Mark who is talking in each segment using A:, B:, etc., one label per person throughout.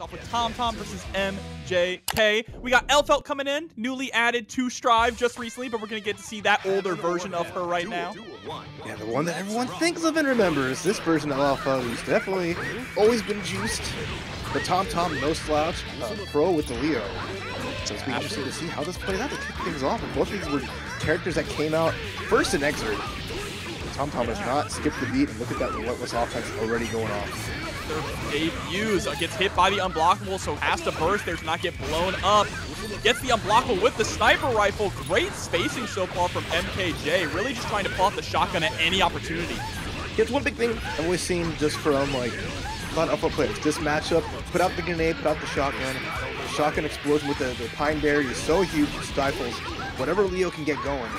A: off with Tom Tom versus MJK. We got Elphelt coming in, newly added to Strive just recently, but we're going to get to see that older version of her right now.
B: Yeah, the one that everyone thinks of and remembers. This version of Elphelt who's definitely always been juiced. The Tom Tom no slouch uh, pro with the Leo. So it's be interesting to see how this plays out to kick things off. And both of these were characters that came out first in Xrd. Tom Tom has not skipped the beat, and look at that relentless offense already going off
A: debuts. Uh, gets hit by the unblockable, so has to burst there to not get blown up. Gets the unblockable with the sniper rifle. Great spacing so far from MKJ. Really just trying to pull out the shotgun at any opportunity.
B: It's one big thing I've always seen just from like not upper players. This matchup, put out the grenade, put out the shotgun. The shotgun explosion with the, the Pineberry is so huge, it stifles whatever Leo can get going.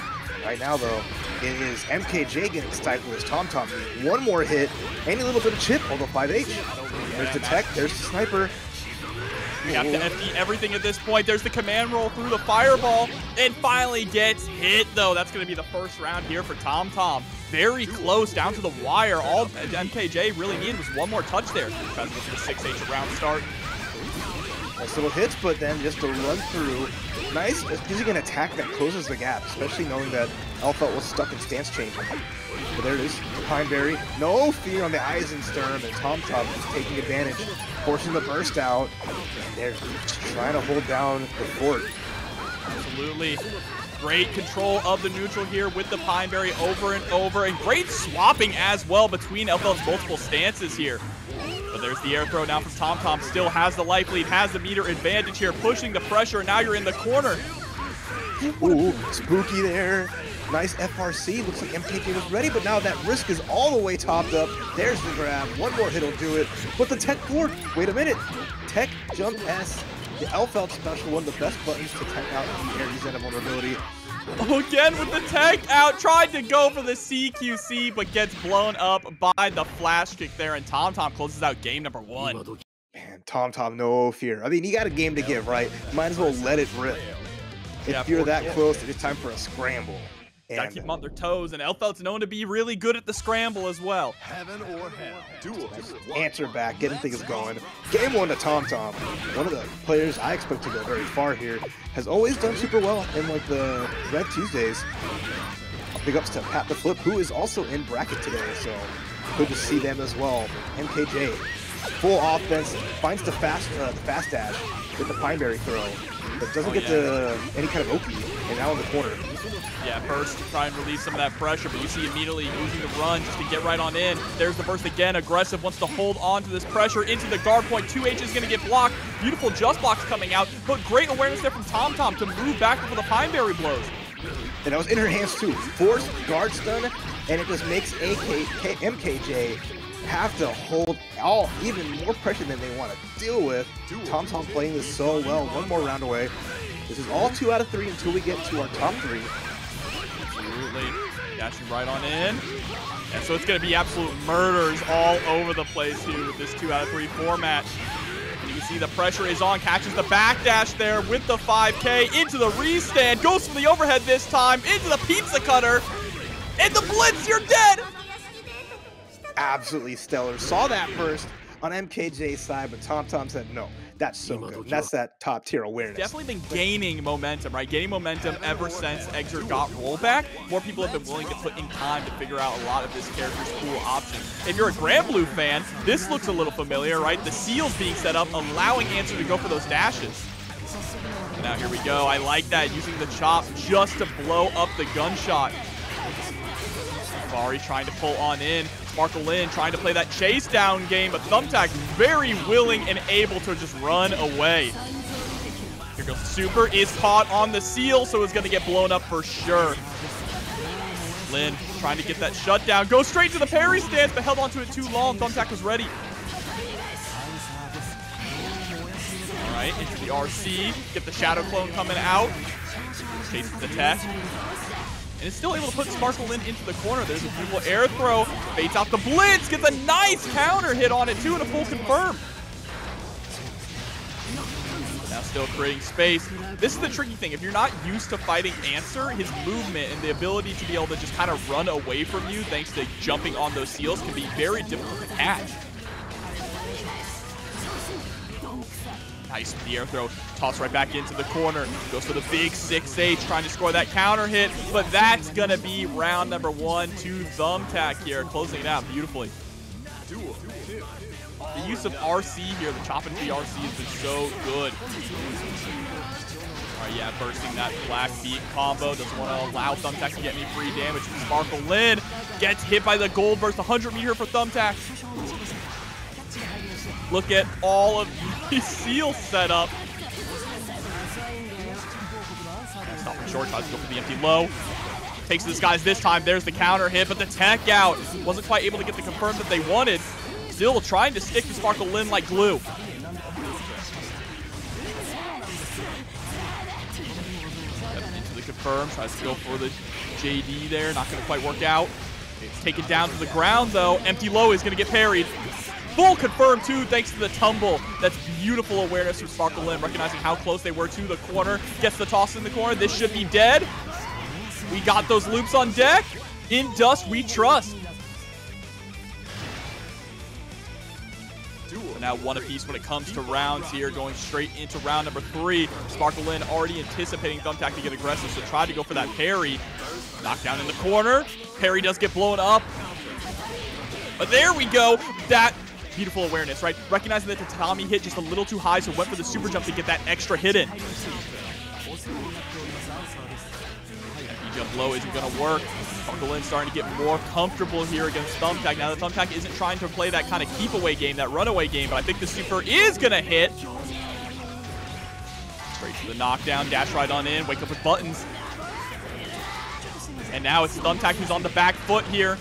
B: Right now, though, it is MKJ getting stifled as Tom Tom. One more hit, any little bit of chip, although 5H. There's the tech, there's the sniper.
A: We have to FD everything at this point. There's the command roll through the fireball, and finally gets hit, though. That's going to be the first round here for Tom Tom. Very close, down to the wire. All MKJ really needed was one more touch there. Get to the 6H round start.
B: Nice little hits, but then just a run through. Nice using an attack that closes the gap, especially knowing that Elphelt was stuck in stance change. But there it is, Pineberry. No fear on the Eisenstern, and Tom Tom is taking advantage, forcing the burst out. And they're trying to hold down the fort.
A: Absolutely. Great control of the neutral here with the Pineberry over and over, and great swapping as well between Elphelt's multiple stances here. But there's the air throw now from Tom Tom. Still has the life lead, has the meter advantage here, pushing the pressure. Now you're in the corner.
B: Ooh, spooky there. Nice FRC. Looks like MKJ was ready, but now that risk is all the way topped up. There's the grab. One more hit will do it. But the tech forward. Wait a minute. Tech jump S. The Elphelt special, one of the best buttons to tech out in the air. Use that vulnerability.
A: Oh, again with the tech out, tried to go for the CQC, but gets blown up by the flash kick there, and Tom Tom closes out game number one.
B: Man, Tom Tom, no fear. I mean, you got a game to give, right? Might as well let it rip. If you're that close, it's time for a scramble.
A: Gotta keep them on their toes, and Elphelt's known to be really good at the scramble as well.
C: Heaven or hell. Duel.
B: Answer back, getting things going. Game one to Tom Tom. One of the players I expect to go very far here has always done super well in like the Red Tuesdays. Big ups to Pat the Flip, who is also in bracket today, so good to see them as well. MKJ, full offense, finds the fast uh, the fast dash with the Pineberry throw, but doesn't oh, get yeah. to any kind of Oki, and now in the corner.
A: Yeah, first try and release some of that pressure, but you see immediately using the run just to get right on in. There's the burst again. Aggressive wants to hold on to this pressure into the guard point. 2H is going to get blocked. Beautiful just blocks coming out, but great awareness there from Tom Tom to move back before the Pineberry blows.
B: And that was in her hands too. Force guard stun, and it just makes AK, K, MKJ have to hold all even more pressure than they want to deal with. Tom Tom playing this so well. One more round away. This is all two out of three until we get to our top three.
A: Absolutely. Dashing right on in. And so it's going to be absolute murders all over the place here with this two out of three format. And you can see the pressure is on. Catches the backdash there with the 5K into the restand. Goes for the overhead this time. Into the pizza cutter. And the blitz, you're dead.
B: Absolutely stellar. Saw that first on MKJ's side, but Tom Tom said no. That's so good. That's that top tier awareness.
A: Definitely been gaining momentum, right? Gaining momentum ever since Xrd got rollback. More people have been willing to put in time to figure out a lot of this character's cool options. If you're a Granblue fan, this looks a little familiar, right? The seals being set up, allowing Answer to go for those dashes. Now here we go. I like that, using the chop just to blow up the gunshot. Bari trying to pull on in. Sparkle Lynn trying to play that chase down game, but Thumbtack very willing and able to just run away. Here goes Super, is caught on the seal, so it's going to get blown up for sure. Lynn trying to get that shutdown. Goes straight to the parry stance, but held onto it too long. Thumbtack was ready. All right, into the RC. Get the Shadow Clone coming out. Chases the tech and is still able to put Sparkle Lynn into the corner. There's a beautiful air throw, baits out the blitz, gets a nice counter hit on it too, and a full confirm. Now still creating space. This is the tricky thing. If you're not used to fighting Answer, his movement and the ability to be able to just kind of run away from you thanks to jumping on those seals can be very difficult to catch. Nice the air throw. Toss right back into the corner. Goes for the big 6-8, trying to score that counter hit. But that's going to be round number one to Thumbtack here, closing it out beautifully. The use of RC here, the chop and RC has been so good. All right, yeah, bursting that black beat combo. Doesn't want to allow Thumbtack to get any free damage. Sparkle Lynn gets hit by the gold burst. 100 meter for Thumbtack. Look at all of these seals set up. Stop him short, tries to go for the empty low. Takes the skies this time. There's the counter hit, but the tech out. Wasn't quite able to get the confirm that they wanted. Still trying to stick to Sparkle Lynn like glue. Into the confirm, tries to go for the JD there. Not going to quite work out. It's taken down to the ground, though. Empty low is going to get parried. Full confirm, too, thanks to the tumble. That's beautiful awareness from Sparkle Lynn, recognizing how close they were to the corner. Gets the toss in the corner. This should be dead. We got those loops on deck. In Dust, we trust. Now one apiece when it comes to rounds here, going straight into round number three. Sparkle Lynn already anticipating Thumbtack to get aggressive, so tried to go for that parry. Knockdown in the corner. Parry does get blown up. But there we go. That beautiful awareness, right? Recognizing that the Tatami hit just a little too high, so went for the super jump to get that extra hit in. jump low isn't going to work. Lynn starting to get more comfortable here against Thumbtack. Now, the Thumbtack isn't trying to play that kind of keep away game, that runaway game, but I think the super is going to hit. Straight to the knockdown, dash right on in, wake up with buttons. And now it's Thumbtack who's on the back foot here.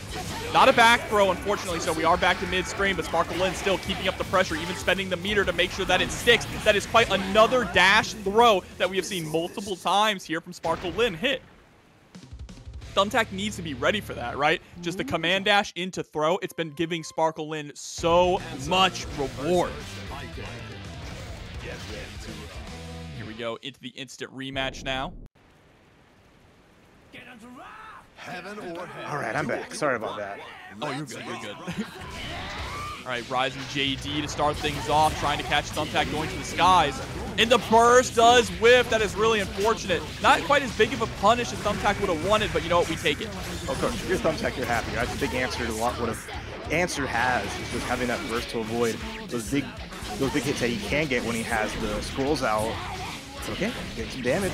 A: Not a back throw, unfortunately, so we are back to mid-screen, but Sparkle Lynn still keeping up the pressure, even spending the meter to make sure that it sticks. That is quite another dash throw that we have seen multiple times here from Sparkle Lynn hit. Thumbtack needs to be ready for that, right? Just the mm-hmm. command dash into throw, it's been giving Sparkle Lynn so much reward. Here we go into the instant rematch now.
C: Heaven or hell.
B: All right, I'm back. Sorry about that.
A: Oh, you're good, you're good. All right, Rising JD to start things off, trying to catch Thumbtack going to the skies. And the burst does whiff. That is really unfortunate. Not quite as big of a punish as Thumbtack would have wanted, but you know what? We take it.
B: Oh, of course, if you're Thumbtack, you're happy. That's a big answer to what what a answer has is just having that burst to avoid those big those big hits that he can get when he has the scrolls out. Okay, get some damage.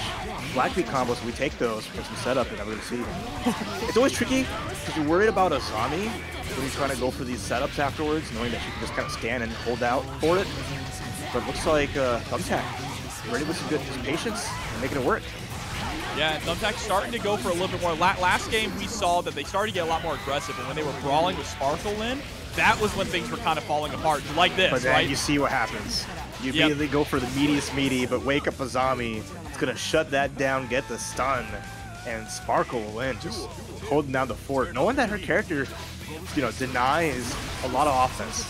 B: Blackbeat combos, we take those for some setup and never See, it's always tricky because you're worried about Azami when you're trying to go for these setups afterwards, knowing that you can just kind of stand and hold out for it. But it looks like uh, Thumbtack ready with some good patience and making it work.
A: Yeah, Thumbtack's starting to go for a little bit more. La last game, we saw that they started to get a lot more aggressive, and when they were brawling with Sparkle Lynn, that was when things were kind of falling apart, like this,
B: But then
A: right?
B: you see what happens. You
A: Yep.
B: immediately go for the meatiest meaty, but wake up Azami. It's gonna shut that down, get the stun, and Sparkle Lynn just holding down the fort, knowing that her character, you know, denies a lot of offense.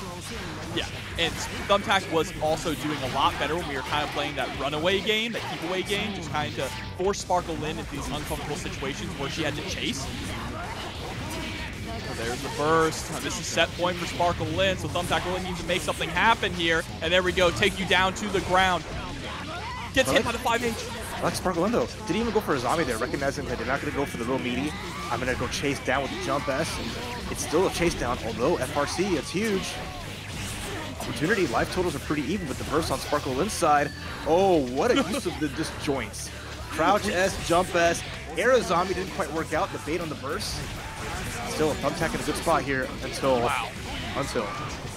A: Yeah, and Thumbtack was also doing a lot better when we were kind of playing that runaway game, that keep away game, just kind of force Sparkle Lynn into these uncomfortable situations where she had to chase. So there's the burst. Uh, This is set point for Sparkle Lynn, so Thumbtack really needs to make something happen here. And there we go, take you down to the ground. Gets hit by the 5H.
B: I like Sparkle Lynn though. Didn't even go for Azami there, recognizing that they're not gonna go for the real meaty. I'm gonna go chase down with the jump S, and it's still a chase down, although FRC, it's huge. Opportunity, life totals are pretty even with the burst on Sparkle inside. Oh, what a use of the disjoints. Crouch S, jump S, Air Zombie didn't quite work out, the bait on the burst. Still, Thumbtack in a good spot here until,
A: Wow.
B: until.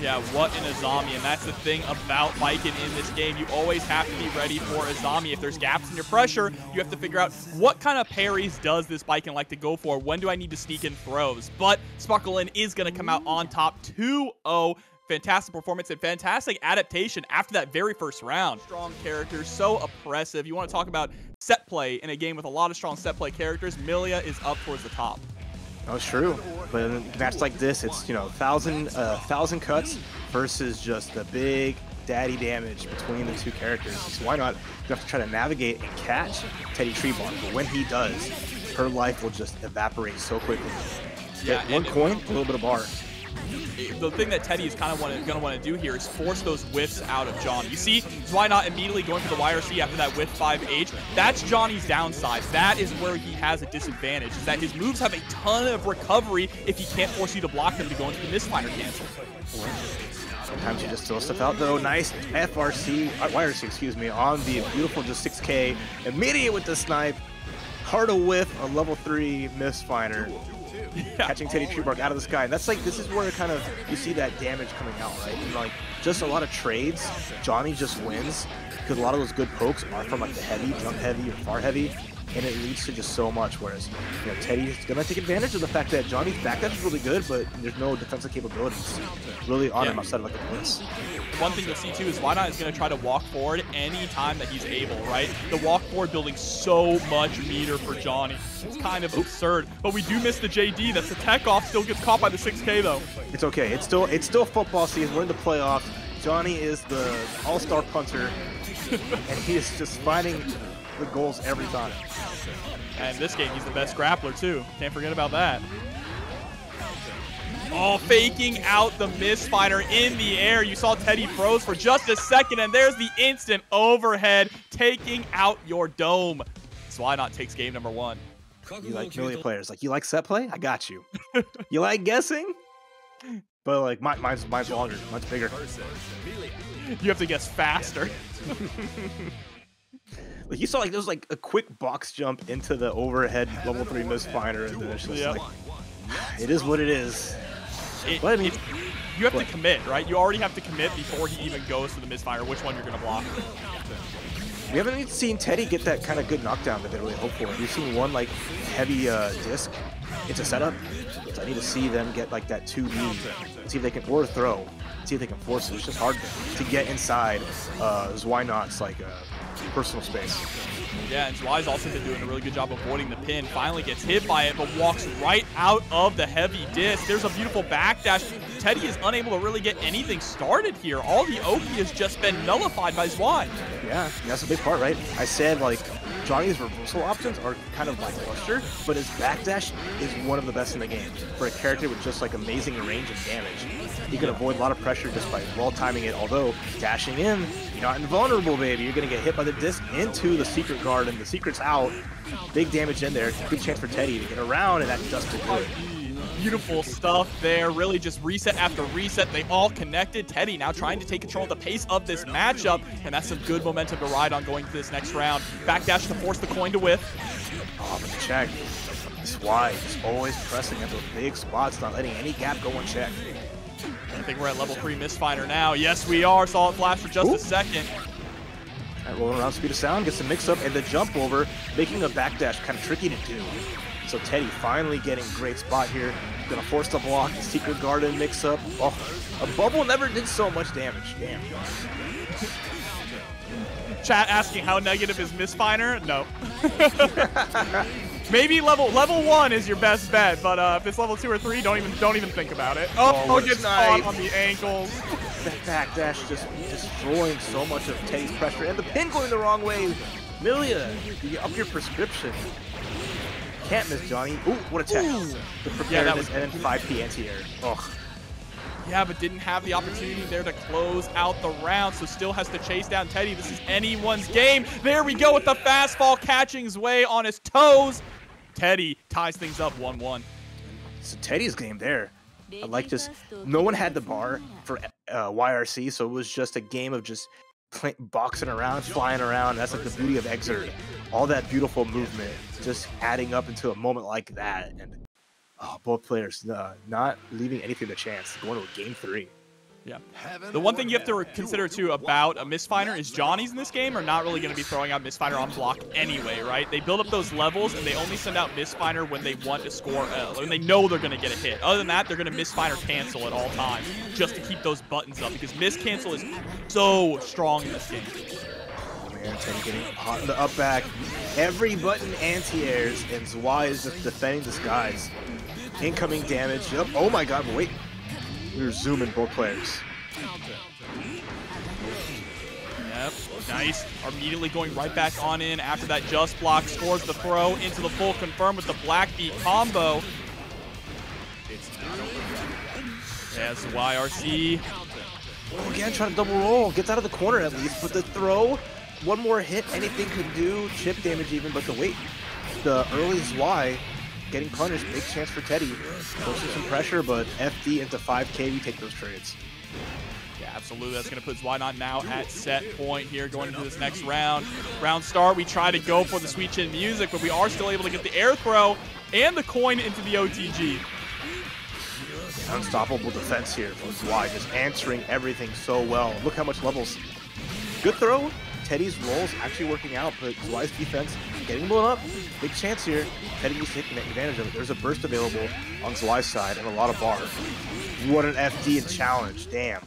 A: Yeah, what an Azami, and that's the thing about Baiken in this game. You always have to be ready for Azami. If there's gaps in your pressure, you have to figure out what kind of parries does this Baiken like to go for? When do I need to sneak in throws? But Sparkle Lynn is going to come out on top 2-0. Fantastic performance and fantastic adaptation after that very first round. Strong characters, so oppressive. You want to talk about set play in a game with a lot of strong set play characters, Millia is up towards the top.
B: That was true. But in a match like this, it's, you know, thousand, uh, thousand cuts versus just the big daddy damage between the two characters. So why not? You have to try to navigate and catch Teddy Treebark. But when he does, her life will just evaporate so quickly.
A: Yeah,
B: one coin, a little bit of bar.
A: The thing that Teddy is kind of going to want to do here is force those whiffs out of John. You see, why not immediately going for the YRC after that whiff 5H? That's Johnny's downside. That is where he has a disadvantage, is that his moves have a ton of recovery if he can't force you to block them to go into the misfire cancel.
B: Sometimes you just throw stuff out though. Nice FRC, uh, YRC, excuse me, on the beautiful just 6K. Immediate with the snipe. Hard to whiff a level 3 misfire. Yeah. Catching Teddy Treebark out of the sky. And that's like, this is where kind of you see that damage coming out, right? And like, just a lot of trades, Johnny just wins because a lot of those good pokes are from like the heavy, jump heavy, or far heavy and it leads to just so much. Whereas, you know, Teddy's gonna take advantage of the fact that Johnny's back is really good, but there's no defensive capabilities really on yeah. him outside of like a blitz.
A: One thing you'll see too is Zwei Not is gonna try to walk forward anytime that he's able, right? The walk forward building so much meter for Johnny. It's kind of absurd, but we do miss the JD. That's the tech off. Still gets caught by the 6K though.
B: It's okay. It's still it's still football season. We're in the playoffs. Johnny is the all-star punter, and he is just finding the goals every time.
A: And this game, he's the best grappler too. Can't forget about that. Oh, faking out the misfire in the air. You saw Teddy froze for just a second, and there's the instant overhead, taking out your dome. So why not takes game number one?
B: You like Millia players. Like, you like set play? I got you. you like guessing? But like, my, mine's, mine's longer, much bigger.
A: You have to guess faster.
B: Like you saw like there was like a quick box jump into the overhead level three misfire, and then it's just yep. like it is what it is.
A: It, but I mean, you have what? to commit, right? You already have to commit before he even goes to the misfire. Which one you're gonna block?
B: We haven't even seen Teddy get that kind of good knockdown that they really hope for. We've seen one like heavy uh, disc. It's a setup. So I need to see them get like that 2D. See if they can or throw. See if they can force it. It's just hard to get inside uh, Zwei Not's like uh, personal space.
A: Yeah, and Zwei's also been doing a really good job avoiding the pin. Finally gets hit by it, but walks right out of the heavy disc. There's a beautiful backdash. Teddy is unable to really get anything started here. All the Oki has just been nullified by Zwei.
B: Yeah, that's a big part, right? I said, like, Johnny's reversal options are kind of lackluster, but his backdash is one of the best in the game for a character with just like amazing range and damage. He can avoid a lot of pressure just by well timing it, although dashing in, you're not invulnerable, baby. You're going to get hit by the disc into the secret guard, and the secret's out. Big damage in there. Good chance for Teddy to get around, and that does the good
A: beautiful stuff there. Really just reset after reset. They all connected. Teddy now trying to take control of the pace of this matchup, and that's some good momentum to ride on going to this next round. Backdash to force the coin to whiff.
B: Oh, but check. That's why he's always pressing at those big spots, not letting any gap go unchecked.
A: I think we're at level 3 Misfire now. Yes, we are. Saw it flash for just Ooh. a second.
B: Right, rolling around speed of sound, gets the mix up and the jump over, making a backdash kind of tricky to do. So Teddy finally getting great spot here. Gonna force the block, secret garden mix up. Oh, a bubble never did so much damage. Damn.
A: Chat asking how negative is Misfire? No. Maybe level level one is your best bet, but uh, if it's level two or three, don't even don't even think about it. Oh, oh gets caught on the ankles.
B: That backdash just destroying so much of Teddy's pressure, and the pin going the wrong way. Millia, you up your prescription. Can't miss Johnny. Ooh, what a tech. The preparedness yeah, that was and then 5p anti-air. Ugh.
A: Yeah, but didn't have the opportunity there to close out the round, so still has to chase down Teddy. This is anyone's game. There we go with the fastball catching his way on his toes. Teddy ties things up 1-1.
B: So Teddy's game there. I like just no one had the bar for uh, YRC, so it was just a game of just boxing around, flying around. That's like the beauty of Xrd. All that beautiful movement, just adding up into a moment like that, and oh, both players uh, not leaving anything to chance, going to a game three.
A: Yeah. The one thing you have to consider too about a misfire is Johnny's in this game are not really going to be throwing out misfire on block anyway, right? They build up those levels and they only send out misfire when they want to score, uh, when they know they're going to get a hit. Other than that, they're going to misfire cancel at all times just to keep those buttons up because miss cancel is so strong in this game.
B: Getting hot in the up back. Every button anti-airs and Zwei is just defending the skies. Incoming damage. Yep. Oh my god, wait. We are zooming both players.
A: Yep, nice. Immediately going right back on in after that just block. Scores the throw into the full confirm with the black beat combo. As YRC
B: Oh, again, trying to double roll. Gets out of the corner at least, but the throw, one more hit, anything could do. Chip damage even, but the wait, the early Y getting punished. Big chance for Teddy. Forcing some pressure, but FD into 5K, we take those trades.
A: Yeah, absolutely. That's going to put Zwei Not now at set point here going into this next round. Round start, we try to go for the Sweet Chin music, but we are still able to get the air throw and the coin into the OTG.
B: Unstoppable defense here from Zwei, just answering everything so well. Look how much levels. Good throw. Teddy's rolls actually working out, but Zwei's defense getting blown up. Big chance here. Needs to take advantage of it. There's a burst available on Zwei's side and a lot of bar. What an FD and challenge. Damn.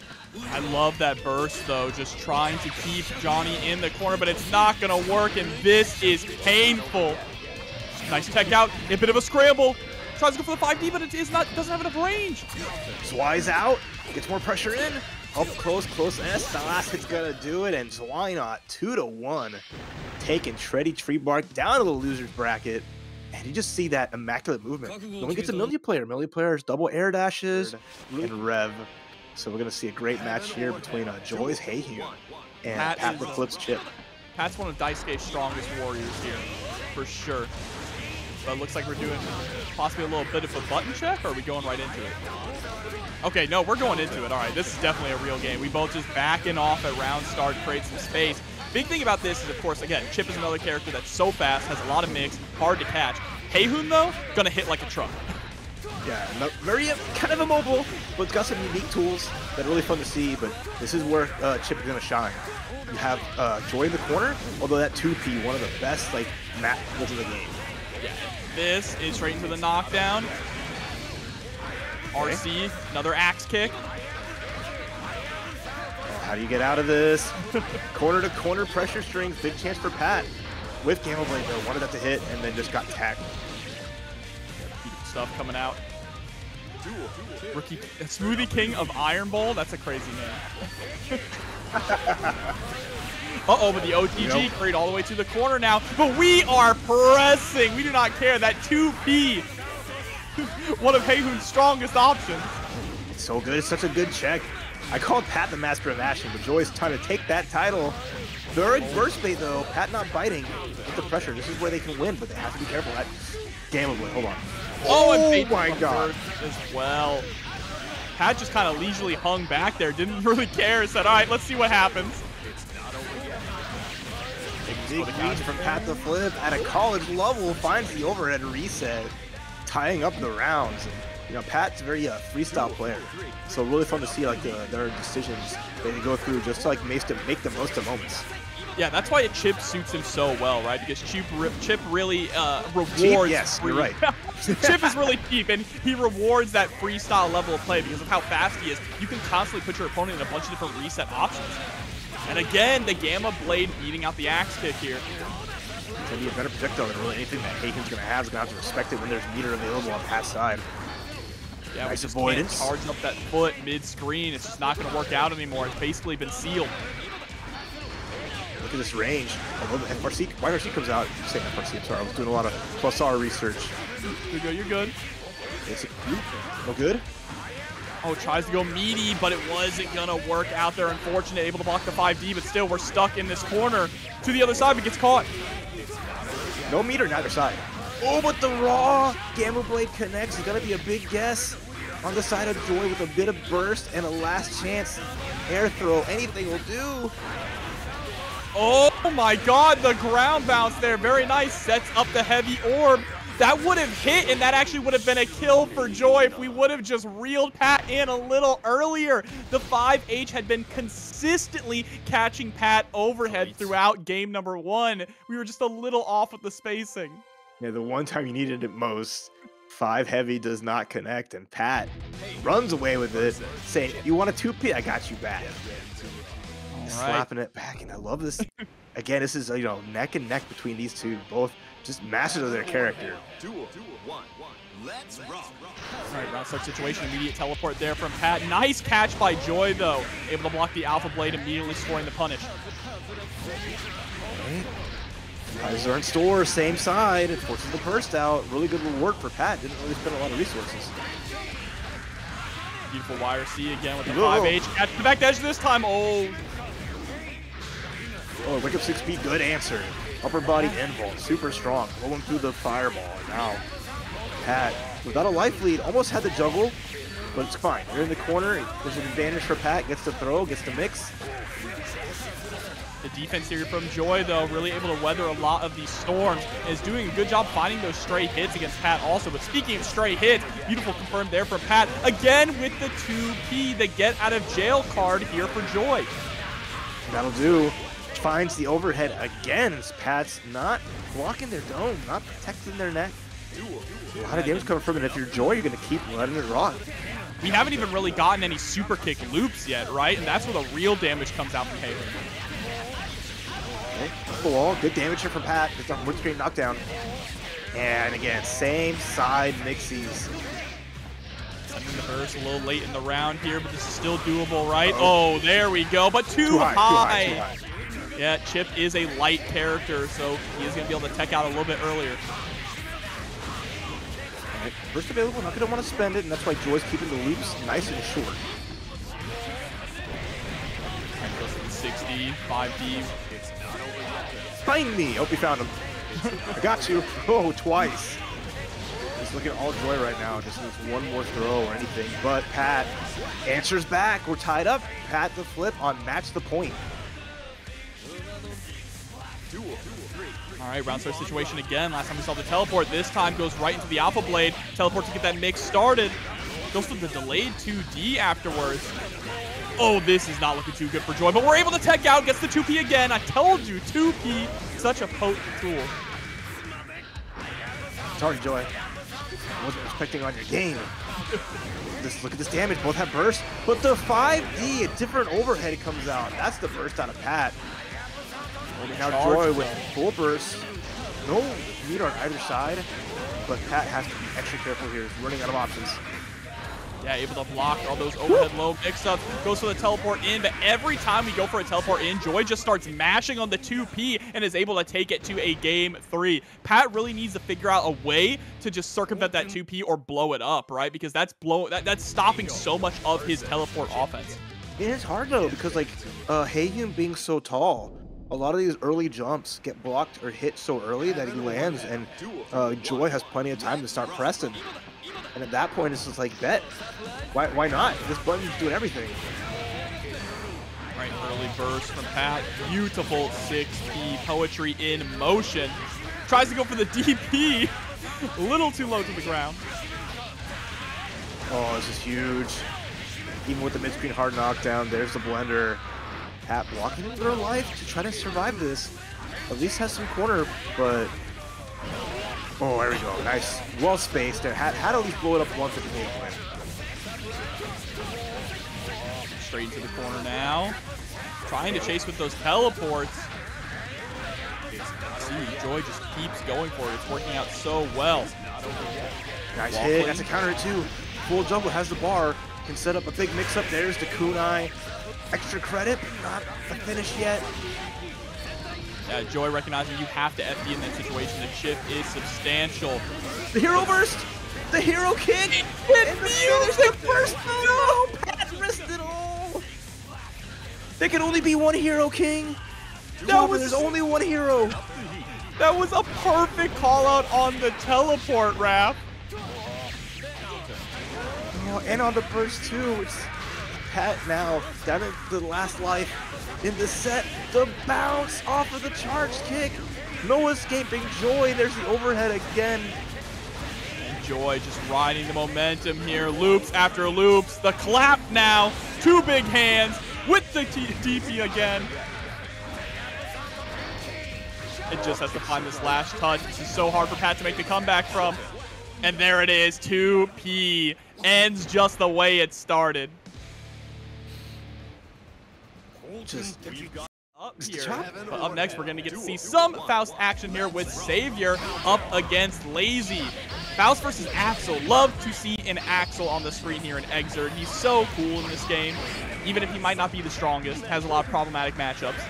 A: I love that burst, though, just trying to keep Johnny in the corner, but it's not going to work, and this is painful. Nice tech out, a bit of a scramble. Tries to go for the 5D, but it is not doesn't have enough range.
B: Zwei's out, gets more pressure in. Up close, close S. The last hit's gonna do it, and Zwei Not two to one, taking Shreddy Tree Bark down to the losers bracket. And you just see that immaculate movement. No one gets a Millia player. Millia players double air dashes and rev. So we're gonna see a great match here between uh, Joy's Haehyun and
A: Pat
B: Pat the Flip's Chipp.
A: Pat's one of Daisuke's strongest warriors here, for sure. But it looks like we're doing possibly a little bit of a button check, or are we going right into it? Okay, no, we're going into it. All right, this is definitely a real game. We both just backing off at round start, create some space. Big thing about this is, of course, again, Chipp is another character that's so fast, has a lot of mix, hard to catch. Haehyun, though, gonna hit like a truck.
B: Yeah, very uh, kind of immobile, but it's got some unique tools that are really fun to see. But this is where uh, Chipp is gonna shine. You have uh, Joy in the corner, although that 2P, one of the best like map pulls in the game.
A: Yeah. This is straight into the knockdown. RC, another axe kick.
B: How do you get out of this? corner to corner pressure string, big chance for Pat. With Gamma Blade though, wanted that to hit and then just got tackled.
A: stuff coming out. Rookie Smoothie King of Iron Bowl. That's a crazy name. Uh-oh, but the OTG
B: Yep.
A: carried all the way to the corner now. But we are pressing. We do not care. That 2P. One of Haehyun's strongest options.
B: It's so good. It's such a good check. I called Pat the master of mashing, but Joy's trying to take that title. Third burst bait though. Pat not biting with the pressure. This is where they can win, but they have to be careful. That Gamma Blade. Hold on.
A: Oh, and
B: Oh my God.
A: as well. Pat just kind of leisurely hung back there. Didn't really care. Said, all right, let's see what happens.
B: Big reach from Pat the Flip at a college level finds the overhead reset, tying up the rounds. And, you know, Pat's a very uh, freestyle player, so really fun to see like the, their decisions that they go through just to like make the, make the most of moments.
A: Yeah, that's why a Chipp suits him so well, right? Because Chipp, Chipp really uh, rewards.
B: Cheap? Yes, you're right.
A: Chipp is really cheap, and he rewards that freestyle level of play because of how fast he is. You can constantly put your opponent in a bunch of different reset options. And again, the Gamma Blade beating out the Axe Kick here.
B: It's gonna be a better projectile than really anything that Haehyun's gonna have. Is gonna have to respect it when there's meter available on Pat's side.
A: Yeah,
B: Nice avoidance.
A: charge up that foot mid-screen. It's just not going to work out anymore. It's basically been sealed.
B: Look at this range. I love it. FRC, YRC comes out. Say FRC, I'm sorry. I was doing a lot of plus R research.
A: You're good. You're good.
B: It's no oh, good.
A: Oh, tries to go meaty, but it wasn't gonna work out there. Unfortunate, able to block the 5D, but still, we're stuck in this corner. To the other side, but gets caught.
B: No meter neither side. Oh, but the raw Gamma Blade connects. It's gonna be a big guess on the side of Joy with a bit of burst and a last chance air throw. Anything will do.
A: Oh my god, the ground bounce there. Very nice. Sets up the heavy orb. That would have hit, and that actually would have been a kill for Joy if we would have just reeled Pat in a little earlier. The 5H had been consistently catching Pat overhead throughout game number one. We were just a little off with the spacing.
B: Yeah, the one time you needed it most, five heavy does not connect, and Pat runs away with it, saying, "You want a two P? I got you back."
A: All right.
B: Slapping it back, and I love this. Again, this is you know neck and neck between these two, both just masters of their character.
C: Duel. One. One. Let's rock.
A: All right, round start situation, immediate teleport there from Pat. Nice catch by Joy, though. Able to block the Alpha Blade, immediately scoring the punish.
B: Kaiser and Store, same side. It forces the burst out. Really good reward for Pat. Didn't really spend a lot of resources.
A: Beautiful YRC again with the
B: Whoa.
A: 5H. Catch the back edge this time. Oh,
B: Oh, wake up six feet, good answer. Upper body involt, super strong, rolling through the fireball. Now, Pat, without a life lead, almost had the juggle, but it's fine. You're in the corner. There's an advantage for Pat. Gets to throw, gets to mix.
A: The defense here from Joy, though, really able to weather a lot of these storms, and is doing a good job finding those stray hits against Pat also. But speaking of stray hits, beautiful confirmed there from Pat. Again with the 2P, the get out of jail card here for Joy.
B: That'll do. Finds the overhead again. as Pat's not blocking their dome, not protecting their neck. A lot of damage coming from it. If you're Joy, you're going to keep letting it rock.
A: We haven't even really gotten any super kick loops yet, right? And that's where the real damage comes out from Halo.
B: Okay. The wall. Good damage here from Pat. It's a wood screen knockdown. And again, same side mixies.
A: Sending the burst a little late in the round here, but this is still doable, right? Oh, oh there we go, but too,
B: Too high, too
A: high.
B: high, too high.
A: Yeah, Chipp is a light character, so he is going to be able to tech out a little bit earlier.
B: Alright, First available, not going to want to spend it, and that's why Joy's keeping the loops nice and short.
A: Goes to the 60, 5D.
B: Find me! Hope you found him. I got you. Oh, twice. He's looking all Joy right now. Just needs one more throw or anything. But Pat answers back. We're tied up. Pat the flip on match the point.
A: All right, round start situation again. Last time we saw the teleport. This time goes right into the Alpha Blade. Teleport to get that mix started. Goes to the delayed 2D afterwards. Oh, this is not looking too good for Joy, but we're able to tech out. Gets the 2P again. I told you, 2P, such a potent tool.
B: Sorry, Joy. I Wasn't expecting on your game. Just look at this damage. Both have burst, but the 5D, a different overhead comes out. That's the burst out of Pat. Now
A: Charge,
B: Joy with full burst. No meter on either side, but Pat has to be extra careful here. He's running out of options.
A: Yeah, able to block all those overhead low mix-ups. Goes for the teleport in, but every time we go for a teleport in, Joy just starts mashing on the 2P and is able to take it to a game three. Pat really needs to figure out a way to just circumvent that 2P or blow it up, right? Because that's blow that, that's stopping so much of his teleport offense.
B: It is hard though because like uh Hagen being so tall, a lot of these early jumps get blocked or hit so early that he lands, and uh, Joy has plenty of time to start pressing. And at that point, it's just like bet. Why? Why not? This button's doing everything.
A: Right, early burst from Pat. Beautiful 6P poetry in motion. Tries to go for the DP. A little too low to the ground.
B: Oh, this is huge. Even with the mid-screen hard knockdown, there's the blender. Pat blocking with her life to try to survive this. At least has some corner, but oh, there we go. Nice, well spaced. There had had at least blow it up once at the game plan.
A: Straight into the corner now. Trying to chase with those teleports. See, Joy just keeps going for it. It's working out so well.
B: Nice hit. That's a counter too. Full jungle has the bar. Can set up a big mix-up. There's the kunai. Extra credit, but not a finish yet.
A: Yeah, Joy recognizing you have to FD in that situation. The chip is substantial.
B: The hero burst. The hero kick.
A: It
B: And the
A: feels
B: the burst. No, Pat risked it all. There can only be one hero king.
A: That was-
B: there's only one hero.
A: That was a perfect call out on the teleport, Raph.
B: Oh, oh, and on the burst too. It's Pat now down at the last life in the set. The bounce off of the charge kick. No escaping Joy. There's the overhead again.
A: Joy just riding the momentum here. Loops after loops. The clap now. Two big hands with the DP again. It just has to find this last touch. This is so hard for Pat to make the comeback from. And there it is. 2P ends just the way it started.
B: Just
A: Up here. But up next, we're going to get to see some Faust action here with Savior up against Lazy. Faust versus Axl. Love to see an Axl on the screen here in Xrd. He's so cool in this game. Even if he might not be the strongest, has a lot of problematic matchups.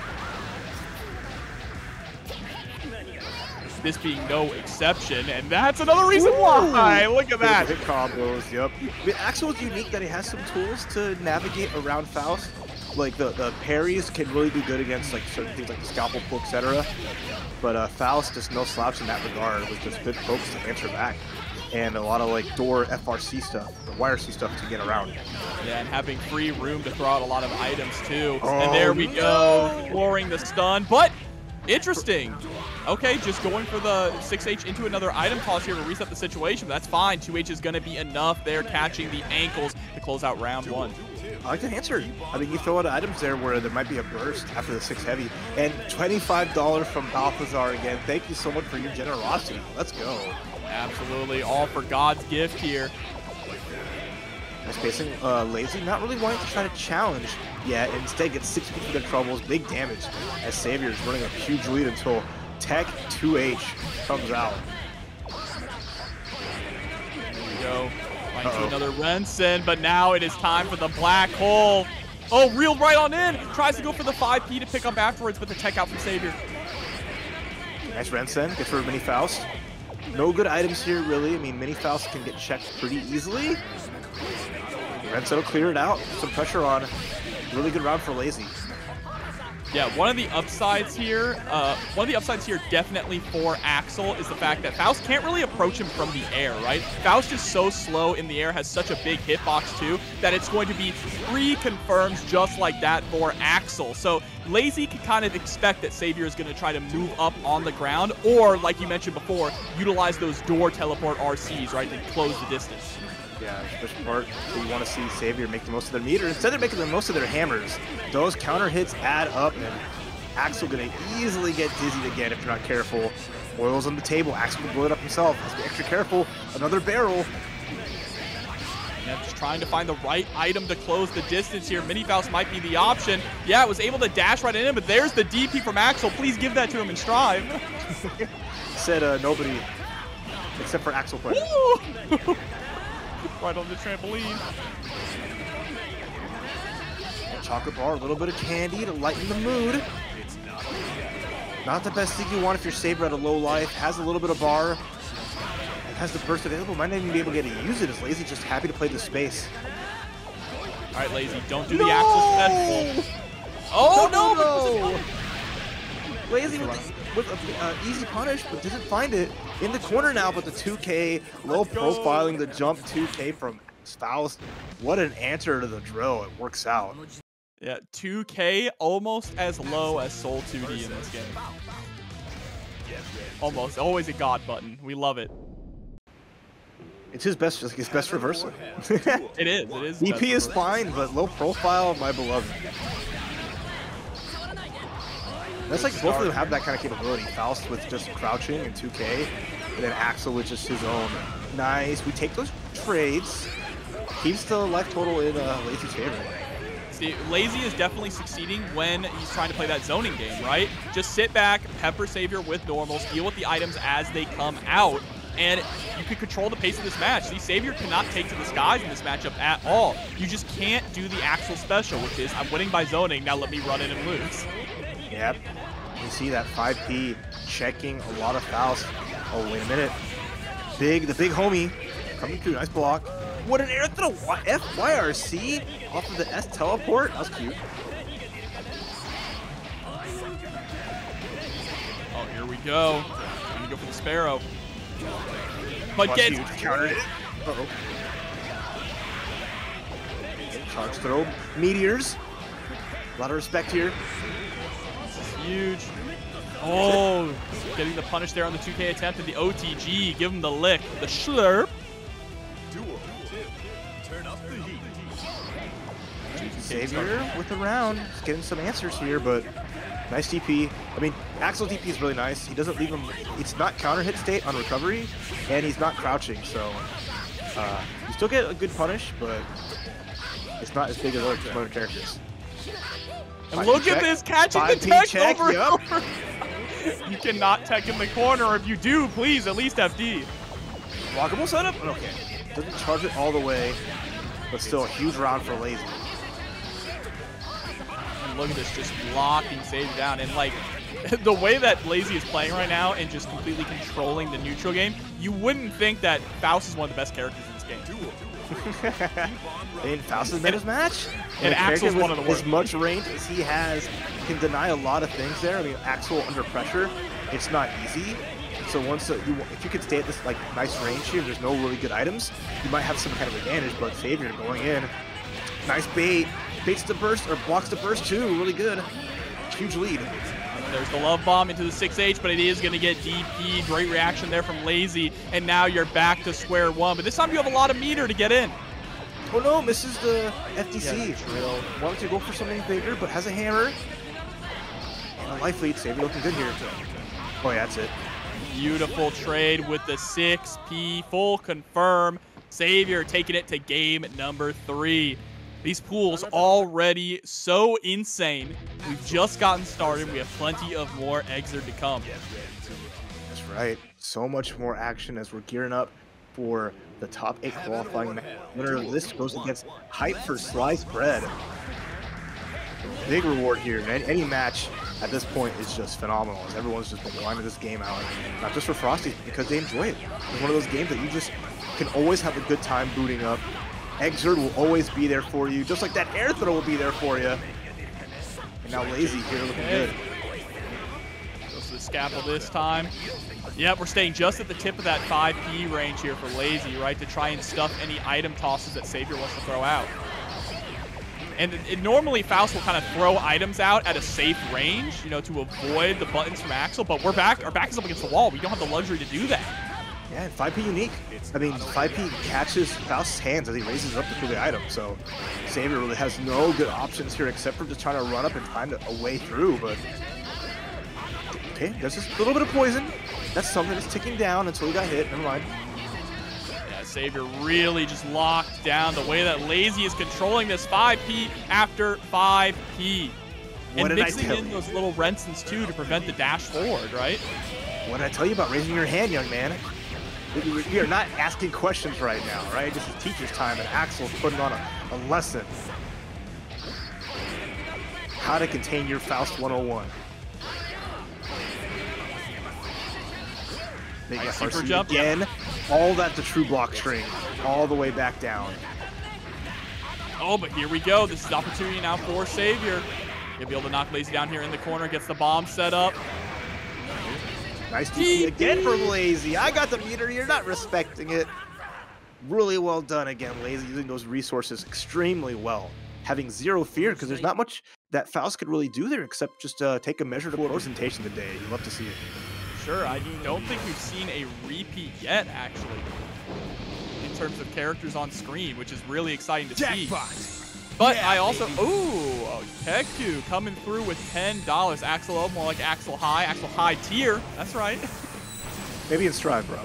A: this being no exception, and that's another reason why. Look at that.
B: Hit combos, yep. I mean, Axl is unique that he has some tools to navigate around Faust. Like the, the parries can really do good against like certain things like the scalpel pull, etc. But uh, Faust just no slaps in that regard with just good pokes to answer back. And a lot of like door FRC stuff, or YRC stuff to get around.
A: Yeah, and having free room to throw out a lot of items too.
B: Oh,
A: and there we
B: no.
A: go, flooring the stun. But interesting. Okay, just going for the 6H into another item toss here to reset the situation. But that's fine. 2H is going to be enough there, catching the ankles to close out round one.
B: I like the answer. I mean, you throw out items there where there might be a burst after the six heavy, and $25 from Balthazar again. Thank you so much for your generosity. Let's go.
A: Absolutely, all for God's gift here.
B: Nice spacing. Uh, Lazy not really wanting to try to challenge yet. Instead, gets six feet for the troubles. Big damage as Savior is running a huge lead until Tech 2H comes out.
A: There we go. Finds
B: Uh-oh.
A: another Rensen, but now it is time for the black hole. Oh, reeled right on in. Tries to go for the 5P to pick up afterwards, but the tech out from Savior.
B: Nice Rensen. Good for Mini Faust. No good items here, really. I mean, Mini Faust can get checked pretty easily. Rensen will clear it out. Some pressure on. Really good round for Lazy.
A: Yeah, one of the upsides here, uh, one of the upsides here definitely for Axl is the fact that Faust can't really approach him from the air, right? Faust is so slow in the air, has such a big hitbox too, that it's going to be three confirms just like that for Axl. So Lazy can kind of expect that Savior is going to try to move up on the ground, or like you mentioned before, utilize those door teleport RCs, right, to close the distance.
B: Yeah, this part you want to see Savior make the most of their meter. Instead, they're making the most of their hammers. Those counter hits add up, and Axl gonna easily get dizzied again if you're not careful. Oil's on the table. Axl can blow it up himself. Has to be extra careful. Another barrel.
A: Yeah, just trying to find the right item to close the distance here. Mini Faust might be the option. Yeah, it was able to dash right in, but there's the DP from Axl. Please give that to him and strive.
B: Said uh, nobody except for Axl player.
A: Right on the trampoline.
B: Chocolate bar, a little bit of candy to lighten the mood. Not the best thing you want if you're Saber at a low life. Has a little bit of bar. It has the burst available. Might not even be able to get to use it. Is Lazy just happy to play the space?
A: All right, Lazy, don't do the Axl special. Oh, no! was
B: no! Lazy with, the, with an uh, easy punish, but doesn't find it. In the corner now, but the 2K, low profiling the jump 2K from Faust. What an answer to the drill. It works out.
A: Yeah, 2K almost as low as Sol 2D in this game. Almost. Always a God button. We love it.
B: It's his best, his best reversal.
A: It is. It is.
B: DP is fine, but low profile, my beloved. That's like both of them have that kind of capability. Faust with just crouching and 2K, and then Axl with just his own. Nice. We take those trades. Keeps the life total in uh, Lazy's favor.
A: See, Lazy is definitely succeeding when he's trying to play that zoning game, right? Just sit back, pepper Savior with normals, deal with the items as they come out, and you can control the pace of this match. See, Savior cannot take to the skies in this matchup at all. You just can't do the Axl special, which is, I'm winning by zoning, now let me run in and lose.
B: Yep. You see that 5P checking a lot of fouls. Oh, wait a minute. Big, the big homie coming through. Nice block. What an air throw. Y- FYRC off of the S teleport. That was cute.
A: Oh, here we go. Gonna go for the Sparrow. But gets
B: countered it. Uh-oh. Charge throw. Meteors. A lot of respect here.
A: huge. Oh, getting the punish there on the 2K attempt and the OTG. Give him the lick, the slurp.
C: Duel. Turn up the heat.
B: Savior with the round. He's getting some answers here, but nice DP. I mean, Axl DP is really nice. He doesn't leave him. It's not counter hit state on recovery, and he's not crouching, so uh, you still get a good punish, but it's not as big as other characters.
A: And
B: 5P
A: look
B: check.
A: at this, catching the
B: 5P
A: tech
B: check,
A: over.
B: yup.
A: You cannot tech in the corner, or if you do, please at least FD.
B: Blockable setup? Okay. Doesn't charge it all the way, but still a huge round for Lazy.
A: And look at this, just locking Sage down. And like, the way that Lazy is playing right now and just completely controlling the neutral game, you wouldn't think that Faust is one of the best characters game.
B: in Faust's his match.
A: And,
B: a Axl's
A: one
B: with
A: of the worst.
B: As much range as he has can deny a lot of things there. I mean, Axl under pressure, it's not easy. So once uh, you, if you can stay at this like nice range here, there's no really good items. You might have some kind of advantage, but Savior going in, nice bait, baits the burst or blocks the burst too, really good, huge lead.
A: There's the love bomb into the 6H, but it is going to get DP. Great reaction there from Lazy, and now you're back to square one. But this time you have a lot of meter to get in.
B: Oh no, misses the FTC.
A: Yeah,
B: Wanted to go for something bigger, but has a hammer. And a life lead. Savior looking good here. Oh yeah, that's it.
A: Beautiful trade with the 6P full confirm. Savior taking it to game number three. These pools already so insane. We've just gotten started. We have plenty of more Xrd to come.
B: That's right. So much more action as we're gearing up for the top eight qualifying match. Winner of this goes against Hype for Sliced Bread. Big reward here, man. Any match at this point is just phenomenal as everyone's just been grinding this game out. Not just for Frosty, because they enjoy it. It's one of those games that you just can always have a good time booting up. Xrd will always be there for you, just like that air throw will be there for you. And now Lazy here looking good.
A: Goes to the scalpel this time. Yep, we're staying just at the tip of that 5P range here for Lazy, right, to try and stuff any item tosses that Savior wants to throw out. And it, it- normally Faust will kind of throw items out at a safe range, you know, to avoid the buttons from Axl, but we're back, our back is up against the wall. We don't have the luxury to do that.
B: Yeah, and 5P unique. I mean, 5P catches Faust's hands as he raises up to throw the item, so Savior really has no good options here except for just trying to run up and find a, way through, but... Okay, there's just a little bit of poison. That's something that's ticking down until he got hit. Never mind.
A: Yeah, Savior really just locked down the way that Lazy is controlling this 5P after 5P.
B: What
A: and mixing in those little Rensens too to prevent the dash forward, right?
B: What did I tell you about raising your hand, young man? We- are not asking questions right now, right? This is teacher's time, and Axl's putting on a, a lesson. How to contain your Faust 101. Big
A: Nice
B: FRC
A: jump.
B: again. All that the true block string, all the way back down.
A: Oh, but here we go. This is opportunity now for Savior. He'll be able to knock Lazy down here in the corner, gets the bomb set up.
B: Nice DP again from Lazy. I got the meter. You're not respecting it. Really well done again, Lazy, using those resources extremely well. Having zero fear, because there's not much that Faust could really do there except just uh, take a measure to presentation today. You'd love to see it.
A: Sure, I don't think we've seen a repeat yet, actually, in terms of characters on screen, which is really exciting to see. But
C: Yeah,
A: I also,
C: baby.
A: ooh, oh, Keku coming through with $10. Axl O, more like Axl High, Axl High tier. That's right.
B: Maybe in Strive, bro.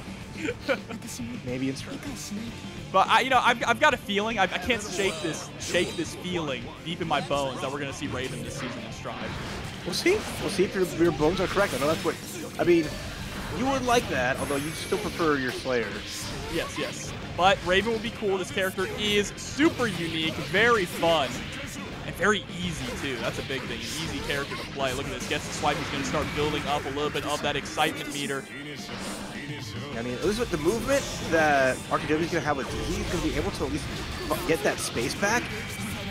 B: Maybe in Strive.
A: But I, you know, I've, I've got a feeling. I, I can't shake this, shake this feeling deep in my bones that we're gonna see Raven this season in Strive.
B: We'll see. We'll see if your, your bones are correct. I know that's what. I mean, you would like that, although you still prefer your Slayer.
A: Yes, yes. But Raven will be cool. This character is super unique, very fun, and very easy too. That's a big thing. An easy character to play. Look at this. Gets the swipe. He's gonna start building up a little bit of that excitement meter.
B: I mean, at least with the movement that RTW is going to have with Dizzy, he's going to be able to at least get that space back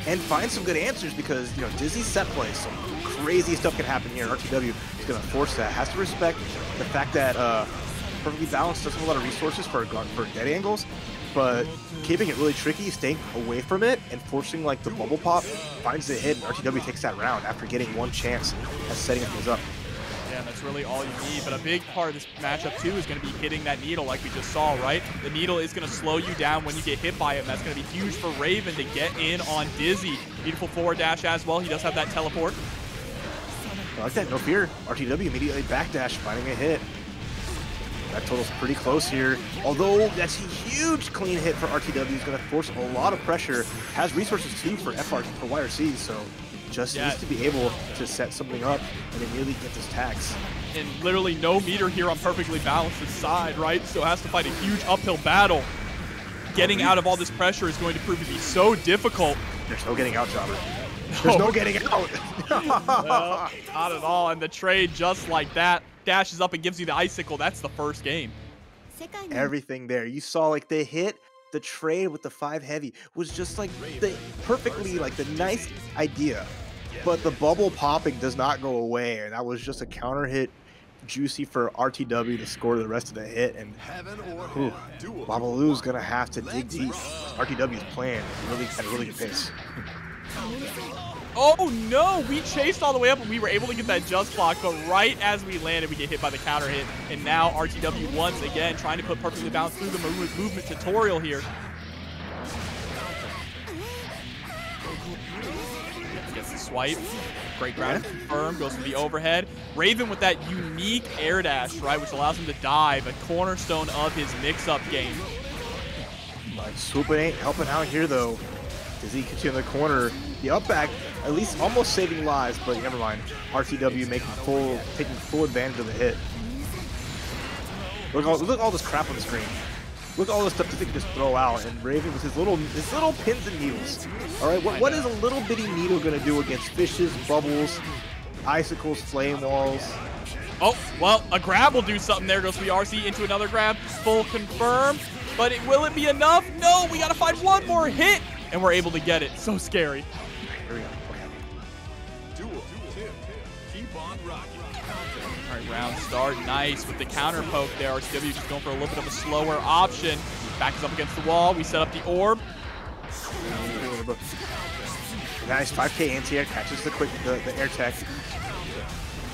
B: and find some good answers because, you know, Dizzy's set play, so crazy stuff can happen here. And RTW is going to force that. Has to respect the fact that uh, Perfectly Balanced doesn't have a lot of resources for, for dead angles, but keeping it really tricky, staying away from it, and forcing, like, the bubble pop, finds the hit, and RTW takes that round after getting one chance at setting things up.
A: Yeah, and that's really all you need. But a big part of this matchup too is going to be hitting that needle, like we just saw, right? The needle is going to slow you down when you get hit by it. And that's going to be huge for Raven to get in on Dizzy. Beautiful forward dash as well. He does have that teleport.
B: I like that, no fear. RTW immediately backdash, finding a hit. That total's pretty close here. Although that's a huge clean hit for RTW. He's going to force a lot of pressure. Has resources too for FR for YRC, so just
A: Yeah.
B: needs to be able to set something up and immediately get this tax.
A: And literally no meter here on perfectly balanced side, right? So has to fight a huge uphill battle. Getting out of all this pressure is going to prove to be so difficult.
B: There's no getting out, Jobber. There's no getting out.
A: No, not at all. And the trade just like that dashes up and gives you the icicle. That's the first game.
B: Everything there. You saw like the hit, the trade with the five heavy was just like the perfectly like the nice idea. But the bubble popping does not go away, and that was just a counter hit, juicy for RTW to score the rest of the hit. And
C: Heaven or
B: Ooh,
C: hell. Duel.
B: Babalu's gonna have to dig deep. RTW's plan really at a really good pace.
A: Oh no, we chased all the way up and we were able to get that just block, but right as we landed, we get hit by the counter hit. And now RTW once again trying to put perfectly balanced through the movement, tutorial here. Gets the swipe. Great ground confirm, goes for the overhead. Raven with that unique air dash, right, which allows him to dive, a cornerstone of his mix-up game.
B: Like swooping ain't helping out here though. Dizzy gets you in the corner. The up back, at least almost saving lives, but never mind. RTW making full, taking full advantage of the hit. Look, all, look at all this crap on the screen. Look at all this stuff that they can just throw out. And Raven with his little, his little pins and needles. All right, what, what is a little bitty needle gonna do against fishes, bubbles, icicles, flame walls?
A: Oh, well, a grab will do something there. Goes for the RC into another grab. Full confirm. But it, will it be enough? No, we got to find one more hit. And we're able to get it. So scary.
B: Here we go. Okay.
C: Duel. Keep on rocking.
A: All right, round start. Nice with the counter poke there. RTW just going for a little bit of a slower option. Back is up against the wall. We set up the orb.
B: Nice 5k anti-air catches the quick the, the air tech.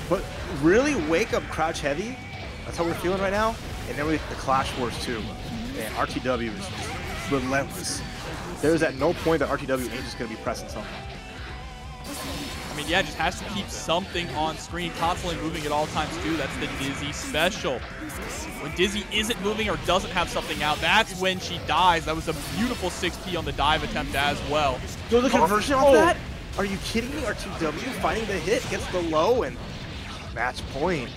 B: But really wake up crouch heavy. That's how we're feeling right now. And then we the Clash Wars too. Man, RTW is relentless. There's at no point that RTW ain't just gonna be pressing something.
A: I mean, yeah, just has to keep something on screen, constantly moving at all times too. That's the Dizzy special. When Dizzy isn't moving or doesn't have something out, that's when she dies. That was a beautiful 6P on the dive attempt as well.
B: Yo, the conversion
A: Oh.
B: on that? Are you kidding me? RTW finding the hit, gets the low, and match point.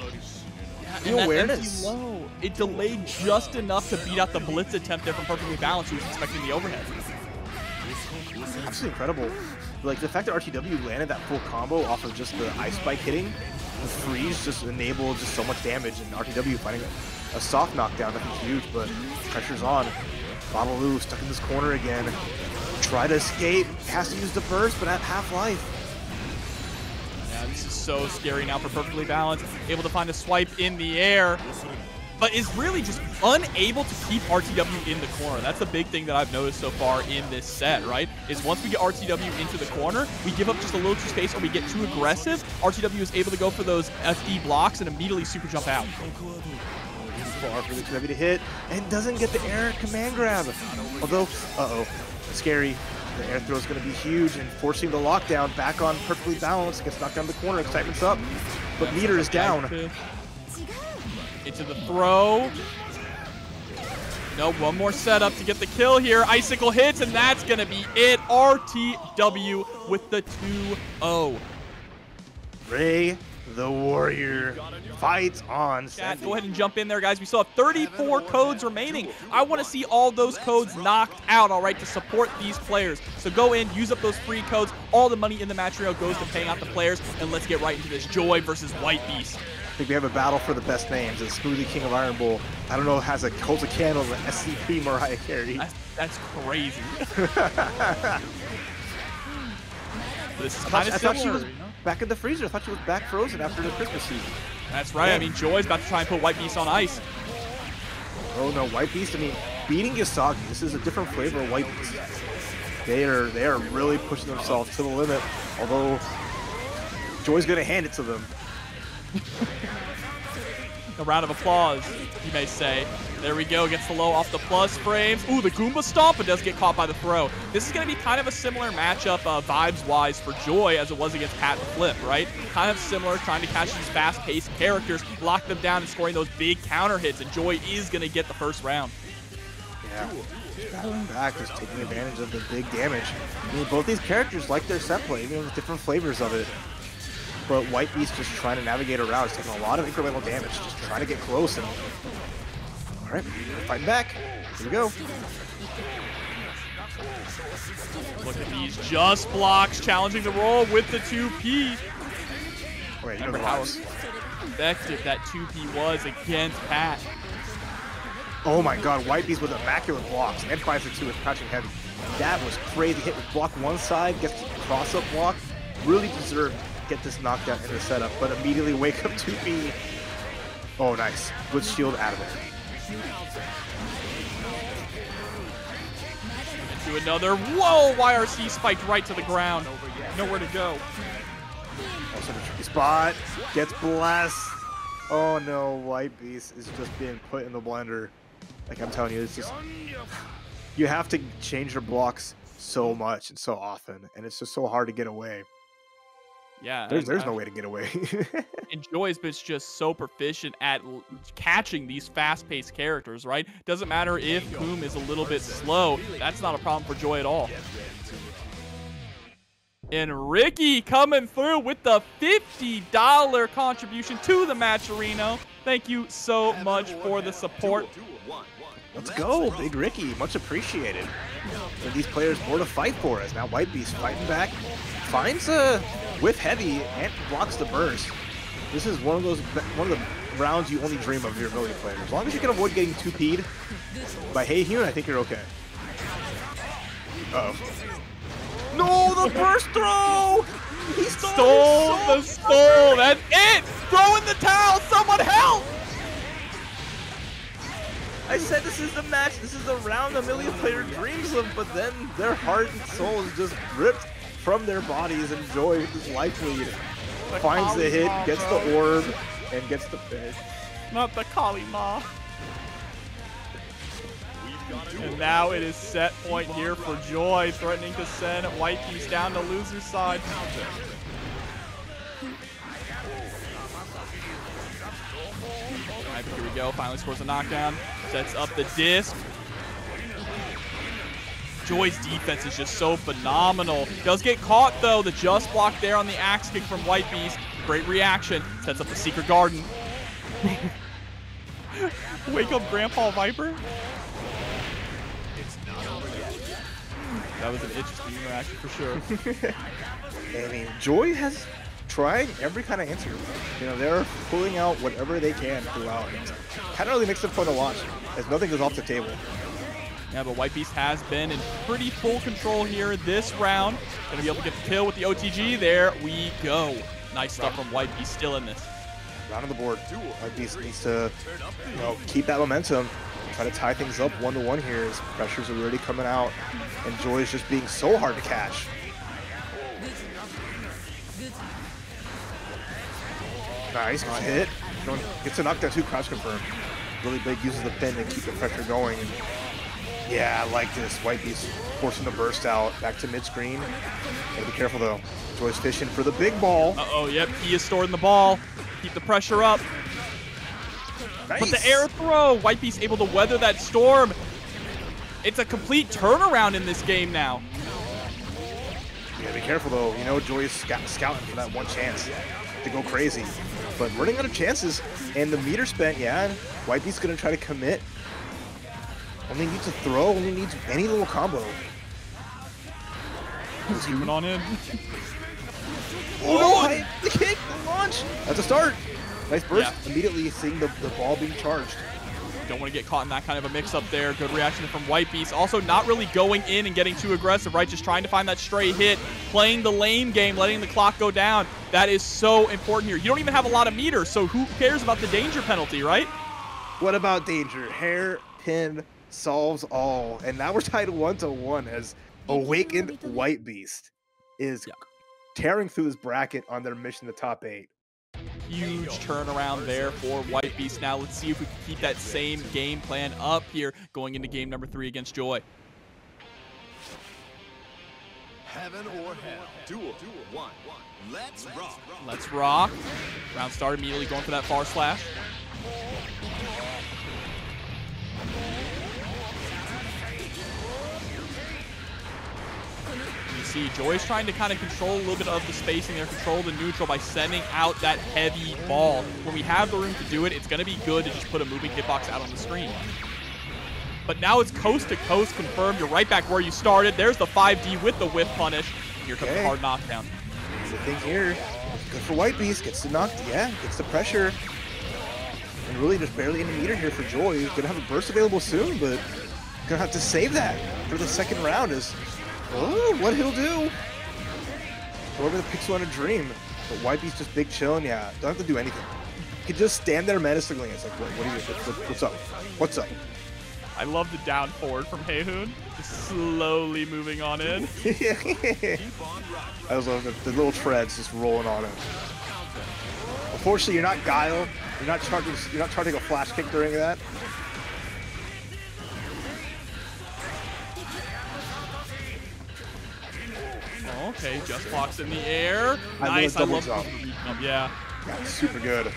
A: And
B: The
A: that
B: awareness.
A: empty low, it delayed just enough to beat out the blitz attempt there from Perfectly Balanced, who was expecting the overhead.
B: Absolutely incredible. Like the fact that RTW landed that full combo off of just the ice spike hitting, the freeze just enabled just so much damage, and RTW finding a, soft knockdown, nothing huge, but pressure's on. Babalu stuck in this corner again. Try to escape, has to use the burst, but at half life.
A: Yeah, this is so scary now for Perfectly Balanced. Able to find a swipe in the air, but is really just unable to keep RTW in the corner. That's the big thing that I've noticed so far in this set, right? Is once we get RTW into the corner, we give up just a little too space or we get too aggressive. RTW is able to go for those FD blocks and immediately super jump out.
B: Far for the heavy to hit, and doesn't get the air command grab. Although, uh-oh, scary. The air throw is going to be huge and forcing the lockdown back on perfectly balanced. Gets knocked down the corner. Excitement's up, but meter is down.
A: Into the throw. No, one more setup to get the kill here. Icicle hits, and that's going to be it. RTW with the 2-0.
B: Ray the Warrior fights on.
A: Chat, go ahead and jump in there, guys. We still have 34 codes remaining. I want to see all those codes knocked out, all right, to support these players. So go in, use up those free codes. All the money in the match goes to paying out the players, and let's get right into this. Joy versus White Beast.
B: Think we have a battle for the best names. It's Smoothie King of Iron Bull, I don't know, has a holds a candle to SCP Mariah Carey.
A: That's, that's crazy. this is kind of similar.
B: was
A: you know?
B: back in the freezer. I thought she was back frozen after the Christmas season.
A: That's right. I mean, Joy's about to try and put White Beast on ice.
B: Oh no, White Beast. I mean, beating Yasagi. This is a different flavor of White Beast. They are they are really pushing themselves to the limit. Although Joy's gonna hand it to them.
A: A round of applause, you may say. There we go, gets the low off the plus frames. Ooh, the Goomba Stomp, but does get caught by the throw. This is going to be kind of a similar matchup uh, vibes-wise for Joy as it was against Pat the Flip, right? Kind of similar, trying to catch these fast-paced characters, lock them down, and scoring those big counter hits, and Joy is going to get the first round.
B: Yeah. Battling back, just taking advantage of the big damage. I mean, both these characters like their set play, even with different flavors of it. But White Beast just trying to navigate around, he's taking a lot of incremental damage, just trying to get close. And all right, fighting back. Here we go.
A: Look at these just blocks challenging the roll with the 2P.
B: Wait, you know
A: Remember how
B: vibes.
A: effective that 2P was against Pat.
B: Oh my god, White Beast with immaculate blocks and 562 with crouching heavy. That was crazy. Hit with block one side, gets the cross up block. Really deserved to get this knockdown in the setup, but immediately wake up 2B. Oh, nice. Good shield out of it.
A: Into another. Whoa! YRC spiked right to the ground. Nowhere to go.
B: Also the tricky spot. Gets blessed. Oh no, White Beast is just being put in the blender. Like I'm telling you, it's just you have to change your blocks so much and so often, and it's just so hard to get away.
A: Yeah.
B: There's there's no way to get away.
A: And Joy's been just so proficient at l- catching these fast-paced characters, right? Doesn't matter if Koom is a little bit slow. That's not a problem for Joy at all. And Ricky coming through with the $50 contribution to the Matcherino. Thank you so much for the support.
B: Let's go, Big Ricky. Much appreciated. And these players more to fight for us. Now White Beast fighting back, finds a whiff heavy and blocks the burst. This is one of those one of the rounds you only dream of if you're a Millia player. As long as you can avoid getting 2P'd by Hey I think you're okay. Uh oh. No, the burst throw! He stole,
A: Stole
B: so
A: the stole. That's it. Throw in the towel. Someone help.
B: I said this is the match, this is the round a Millia player dreams of, but then their heart and soul is just ripped from their bodies and joy with this life lead. Finds the hit, gets the orb, and gets the finish.
A: Not the Kali Ma. And now it is set point here for Joy, threatening to send White Beast down to loser's side. Here we go. Finally scores a knockdown. Sets up the disc. Joy's defense is just so phenomenal. Does get caught though. The just block there on the axe kick from White Beast. Great reaction. Sets up the secret garden. Wake up Grandpa Viper. It's not over the That was an interesting interaction for sure.
B: I mean, Joy has tried every kind of answer. You know, they're pulling out whatever they can throughout. Kind of really makes it fun to watch, as nothing is off the table.
A: Yeah, but White Beast has been in pretty full control here this round. Gonna be able to get the kill with the OTG. There we go. Nice stuff from White Beast still in this.
B: Round on the board. White Beast needs to, you know, keep that momentum. Try to tie things up one to one here as pressures are really coming out. And Joy is just being so hard to catch. Nice, a hit. Gets a knockdown too, crouch confirmed. Really big, uses the pin to keep the pressure going. And yeah, I like this. White Beast forcing the burst out. Back to mid-screen. Gotta be careful though. Joy's fishing for the big ball.
A: Uh-oh, yep, he is storing the ball. Keep the pressure up.
B: Nice.
A: But the air throw, White Beast able to weather that storm. It's a complete turnaround in this game now.
B: Gotta be careful though. You know, Joy's scout- scouting for that one chance to go crazy. But running out of chances, and the meter spent, yeah, White Beast's gonna try to commit. Only needs a throw, only needs any little combo.
A: Zooming on in.
B: Oh, no, oh! I- the kick, the launch. That's a start. Nice burst.
A: Yeah.
B: Immediately seeing the, the ball being charged.
A: Don't want to get caught in that kind of a mix-up there. Good reaction from White Beast. Also not really going in and getting too aggressive, right? Just trying to find that stray hit, playing the lane game, letting the clock go down. That is so important here. You don't even have a lot of meters, so who cares about the danger penalty, right?
B: What about danger? Hairpin solves all. And now we're tied one to one as Awakened White Beast is
A: Yeah.
B: tearing through this bracket on their mission to top eight.
A: Huge turnaround there for White Beast. Now let's see if we can keep that same game plan up here going into game number three against Joy.
C: Heaven or hell. Duel. One. Let's rock.
A: Let's rock. Round start immediately going for that far slash. See, Joy's trying to kind of control a little bit of the spacing there, control the neutral by sending out that heavy ball. When we have the room to do it, it's going to be good to just put a moving hitbox out on the screen. but now it's coast to coast confirmed. You're right back where you started. There's the 5D with the whiff punish. Here comes
B: Okay.
A: the hard knockdown.
B: The thing here, good for White Beast, gets the knock, yeah, gets the pressure. And really just barely in the meter here for Joy. He's gonna have a burst available soon, but gonna have to save that for the second round is, oh, what he'll do. Over the Pixel in a dream. But White Beast just big chilling, yeah, don't have to do anything. He can just stand there menacingly. It's like, what, what are you, what, what- what's up? What's up?
A: I love the down forward from Haehyun. Just slowly moving on in.
B: I was love the, the little treads just rolling on him. Unfortunately, you're not Guile. You're not charging. You're not charging a flash kick during that.
A: Okay, just blocks in the air.
B: I love
A: nice, I
B: double
A: love
B: jump.
A: the beat jump, Yeah.
B: Super good.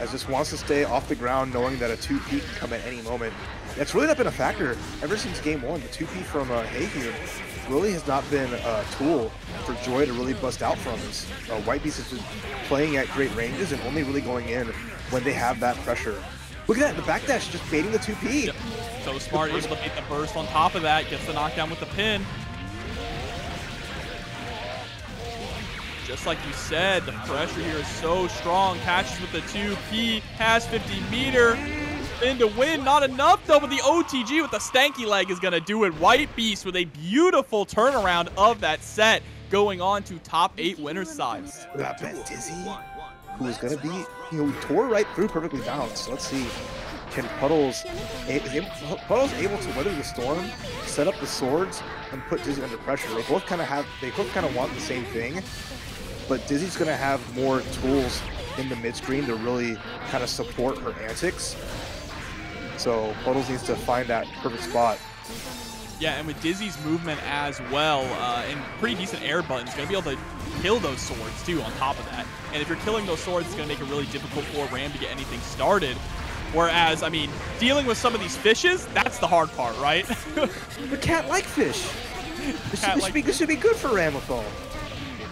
B: As just wants to stay off the ground, knowing that a 2P can come at any moment. That's really not been a factor ever since game one. The 2P from uh, Haehyun really has not been a tool for Joy to really bust out from. Uh, White Beast is just playing at great ranges and only really going in when they have that pressure. Look at that, the backdash just baiting the 2P.
A: Yep. So smart, able to hit the burst on top of that, gets the knockdown with the pin. Just like you said, the pressure here is so strong. Catches with the 2P, has 50 meter. Spin to win, not enough though, but the OTG with the stanky leg is gonna do it. White Beast with a beautiful turnaround of that set, going on to top eight winners side.
B: Look at that Bet Dizzy, who is going to be, you know, tore right through perfectly balanced. Let's see, can Puddles, is Puddles able to weather the storm, set up the swords, and put Dizzy under pressure? They both kind of have, they both kind of want the same thing, but Dizzy's going to have more tools in the mid screen to really kind of support her antics. So Puddles needs to find that perfect spot.
A: Yeah, and with Dizzy's movement as well, uh, and pretty decent air buttons, gonna be able to kill those swords too on top of that. And if you're killing those swords, it's gonna make it really difficult for Ram to get anything started. Whereas, I mean, dealing with some of these fishes, that's the hard part, right?
B: The cat like fish. This, this
A: like
B: should be, this should be good for Ramlethal.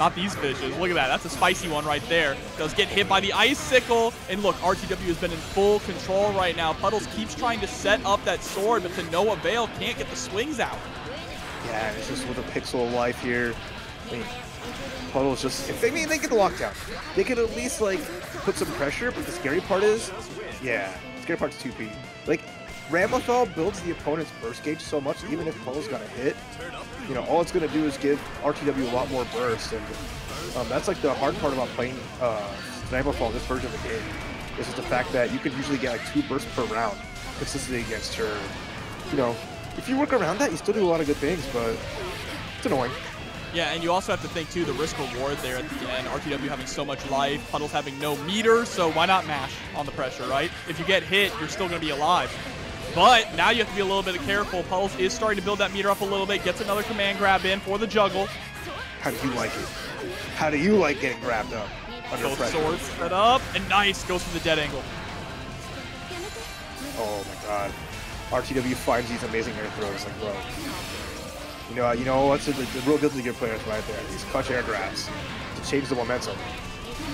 A: Not these fishes. Look at that. That's a spicy one right there. Does get hit by the icicle. And look, RTW has been in full control right now. Puddles keeps trying to set up that sword, but to no avail. Can't get the swings out.
B: Yeah, it's just with a pixel of life here. I mean, Puddle's just, if they I mean they get the lockdown, they could at least like put some pressure. But the scary part is, yeah, the scary part's 2P. Like, Ramlethal builds the opponent's burst gauge so much, even if Puddle's gonna hit, you know, all it's gonna do is give RTW a lot more burst, and um, that's like the hard part about playing uh, Ramlethal this version of the game. Is just the fact that you could usually get like two bursts per round consistently against her. You know, if you work around that, you still do a lot of good things, but it's annoying.
A: Yeah, and you also have to think too the risk reward there at the end. RTW having so much life, Puddles having no meter, so why not mash on the pressure, right? If you get hit, you're still going to be alive. But now you have to be a little bit careful. Pulse is starting to build that meter up a little bit, gets another command grab in for the juggle.
B: How do you like it? How do you like getting grabbed up under
A: Both
B: pressure?
A: swords set up, and nice, goes for the dead angle.
B: Oh my god. RTW finds these amazing air throws like bro. You know, you know what's the, the real Guilty Gear players right there? These clutch air grabs to change the momentum.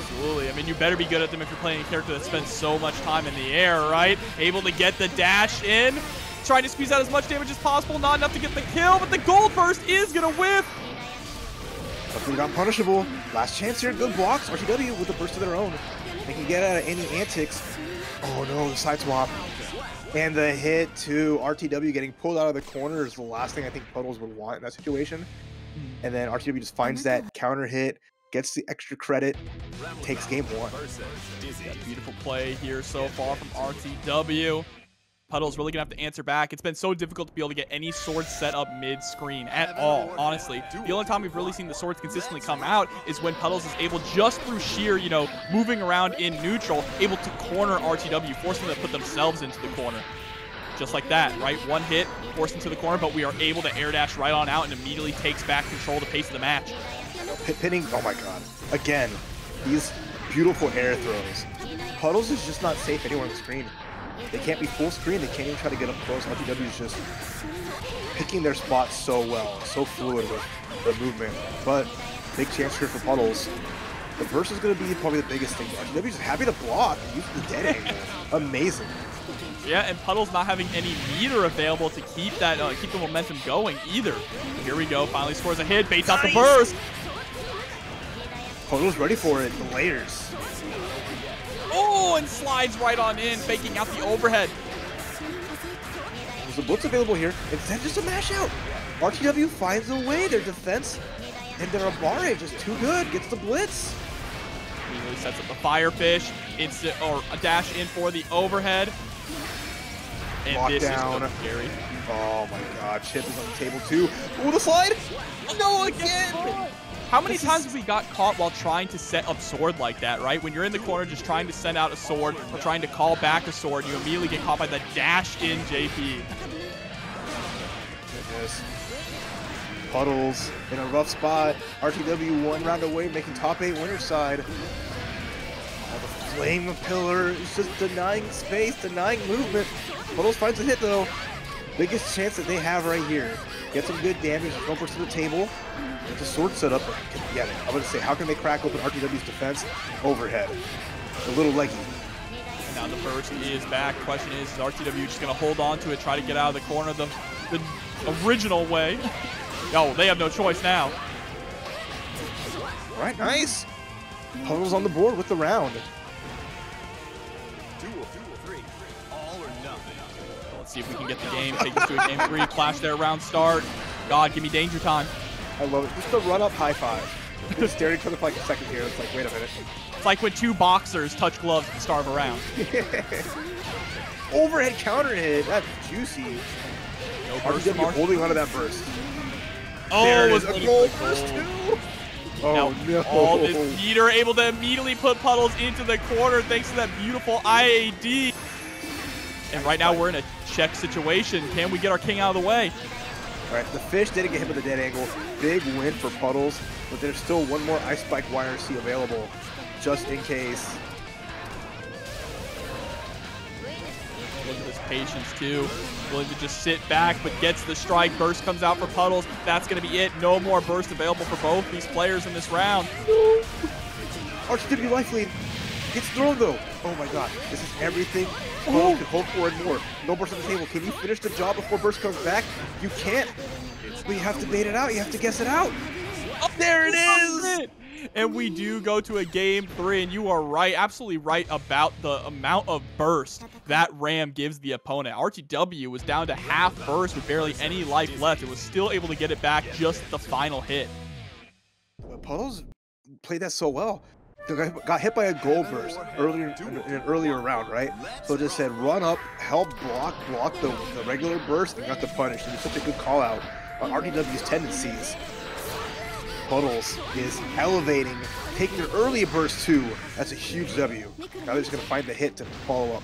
A: Absolutely. I mean, you better be good at them if you're playing a character that spends so much time in the air, right? Able to get the dash in, trying to squeeze out as much damage as possible, not enough to get the kill, but the gold burst is going to whiff.
B: Definitely not punishable. Last chance here, good blocks. RTW with a burst of their own. They can get out of any antics. Oh no, the side swap. And the hit to RTW getting pulled out of the corner is the last thing I think Puddles would want in that situation. And then RTW just finds mm-hmm. that counter hit, gets the extra credit, takes game one.
A: Yeah, beautiful play here so far from RTW. Puddle's really gonna have to answer back. It's been so difficult to be able to get any swords set up mid-screen at all, honestly. The only time we've really seen the swords consistently come out is when Puddles is able, just through sheer, you know, moving around in neutral, able to corner RTW, forcing them to put themselves into the corner. Just like that, right? One hit, forced into the corner, but we are able to air dash right on out and immediately takes back control of the pace of the match.
B: Pit pinning, oh my god. Again, these beautiful air throws. Puddles is just not safe anywhere on the screen. They can't be full screen, they can't even try to get up close. RTW is just picking their spots so well, so fluid with the movement. But big chance here for Puddles. The burst is going to be probably the biggest thing. RTW is happy to block and use the dead angle. Amazing.
A: Yeah, and Puddle's not having any meter available to keep that uh, keep the momentum going either. Here we go. Finally scores a hit, baits out the burst.
B: Puddle's ready for it. The layers.
A: Oh, and slides right on in, faking out the overhead.
B: There's a blitz available here. Instead, just a mash out. RTW finds a way. Their defense and their Abare just too good. Gets the blitz.
A: He really sets up the firefish, instant or a dash in for the overhead. And this
B: Lockdown.
A: is scary.
B: Oh my god, Chip is on the table too. Ooh, the slide! No, again!
A: How many
B: This is-
A: times have we got caught while trying to set up sword like that, right? When you're in the corner just trying to send out a sword or trying to call back a sword, you immediately get caught by the dash in JP.
B: Goodness. Puddles in a rough spot. RTW one round away, making top eight winner side. Oh, the flame pillar is just denying space, denying movement. Puddles finds a hit though. Biggest chance that they have right here. Get some good damage, jumper to the table. Get the sword set up. Yeah, I'm gonna say, how can they crack open RTW's defense? Overhead. A little leggy.
A: And now the burst is back. Question is, is RTW just going to hold on to it, try to get out of the corner the, the original way? oh, they have no choice now.
B: All right, nice. Puddles on the board with the round.
A: See if we can get the game, take this to a game three, clash their round start. God, give me danger time.
B: I love it. Just the run up high five. Just staring at each other for like a second here. It's like, wait a minute.
A: It's like when two boxers touch gloves at the start of a round.
B: Overhead counter hit. That's juicy.
A: No burst Arch-
B: holding onto that burst.
A: Oh,
B: there it
A: was.
B: A goal
A: goal.
B: too.
A: Oh, now,
B: Oh no.
A: all this meter able to immediately put Puddles into the corner thanks to that beautiful IAD. And right now we're in a check situation. Can we get our king out of the way?
B: All right, the fish didn't get hit with a dead angle. Big win for Puddles, but there's still one more Ice Spike YRC available, just in case.
A: Look at his patience too. Willing to just sit back, but gets the strike. Burst comes out for Puddles. That's going to be it. No more burst available for both these players in this round.
B: RTW life lead gets thrown though. Oh my god, this is everything Puddles oh. could hope for and more. No burst on the table. Can you finish the job before burst comes back? You can't. But you have to bait it out. You have to guess it out. Up there it is.
A: And we do go to a game three, and you are right, absolutely right about the amount of burst that Ram gives the opponent. RTW was down to half burst with barely any life left. It was still able to get it back just the final hit.
B: But Puddles played that so well. Got hit by a gold burst earlier in an earlier round, right? So just said run up, help block, block the, the regular burst, and got the punish. And it's such a good call out on RTW's tendencies. Puddles is elevating, taking an early burst too. That's a huge W. Now they're just gonna find the hit to follow up.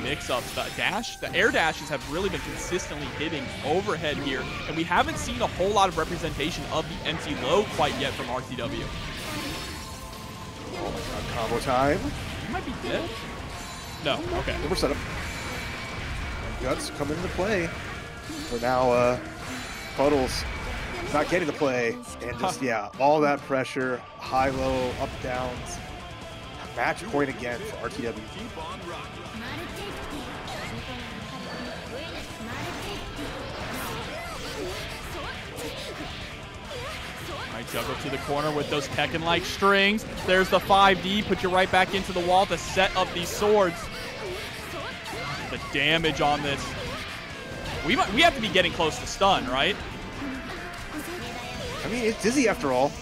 A: Mix-ups, the dash, the air dashes have really been consistently hitting overhead here, and we haven't seen a whole lot of representation of the empty low quite yet from RTW.
B: Oh my god, combo time.
A: You might be dead. No, okay.
B: Over setup. Guts come into play. For now uh Puddles not getting the play and just yeah, all that pressure, high low, up downs. Match point again for RTW.
A: Right, juggle to the corner with those Tekken-like strings. There's the 5D, put you right back into the wall to set up these swords. The damage on this. We might, we have to be getting close to stun, right?
B: I mean, it's Dizzy after all.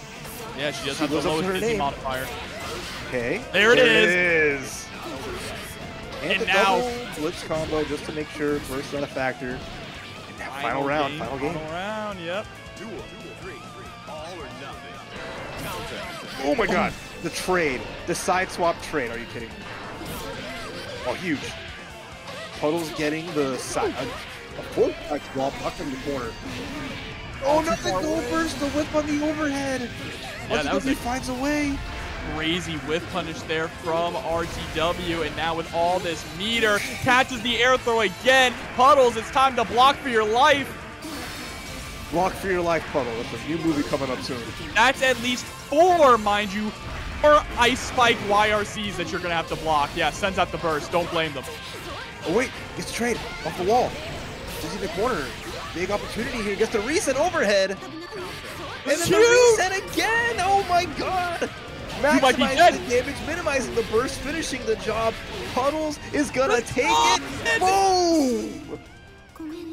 A: Yeah, she does
B: She
A: have the
B: lives up to
A: lowest dizzy
B: name.
A: modifier.
B: Okay.
A: There it
B: it
A: is.
B: is. And,
A: And
B: the
A: now-
B: blitz combo just to make sure first not a factor. Now final, round, final game.
A: Final round, yep.
B: Oh my god, the trade, the side swap trade. Are you kidding me? Oh, huge. Puddle's getting the side, a, a full back swap, blocked from the corner. Oh, not the goal burst, the whip on the overhead.
A: Yeah, that was a-
B: finds a way.
A: Crazy whiff punish there from RTW, and now with all this meter, catches the air throw again. Puddles, it's time to block for your life.
B: Block for your life, Puddle. That's a new movie coming up soon.
A: That's at least four, mind you, Or Ice Spike YRCs that you're going to have to block. Yeah, sends out the burst. Don't blame them.
B: Oh wait, gets trade off the wall. Just in the corner. Big opportunity here. Gets the reset overhead. And then the reset again. Oh my god.
A: might be
B: Maximizing
A: dead.
B: the damage, minimizing the burst, finishing the job. Puddles is gonna take
A: Oh,
B: it. Boom!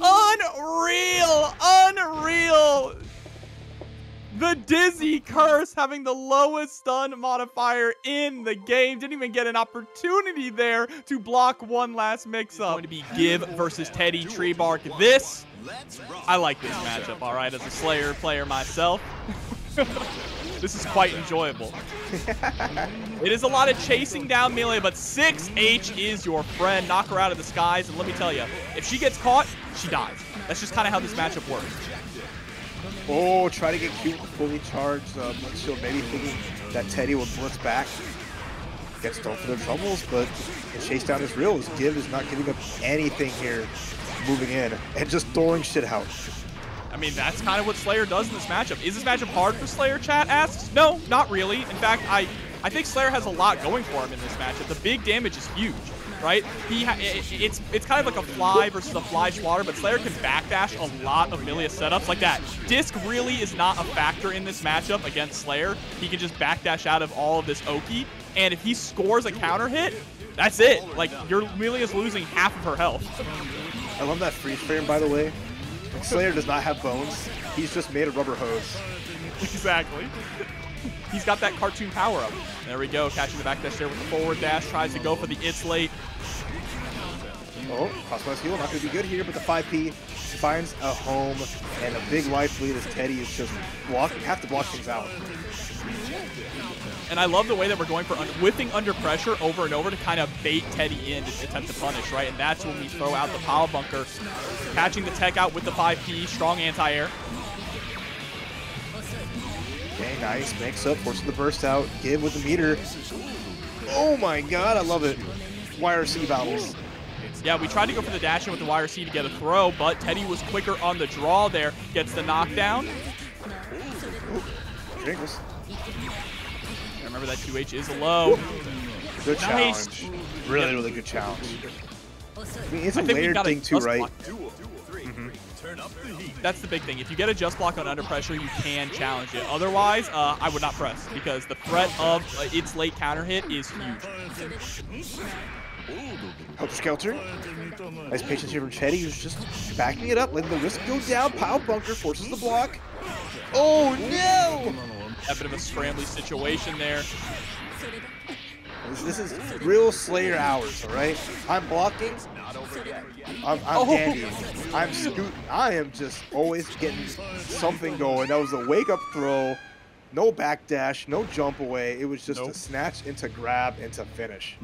A: Unreal! Unreal! The Dizzy Curse having the lowest stun modifier in the game. Didn't even get an opportunity there to block one last mix-up. Going to be Give versus Teddy Treebark. This, I like this matchup, all right, as a Slayer player myself. this is quite enjoyable. It is a lot of chasing down Millia, but 6H is your friend. Knock her out of the skies, and let me tell you, if she gets caught, she dies. That's just kind of how this matchup works.
B: Oh, try to get cute fully charged. Uh, Blitz Shield maybe thinking that Teddy will blitz back. Gets thrown for their troubles, but the chase down is real. As Give is not giving up anything here, moving in and just throwing shit out.
A: I mean, that's kind of what Slayer does in this matchup. Is this matchup hard for Slayer, chat asks? No, not really. In fact, I, I think Slayer has a lot going for him in this matchup. The big damage is huge, right? He it's it's kind of like a fly versus a fly swatter, but Slayer can backdash a lot of Millia setups like that. Disc really is not a factor in this matchup against Slayer. He can just backdash out of all of this Oki, and if he scores a counter hit, that's it. Like, your Millia's losing half of her health.
B: I love that freeze frame, by the way. Slayer does not have bones. He's just made a rubber hose.
A: exactly. He's got that cartoon power up. There we go, catching the back dash there with the forward dash. Tries to go for the it's late.
B: Oh, Cosmos heal, not going to be good here, but the 5P finds a home and a big life lead as Teddy is just blocking, have to block things out.
A: And I love the way that we're going for un- whipping under pressure over and over to kind of bait Teddy in to attempt to punish, right? And that's when we throw out the power bunker, catching the tech out with the 5P, strong anti-air.
B: Okay, nice. Mix up, forcing the burst out. Give with the meter. Oh my god, I love it. YRC battles.
A: Yeah, we tried to go for the dash in with the YRC to get a throw, but Teddy was quicker on the draw there, gets the knockdown.
B: Drink this.
A: Remember that 2H is low.
B: Good
A: Nice.
B: challenge. Really, really good challenge. I mean, it's a layered thing too, right?
A: block.
C: Duel, three. Turn up the heat.
A: That's the big thing. If you get a just block on under pressure, you can challenge it. Otherwise, uh, I would not press because the threat of uh, its late counter hit is huge.
B: Helter Skelter. Nice patience here from Teddy, who's just backing it up, letting the risk go down. Pile Bunker forces the block. Oh no!
A: A bit of a scrambly situation there.
B: This, is real Slayer hours, all right? I'm blocking. I'm, I'm
A: Oh.
B: I'm scooting. I am just always getting something going. That was a wake up throw. No backdash, no jump away. It was just
A: Nope.
B: a snatch into grab into finish.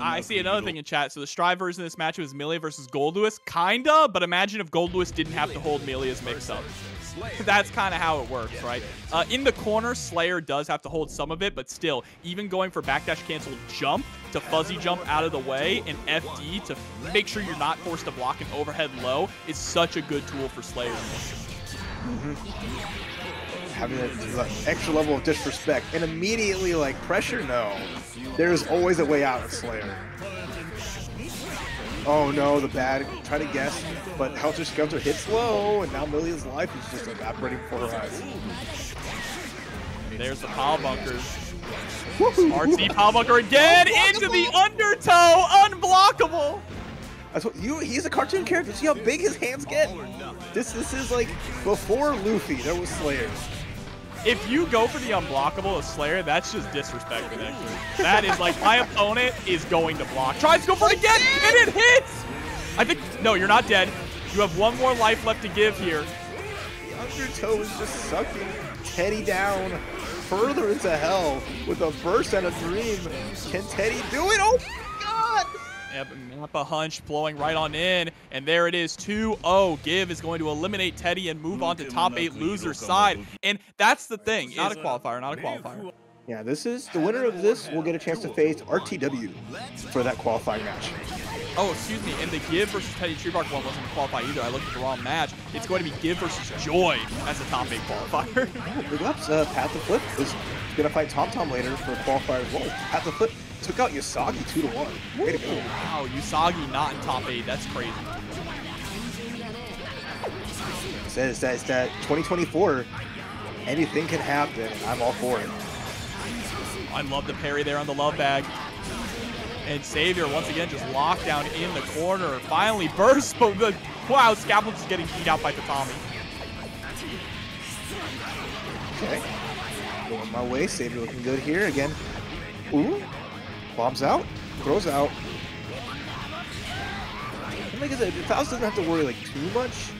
A: I see another thing in chat. So the Strive version of this match was Millia versus Goldlewis. Kinda, but imagine if Goldlewis didn't have to hold Millia's mix up. That's kind of how it works, right? Uh, in the corner, Slayer does have to hold some of it, but still, even going for backdash cancel jump to fuzzy jump out of the way and FD to make sure you're not forced to block an overhead low is such a good tool for Slayer.
B: Having that that extra level of disrespect and immediately like pressure. No, there's always a way out of Slayer. Oh no, the bad. Try to guess, but Helter Skelter hits low, and now Millia's life is just evaporating before her eyes.
A: There's the power bunkers. RC power bunker again into the undertow, unblockable.
B: That's what you. He's a cartoon character. See how big his hands get. This this is like before Luffy. There was Slayer.
A: If you go for the unblockable of Slayer, that's just disrespecting Hector. That is like my opponent is going to block. Tries to go for it again, and it hits! I think, no, you're not dead. You have one more life left to give here.
B: The undertow is just sucking Teddy down further into hell with a burst and a dream. Can Teddy do it? Oh my god!
A: Yep, Mappa Hunch blowing right on in, and there it is, 2-0. Give is going to eliminate Teddy and move on to top 8 loser side. And that's the thing. Not a qualifier, not a qualifier.
B: Yeah, this is the winner of this will get a chance to face RTW for that qualifying match.
A: Oh, excuse me, and the Give versus Teddy Treebark one wasn't a qualify either. I looked at the wrong match. It's going to be Give versus Joy as a top 8 qualifier.
B: Big ups, uh, Pat the Flip is gonna fight TomTom later for qualifier as well. Pat the Flip took out Yasagi two to one. Way to go.
A: Wow, Usagi not in top eight. That's crazy.
B: Says that, it's that 2024, anything can happen, I'm all for it.
A: I love the parry there on the love bag. And Savior, once again, just locked down in the corner. Finally bursts, but the, wow, Scalpel just getting beat out by Tatami.
B: Okay. Going my way. Savior looking good here. Again. Ooh. Bombs out. Throws out. And like I said, Faust doesn't have to worry like too much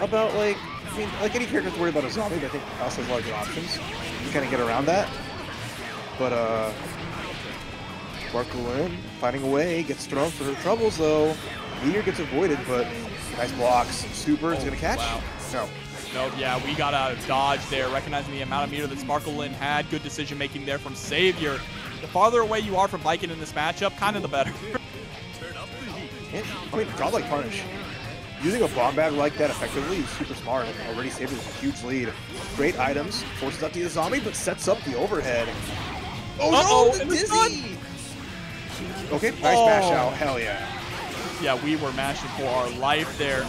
B: about like I mean like any character has worry about a zombie, but I think Faust has a lot of good options. You kind of get around that. But uh in, finding a way, gets thrown for her troubles though. Meteor gets avoided, but nice blocks. Super is gonna catch.
A: wow.
B: No.
A: No, yeah, we got out of dodge there, recognizing the amount of meter that Sparkle Lynn had. Good decision making there from Savior. The farther away you are from Baiken in this matchup, kind of the better.
B: I mean, godlike punish. Using a bomb bag like that effectively is super smart. and Already saved us a huge lead. Great items. Forces out the zombie, but sets up the overhead. Oh
A: Uh-oh,
B: no, the
A: and the
B: dizzy! Okay, nice
A: Oh.
B: mash out. Hell yeah.
A: yeah, we were mashing for our life there.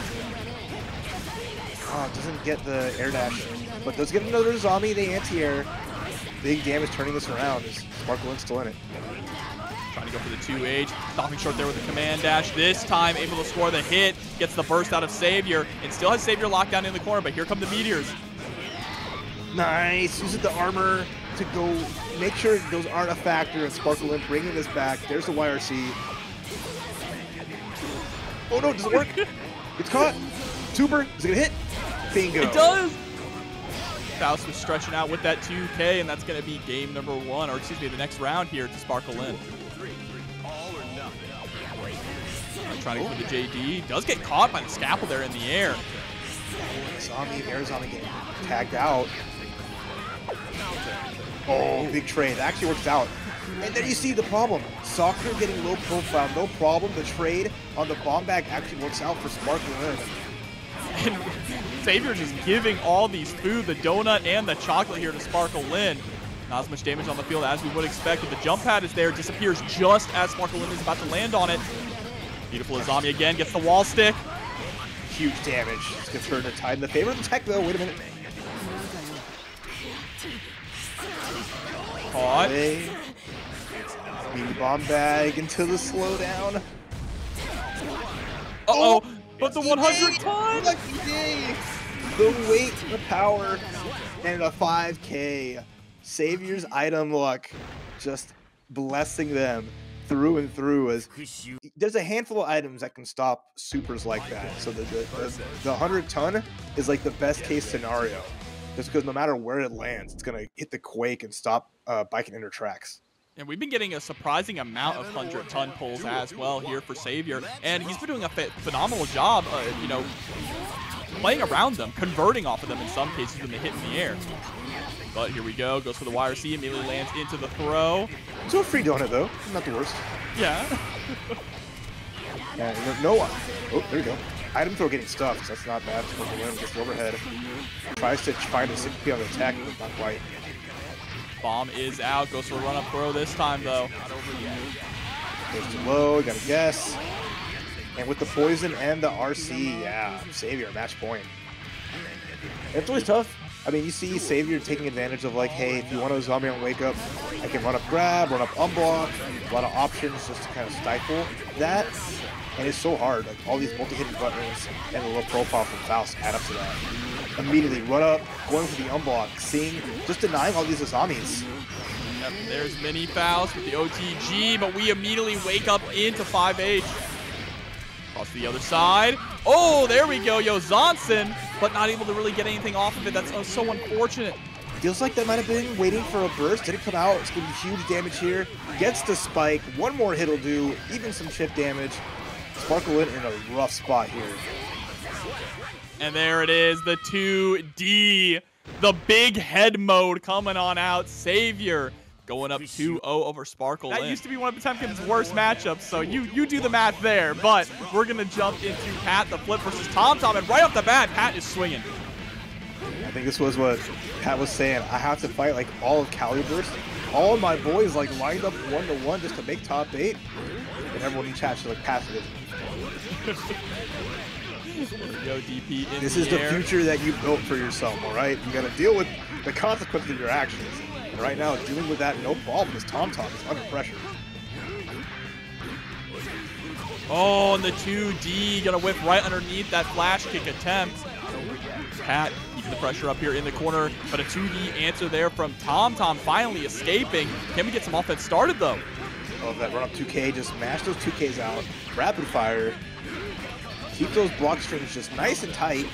B: Oh, doesn't get the air dash, but does get another zombie, the anti-air. Big damage turning this around. Is Sparkle still in it?
A: Trying to go for the 2H. Stopping short there with the command dash. This time able to score the hit. Gets the burst out of Savior. And still has Savior locked down in the corner, but here come the meteors.
B: Nice. Uses the armor to go make sure those aren't a factor and Sparkle Lynn bringing this back. There's the YRC. Oh no, does it work? it's caught. Tuber, Is it gonna hit? Bingo.
A: It does! Faust was stretching out with that 2K, and that's going to be game number one, or excuse me, the next round here to Sparkle Lynn.
C: All.
A: Trying to go the JD. Does get caught by the scalpel there in the air.
B: Zombie, air zombie getting tagged out. Oh, big trade. That actually works out. And then you see the problem. Soccer getting low profile, no problem. The trade on the bomb bag actually works out for Sparkle Lynn.
A: And Savior just giving all these food, the donut and the chocolate here to Sparkle Lynn. Not as much damage on the field as we would expect, but the jump pad is there, disappears just as Sparkle Lynn is about to land on it. Beautiful Azami again, gets the wall stick.
B: Huge damage. It's gonna turn the tide in the favor of the tech though. Wait a minute.
A: Caught.
B: Speedy bomb bag into the slowdown.
A: Uh-oh, oh, but the 100
B: day! Lucky day! The weight, the power, and a 5k. Savior's item luck just blessing them through and through as there's a handful of items that can stop supers like that. So the the, the, the 100 ton is like the best case scenario. Just because no matter where it lands, it's gonna hit the quake and stop uh, Baiken tracks.
A: And we've been getting a surprising amount of 100 ton pulls as well here for Savior. And he's been doing a phenomenal job, uh, you know, playing around them, converting off of them in some cases when they hit in the air. But here we go, goes for the YRC, immediately lands into the throw.
B: So a free donut though, not the worst.
A: Yeah.
B: And no, no, uh, oh, there you go. Item throw getting stuffed. so That's not bad. In, gets overhead. Tries to find a 6P on the attack, but not quite.
A: Bomb is out, goes for a run up throw this time though.
B: Goes too low, gotta guess. And with the poison and the RC, yeah, Savior, match point. It's always tough. I mean, you see Savior taking advantage of like, hey, if you want a zombie on wake up, I can run up grab, run up unblock, a lot of options just to kind of stifle that. And it's so hard. Like all these multi-hitting buttons and the low profile from Faust add up to that. Immediately run up, going for the unblock, seeing, just denying all these zombies.
A: Yep, there's Mini Faust with the OTG, but we immediately wake up into 5H. Across to the other side. Oh, there we go, Youzansen, but not able to really get anything off of it. That's uh, so unfortunate.
B: Feels like that might have been waiting for a burst. Didn't come out. It's going to be huge damage here. Gets the spike. One more hit will do. Even some chip damage. Sparkle Lynn in a rough spot here.
A: And there it is, the 2D. The big head mode coming on out. Savior going up 2-0 over Sparkle. That used to be one of Potemkin's worst matchups, so you you do the math there. But we're going to jump into Pat the Flip versus Tom Tom. And right off the bat, Pat is swinging.
B: I think this was what Pat was saying. I have to fight like all of Caliburst. All of my boys like lined up one to one just to make top eight. And everyone in chat should like pass it.
A: Yo, DP in
B: This
A: the
B: is the
A: air.
B: future that you built for yourself, all right? You got to deal with the consequences of your actions. And right now, dealing with that no problem because Tom Tom is under pressure.
A: Oh, and the 2D gonna whip right underneath that flash kick attempt. Pat keeping the pressure up here in the corner, but a 2D answer there from Tom Tom finally escaping. Can we get some offense started though?
B: Oh, that run up 2K, just mash those 2Ks out, rapid fire, keep those block strings just nice and tight.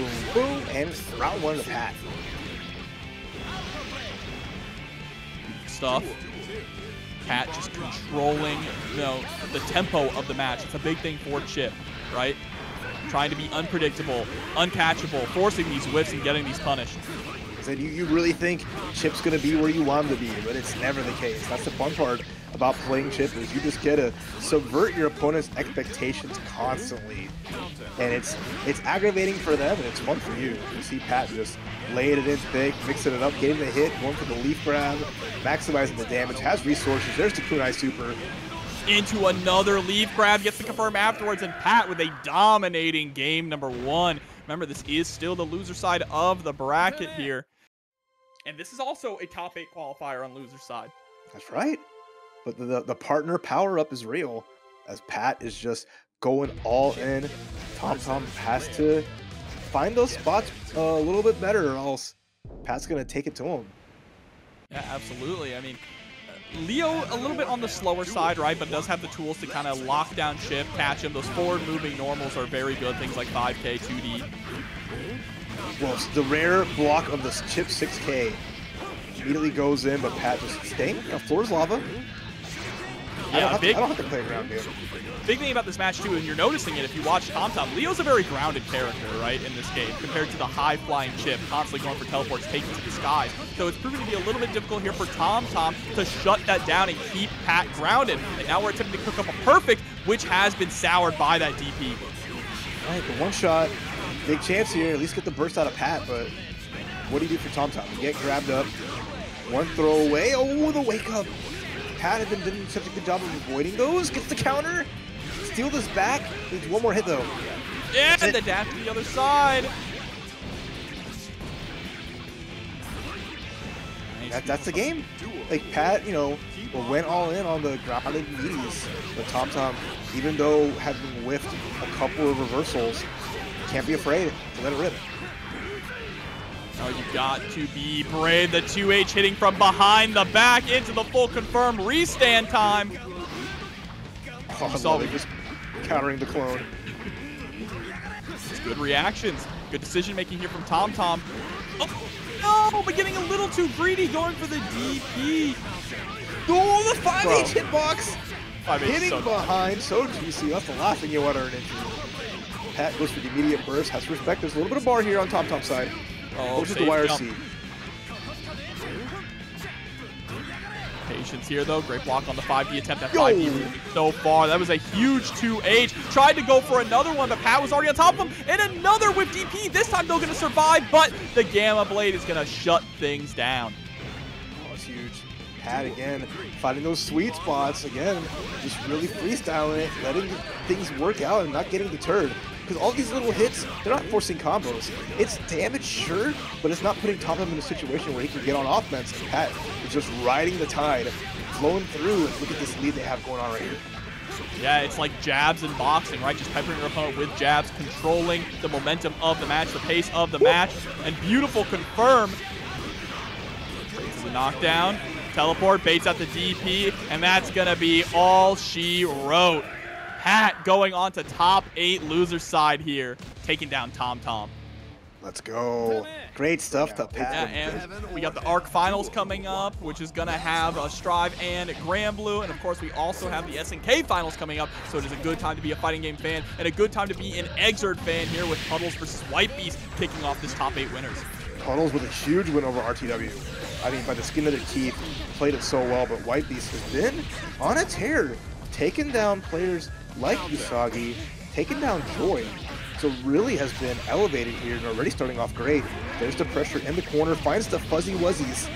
B: Boom, boom, and round one to Pat.
A: Stuff. Pat just controlling, you know, the tempo of the match. It's a big thing for Chipp, right? Trying to be unpredictable, uncatchable, forcing these whiffs and getting these punished.
B: I said, you, you really think Chipp's going to be where you want him to be, but it's never the case. That's the fun part about playing Chipp is you just get to subvert your opponent's expectations constantly. And it's it's aggravating for them, and it's fun for you. You see Pat just laying it in thick, mixing it up, getting the hit, going for the leaf grab, maximizing the damage, has resources. There's the Kunai Super.
A: into another leaf grab. Gets the confirm afterwards, and Pat with a dominating game number one. Remember, this is still the loser side of the bracket here. And this is also a top eight qualifier on loser side.
B: That's right. But the, the, partner power up is real, as Pat is just going all in. Tom Tom has to find those spots a little bit better, or else Pat's going to take it to him.
A: Yeah, absolutely. I mean, uh, Leo a little bit on the slower side, right? But does have the tools to kind of lock down Chipp, catch him. Those forward moving normals are very good. Things like 5K, 2D.
B: Well, the rare block of the chip 6K immediately goes in, but Pat just staying. Know, floor's lava. I, don't
A: Yeah, big,
B: to, I don't have to play around here.
A: big thing about this match too, and you're noticing it if you watch Tom Tom. Leo's a very grounded character, right, in this game compared to the high flying Chipp, constantly going for teleports, taking to the skies. So it's proving to be a little bit difficult here for Tom Tom to shut that down and keep Pat grounded. And now we're attempting to cook up a perfect, which has been soured by that DP.
B: All right, the one shot, big chance here. At least get the burst out of Pat, but what do you do for Tom Tom? You get grabbed up, one throw away. Oh, the wake up. Pat had been doing such a good job of avoiding those. Gets the counter. Steal this back. Needs one more hit though.
A: Yeah,
B: And
A: the dash to the other side.
B: That, that's the game. Like Pat, you know, went all in on the grounded knees, but Tom Tom, even though having whiffed a couple of reversals, can't be afraid to let it rip.
A: Oh, you got to be brave. The 2H hitting from behind the back into the full confirmed restand time.
B: Oh, I
A: saw it.
B: it, just countering the clone.
A: Good reactions. Good decision making here from Tom Tom. Oh, no, but getting a little too greedy going for the DP.
B: Oh, the 5
A: Bro.
B: Hitbox!
A: 5H
B: Hitting
A: so-
B: behind, so juicy. That's the last thing you want to run into. Pat goes for the immediate burst, has to respect. There's a little bit of bar here on Tom Tom's side.
A: Oh,
B: Pushes the
A: safe
B: wire seat.
A: Patience here, though. Great block on the 5D attempt.
B: at
A: 5D moving so far. That was a huge 2H. Tried to go for another one, but Pat was already on top of him. And another with DP. This time, though, going to survive, but the Gamma Blade is going to shut things down.
B: Oh, it's huge. Pat again, finding those sweet spots again, just really freestyling it, letting things work out and not getting deterred. Because all these little hits, they're not forcing combos. It's damage, sure, but it's not putting Tom in a situation where he can get on offense. And Pat is just riding the tide, flowing through. And look at this lead they have going on right here.
A: Yeah, it's like jabs in boxing, right? Just peppering your opponent with jabs, controlling the momentum of the match, the pace of the match, and beautiful confirm. To the knockdown. Teleport, baits out the DP, and that's gonna be all she wrote. Pat going on to top eight loser side here, taking down Tom Tom.
B: Let's go. Great stuff to
A: Yeah,
B: Pat.
A: and we got the ARC finals coming up, which is gonna have uh, Strive and Granblue, and of course we also have the SNK finals coming up. So it is a good time to be a fighting game fan and a good time to be an Xrd fan here with Puddles versus White Beast kicking off this top eight winners.
B: Puddles with a huge win over RTW. I mean, by the skin of their teeth, played it so well, but White Beast has been on a tear, taking down players like Usagi, taken down Joy. So really has been elevated here and already starting off great. There's the pressure in the corner, finds the Fuzzy Wuzzies.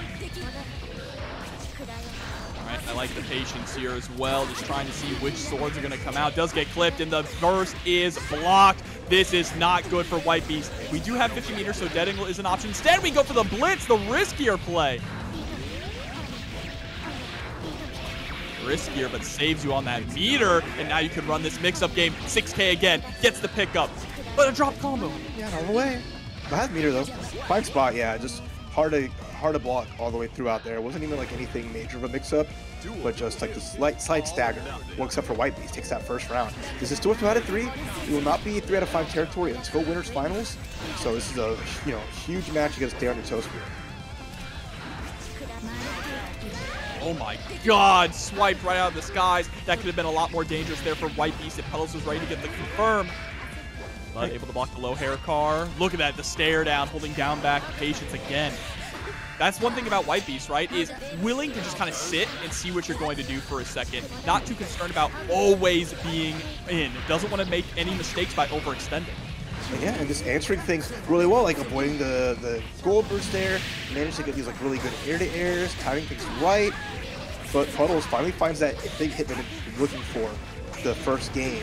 A: All right, I like the patience here as well, just trying to see which swords are going to come out. Does get clipped, and the burst is blocked. This is not good for White Beast. We do have 50 meters, so Dead Angle is an option. Instead, we go for the Blitz, the riskier play. Riskier, but saves you on that meter. And now you can run this mix-up game. 6K again, gets the pickup, but a drop combo.
B: Yeah, all the way. Bad meter though. Fine spot, yeah. Just hard to hard to block all the way through out there. It wasn't even like anything major of a mix-up, but just like this light slight stagger. Well, except for White Beast takes that first round. This is still a two out of three. It will not be three out of five territory until winners finals. So this is a you know huge match. You got to stay on your toes
A: Oh my god, swiped right out of the skies. That could have been a lot more dangerous there for White Beast if Puddles was ready to get the confirm. But able to block the low hair car. Look at that, the stare down, holding down back, patience again. That's one thing about White Beast, right? Is willing to just kind of sit and see what you're going to do for a second. Not too concerned about always being in. Doesn't want to make any mistakes by overextending.
B: Yeah, and just answering things really well, like avoiding the, the gold burst there, managed to get these like really good air-to-airs, timing things right, but Puddles finally finds that big hit that he's looking for the first game.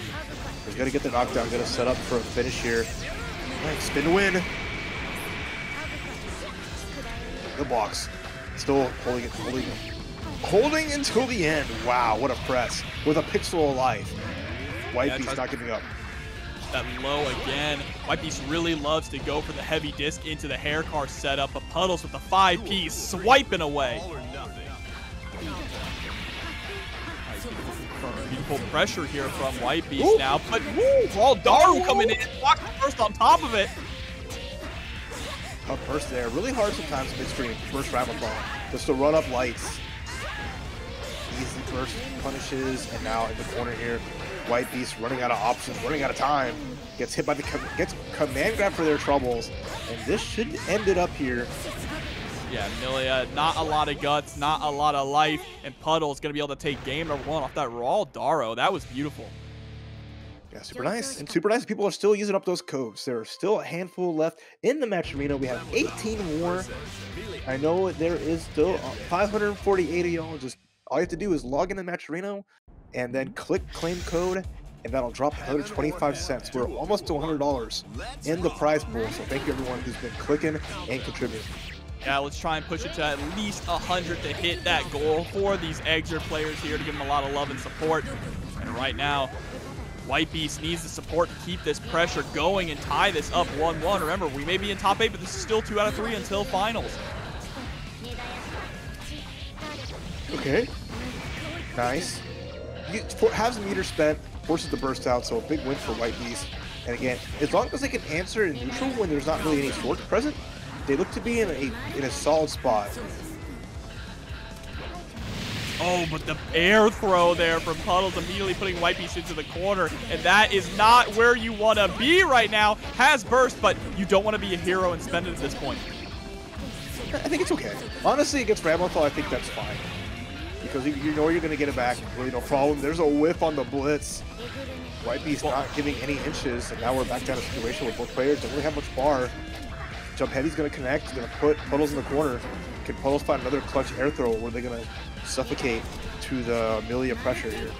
B: He's going to get the knockdown, going to set up for a finish here. Right, spin to win. The box. Still holding it, holding it. holding until the end. Wow, what a press. With a pixel of life. White
A: Yeah,
B: not giving up.
A: That low again. White Beast really loves to go for the heavy disc into the hair car setup, but Puddles with the five piece swiping away.
C: All or nothing.
A: Beautiful pressure here from White Beast now, but woo, Raw Daru coming in, blocking first on top of it.
B: Tough burst there. Really hard sometimes midstream. Burst Rabbit Ball. Just to run up lights. Easy first punishes, and now in the corner here, White Beast running out of options, running out of time. Gets hit by the com gets command grab for their troubles, and this should end it up here.
A: Yeah, Millia, not a lot of guts, not a lot of life, and Puddle's gonna be able to take game number one off that Raw Daro. That was beautiful.
B: Yeah, super nice. And super nice. People are still using up those codes. There are still a handful left in the match arena. We have 18 more. I know there is still uh, 548 of y'all. Just all you have to do is log in the match arena and then mm-hmm. click claim code, and that'll drop another 25 cents. We're almost to $100 in the prize pool. So thank you everyone who's been clicking and contributing.
A: Yeah, let's try and push it to at least 100 to hit that goal for these Xrd players here to give them a lot of love and support. And right now, White Beast needs the support to keep this pressure going and tie this up 1-1. Remember, we may be in top 8, but this is still 2 out of 3 until finals.
B: Okay. Nice. Has the meter spent, forces the burst out, so a big win for White Beast. And again, as long as they can answer in neutral when there's not really any swords present, they look to be in a in a solid spot.
A: Oh, but the air throw there from Puddles immediately putting White Beast into the corner, and that is not where you want to be right now. Has burst, but you don't want to be a hero and spend it at this point.
B: I think it's okay. Honestly, against Ramlethal, I think that's fine. Because you, know you're going to get it back. Really no problem. There's a whiff on the blitz. Beast not giving any inches, and now we're back down to a situation where both players don't really have much bar. Jump Heavy's going to connect, going to put Puddles in the corner. Can Puddles find another clutch air throw, or are they going to suffocate to the Amelia pressure here?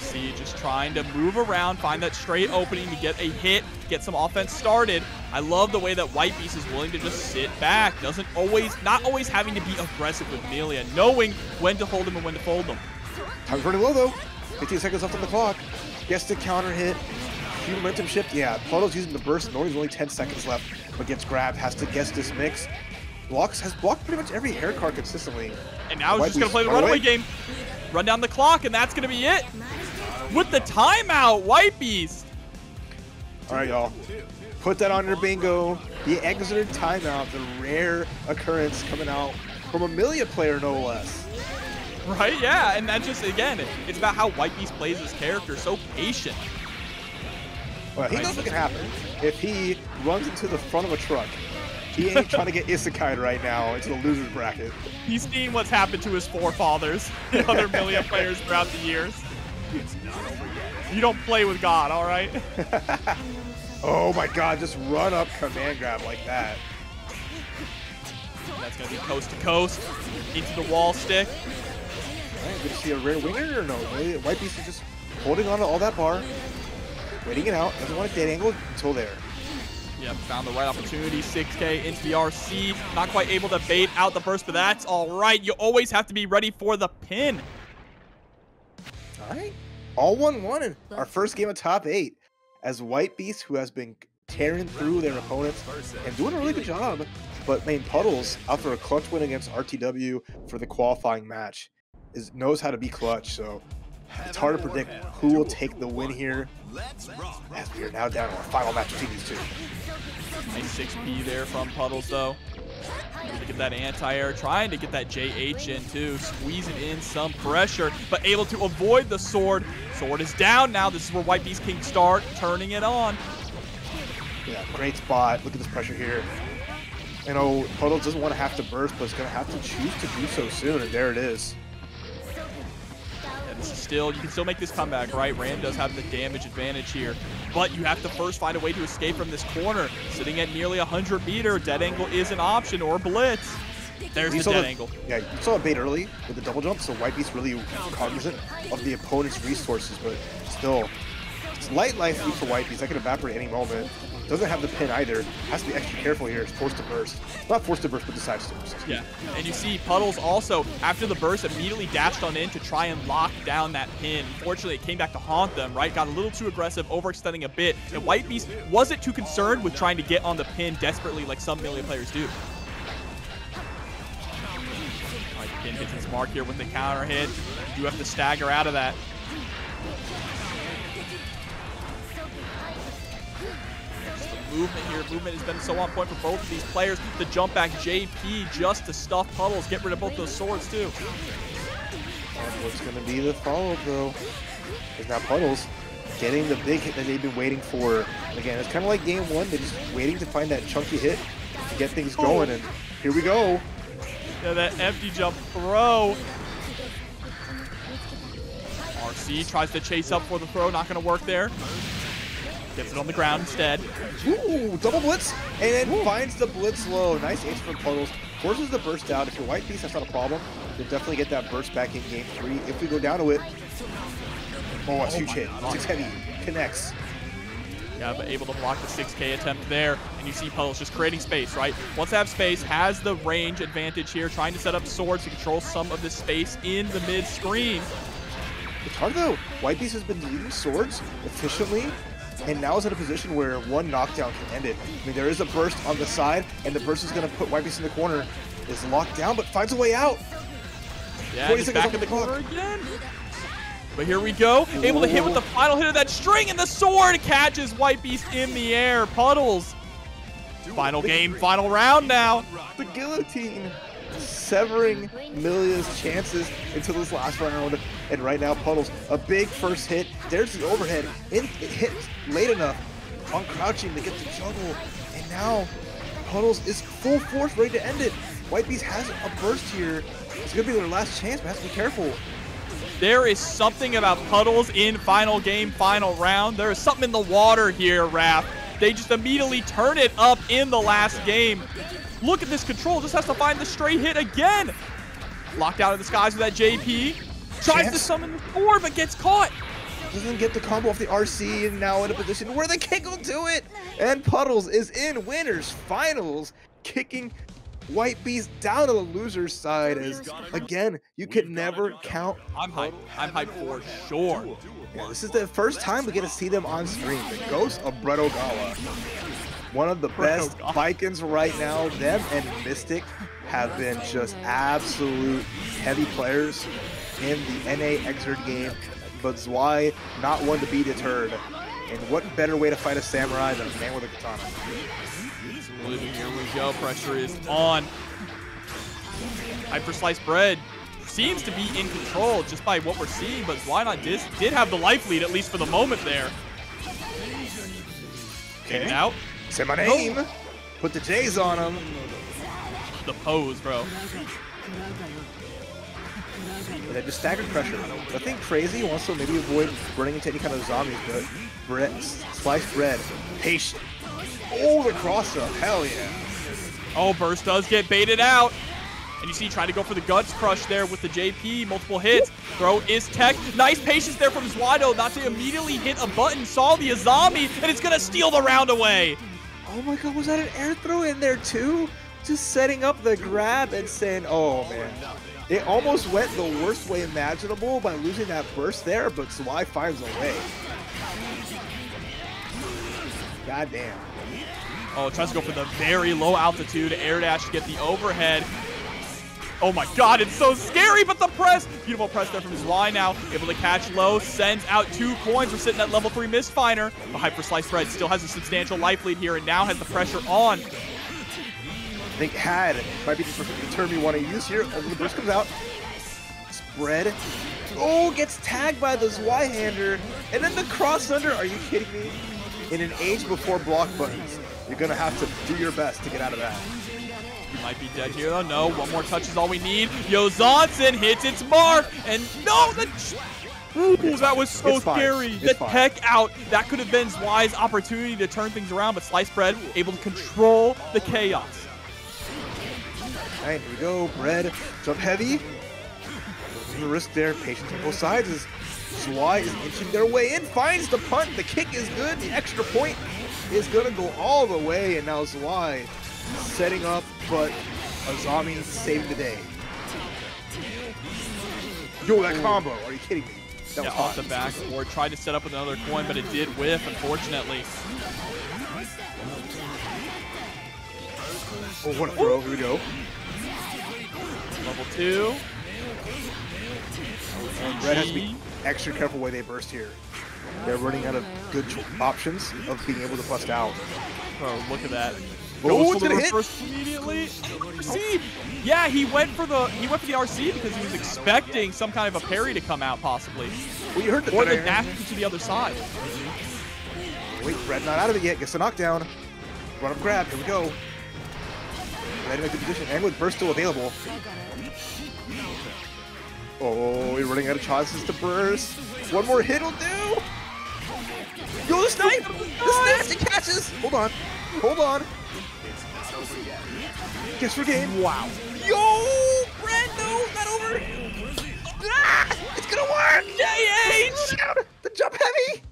A: See, just trying to move around, find that straight opening to get a hit, get some offense started. I love the way that White Beast is willing to just sit back. Doesn't always, not always having to be aggressive with Millia, knowing when to hold them and when to fold them.
B: Time's running low though. 15 seconds left on the clock. Gets the counter hit. Few momentum shift. Yeah, Pluto's using the burst. Nori's only 10 seconds left, but gets grabbed. Has to guess this mix. Blocks has blocked pretty much every hair card consistently.
A: And now he's just going to play the
B: run
A: runaway game. Run down the clock, and that's going to be it. With the timeout, White Beast.
B: All right, y'all. Put that on your bingo. The Xrd timeout, the rare occurrence coming out from a Amelia player, no less.
A: Right? Yeah, and that just, again, it's about how White Beast plays his character. So patient.
B: Well, he
A: Right.
B: knows what can happen if he runs into the front of a truck. He ain't trying to get isekai right now into the loser's bracket.
A: He's seen what's happened to his forefathers and other Millia players throughout the years.
C: It's not over yet.
A: You don't play with God, all right?
B: Oh my god, just run up command grab like that.
A: That's to be coast to coast into the wall stick.
B: Alright, good to see a rare winger or no? White Beast is just holding on to all that bar, waiting it out, doesn't want a dead angle until there.
A: Yep, found the right opportunity. 6K into the RC. Not quite able to bait out the burst, but that's all right. You always have to be ready for the pin.
B: Alright. All 1-1 in our first game of top 8 as White Beast, who has been tearing through their opponents and doing a really good job, but main Puddles, after a clutch win against RTW for the qualifying match, is knows how to be clutch, so it's hard to predict who will take the win here as we are now down to our final match between these two.
A: Nice 6P there from Puddles, though. To get that anti-air, trying to get that JH in, too. Squeezing in some pressure, but able to avoid the sword. Sword is down now. This is where White Beast King start turning it on.
B: Yeah, great spot. Look at this pressure here. You know, Puddles doesn't want to have to burst, but it's going to have to choose to do so soon, and there it is.
A: Yeah, this is still, you can still make this comeback, right? Ram does have the damage advantage here, but you have to first find a way to escape from this corner. Sitting at nearly 100 meter, dead angle is an option, or blitz. There's
B: You
A: the dead
B: the-
A: angle.
B: Yeah, you saw a bait early with the double jump, so White Beast really cognizant of the opponent's resources, but still, it's light life lead for White Beast. That can evaporate any moment. Doesn't have the pin either. Has to be extra careful here. It's forced to burst. Not forced to burst, but decides to burst.
A: Yeah, and you see Puddles also, after the burst, immediately dashed on in to try and lock down that pin. Unfortunately, it came back to haunt them, right? Got a little too aggressive, overextending a bit, and White Beast wasn't too concerned with trying to get on the pin desperately like some Millia players do. Right, pin hits its mark here with the counter hit. You do have to stagger out of that. Movement here. Movement has been so on point for both of these players. The jump back JP just to stuff Puddles. Get rid of both those swords too.
B: And what's going to be the follow-up, though, is now Puddles getting the big hit that they've been waiting for. Again, it's kind of like game one. They're just waiting to find that chunky hit to get things going, and here we go.
A: Yeah, that empty jump throw. RC tries to chase up for the throw. Not going to work there. Gets it on the ground instead.
B: Ooh, double blitz, and then finds the blitz low. Nice ace from Puddles. Forces the burst out. If you're White Beast, that's not a problem. You'll definitely get that burst back in game three if we go down to it. Oh, that's a huge hit.
A: God.
B: Six heavy. Connects.
A: Yeah, but able to block the 6K attempt there. And you see Puddles just creating space, right? Once have space, has the range advantage here, trying to set up swords to control some of the space in the mid screen.
B: It's hard though. White Beast has been using swords efficiently, and now is in a position where one knockdown can end it. I mean, there is a burst on the side, and the burst is going to put White Beast in the corner. Is locked down, but finds a way out.
A: Yeah,
B: 20
A: just
B: seconds
A: back in the corner again. But here we go. Able to hit with the final hit of that string, and the sword catches White Beast in the air. Puddles. Final game, final round now.
B: The guillotine severing Millia's chances into this last round. And right now, Puddles, a big first hit. There's the overhead. In, it hits late enough on crouching to get the juggle. And now, Puddles is full force ready to end it. White Beast has a burst here. It's going to be their last chance, but has to be careful.
A: There is something about Puddles in final game, final round. There is something in the water here, Raph. They just immediately turn it up in the last game. Look at this control. Just has to find the straight hit again. Locked out of the skies with that JP. Tries to summon the sword, but gets caught.
B: Doesn't get the combo off the RC and now in a position where they can't go do it. And Puddles is in winners finals, kicking White Beast down to the loser's side. As again, you can never count.
A: I'm hyped. I'm hyped for sure.
B: Yeah, this is the first time we get to see them on screen. The Ghost of Bredo Gala. One of the oh, best
A: Gala.
B: Baikens right now. Them and Mystic have been just absolute heavy players in the NA Xrd game. But Zwei, not one to be deterred. And what better way to fight a samurai than a man with a katana?
A: Here we go. Pressure is on. Hyper Sliced Bread seems to be in control just by what we're seeing, but Zwei Not did, did have the life lead, at least for the moment there.
B: Okay.
A: out.
B: Say my name. Put the J's on him.
A: The pose, bro.
B: And then just staggered pressure. Nothing crazy. Wants to maybe avoid running into any kind of zombies, but bread, sliced bread, patient. Oh, the cross up. Hell yeah.
A: Oh, Burst does get baited out. And you see trying to go for the guts crush there with the JP. Multiple hits. Throw is tech. Nice patience there from Zweido not to immediately hit a button. Saw the Azami, and it's going to steal the round away.
B: Oh my god, was that an air throw in there too? Just setting up the grab and saying, oh man. It almost went the worst way imaginable by losing that burst there, but Zwei finds a way. God damn.
A: Oh, tries to go for the very low altitude air dash to get the overhead. Oh my god, it's so scary, but the press, beautiful press there from Zwei now, able to catch low, sends out two coins. We're sitting at level three Mist Finer. The Hyper Slice Bread still has a substantial life lead here and now has the pressure on.
B: I think had might be the term you want to use here. As the burst comes out, spread. Oh, gets tagged by the Zweihander, and then the cross under. Are you kidding me? In an age before block buttons, you're gonna have to do your best to get out of that.
A: He might be dead here though. No, one more touch is all we need. Youzansen hits its mark, and no, the. Ooh, that was so
B: It's
A: scary. The tech out. That could have been Zwei's opportunity to turn things around, but Slice Bread able to control the chaos.
B: All right, here we go. Bread, jump heavy. The risk there, patience on both sides is Zwei is inching their way in, finds the punt, the kick is good, the extra point is gonna go all the way, and now Zwei setting up, but Azami saving the day. Yo, that combo, are you kidding me? That
A: Yeah,
B: was
A: off the back or tried to set up with another coin, but it did whiff, unfortunately.
B: Oh, what a throw, here we go.
A: Level two.
B: And Bread has to be extra careful where they burst here. They're running out of good options of being able to bust out.
A: Oh, look at that.
B: Oh,
A: Goes
B: it's
A: the
B: gonna hit.
A: immediately. RC. Yeah, he went for the he went for the RC because he was expecting some kind of a parry to come out possibly,
B: Well, you heard the
A: or the dash to the other side.
B: Wait, Bread not out of it yet. Gets the knockdown. Run up grab. Here we go. Bread in a good position. And with burst still available. Oh, you're running out of chances to burst. One more hit will do. Yo, the snipe! The snatch! It catches! Hold on. Hold on. Guess for game.
A: Wow.
B: Yo! Bread, no! Not over! Ah! It's gonna work!
A: JH!
B: The jump heavy!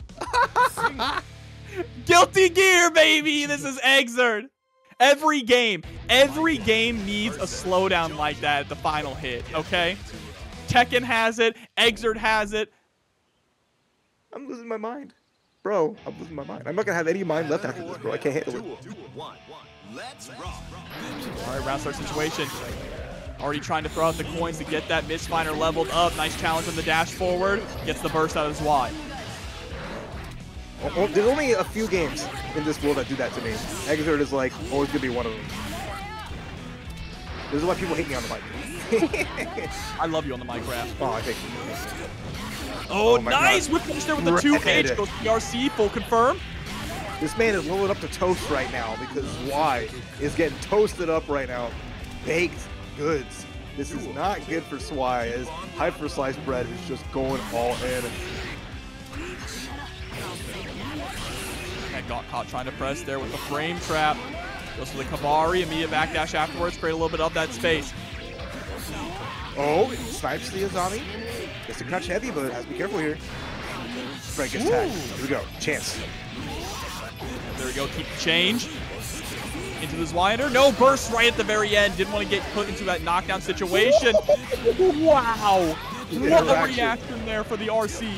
A: Guilty Gear, baby! This is Xrd. Every game, every game needs a slowdown like that at the final hit, okay? Tekken has it, Xrd has it.
B: I'm losing my mind. Bro, I'm losing my mind. I'm not gonna have any mind left after this, bro. I can't handle it.
C: Duel. One. Let's rock.
A: All right, round start situation. Already trying to throw out the coins to get that Mist Finer leveled up. Nice challenge on the dash forward. Gets the burst out of Zwei.
B: Oh, oh, there's only a few games in this world that do that to me. Xrd is like always gonna be one of them. This is why people hate me on the mic.
A: I love you on the mic, Raph.
B: oh, I think.
A: Oh,
B: Oh
A: nice!
B: God.
A: Whip finish there with the two
B: Red.
A: H. Goes PRC, full confirm.
B: This man is loaded up to toast right now because why is getting toasted up right now. Baked goods. This is not good for Zwei as Hyper Sliced Bread is just going all in.
A: And got caught trying to press there with the frame trap. Goes for the Kabari, immediate backdash afterwards, create a little bit of that space.
B: Oh, snipes the Azami. Gets to crunch heavy, but has to be careful here. Gets tagged. Here we go. Chance.
A: There we go, keep the change. Into the Zweihander. No, burst right at the very end. Didn't want to get put into that knockdown situation. wow. What a reaction there for the RC.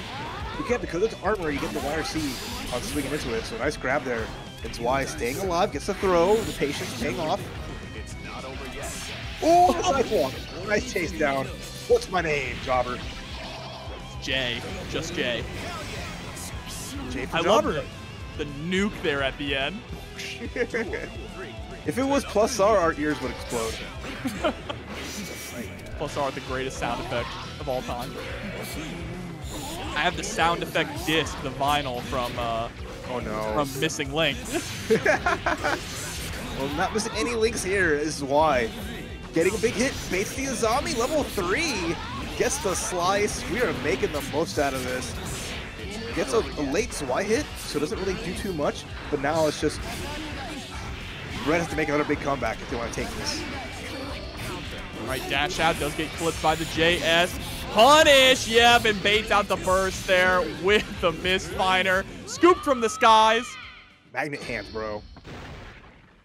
B: You can't because it's armor. You get the YRC on swinging into it. So nice grab there. It's why staying alive gets the throw. The patience paying off.
C: It's not over yet.
B: Oh, nice walk. Nice chase down. What's my name, Jobber?
A: Jay. Just Jay.
B: Jay for
A: I love
B: Jobber.
A: the, the nuke there at the end.
B: if it was Plus R, our ears would explode.
A: Plus R the greatest sound effect of all time. I have the sound effect disc, the vinyl from uh,
B: Oh no.
A: from Missing Link.
B: Well, not missing any links here. Is why. Getting a big hit. Bates the Azami, level 3. Gets the slice. We are making the most out of this. Gets a, a late Y hit, so it doesn't really do too much. But now it's just Bread has to make another big comeback if they want to take this.
A: All right, dash out does get clipped by the JS. Punish, yep, and baits out the burst there with the Mist Finer. Scooped from the skies.
B: Magnet hands, bro.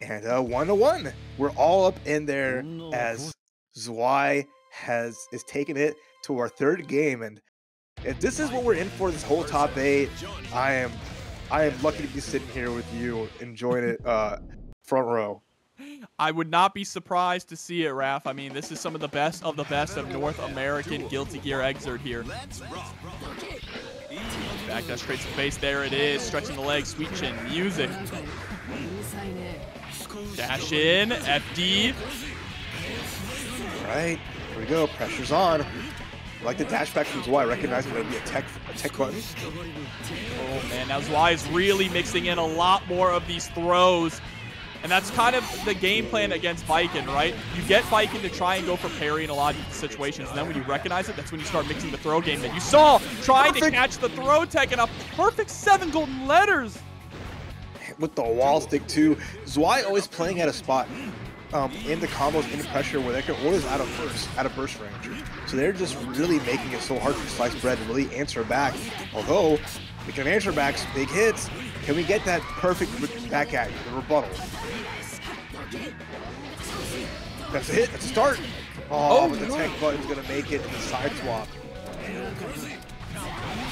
B: And uh, one to one. We're all up in there as Zwei has is taking it to our third game. And if this is what we're in for this whole top eight, I am I am lucky to be sitting here with you enjoying it uh, front row.
A: I would not be surprised to see it, Raph. I mean, this is some of the best of the best of North American Guilty Gear Xrd here. Back dash straight to face. There it is. Stretching the legs. Sweet chin music. Dash in. FD.
B: All right, here we go. Pressure's on. Like the dash back from Zwei, recognizing that would be a tech a tech button.
A: Oh man, now Zwei is really mixing in a lot more of these throws. And that's kind of the game plan against Baiken, right? You get Baiken to try and go for parry in a lot of situations, and then when you recognize it, that's when you start mixing the throw game that you saw, trying
B: Perfect.
A: to catch the throw tech and a perfect seven golden letters.
B: with the wall stick too. Zwei always playing at a spot um, in the combos, in the pressure where they can always out of burst, out of burst range. So they're just really making it so hard for Slice Bread to really answer back. Although we can answer backs, big hits. Can we get that perfect back at you, the rebuttal? That's a hit. That's a start. Oh,
A: Oh,
B: but the
A: no.
B: tech button's gonna make it in the side swap.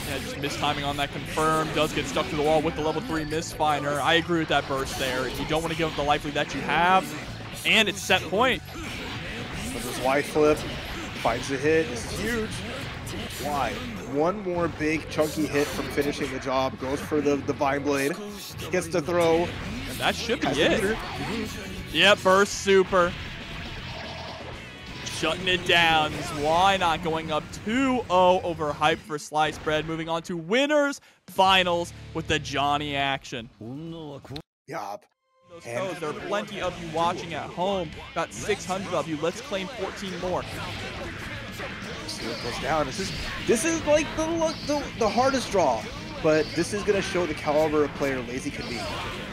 A: Yeah, just mistiming on that confirm. Does get stuck to the wall with the level 3 miss Mist Finer. I agree with that burst there. If you don't want to give up the life lead that you have. And it's set point.
B: With his Y flip, finds the hit. This is huge. Why? One more big chunky hit from finishing the job. Goes for the Divine Blade. Gets the throw.
A: And that should be it.
B: meter.
A: Yep, burst super. Shutting it down. Zwei Not going up 2-0 over Hype for Slice Bread. Moving on to winners finals with the Johnny action.
B: Yup.
A: Those codes, there are plenty of you watching at home. About 600 of you. Let's claim 14 more.
B: Goes down. This is this is like the the, the hardest draw, but this is gonna show the caliber of player Lazy can be.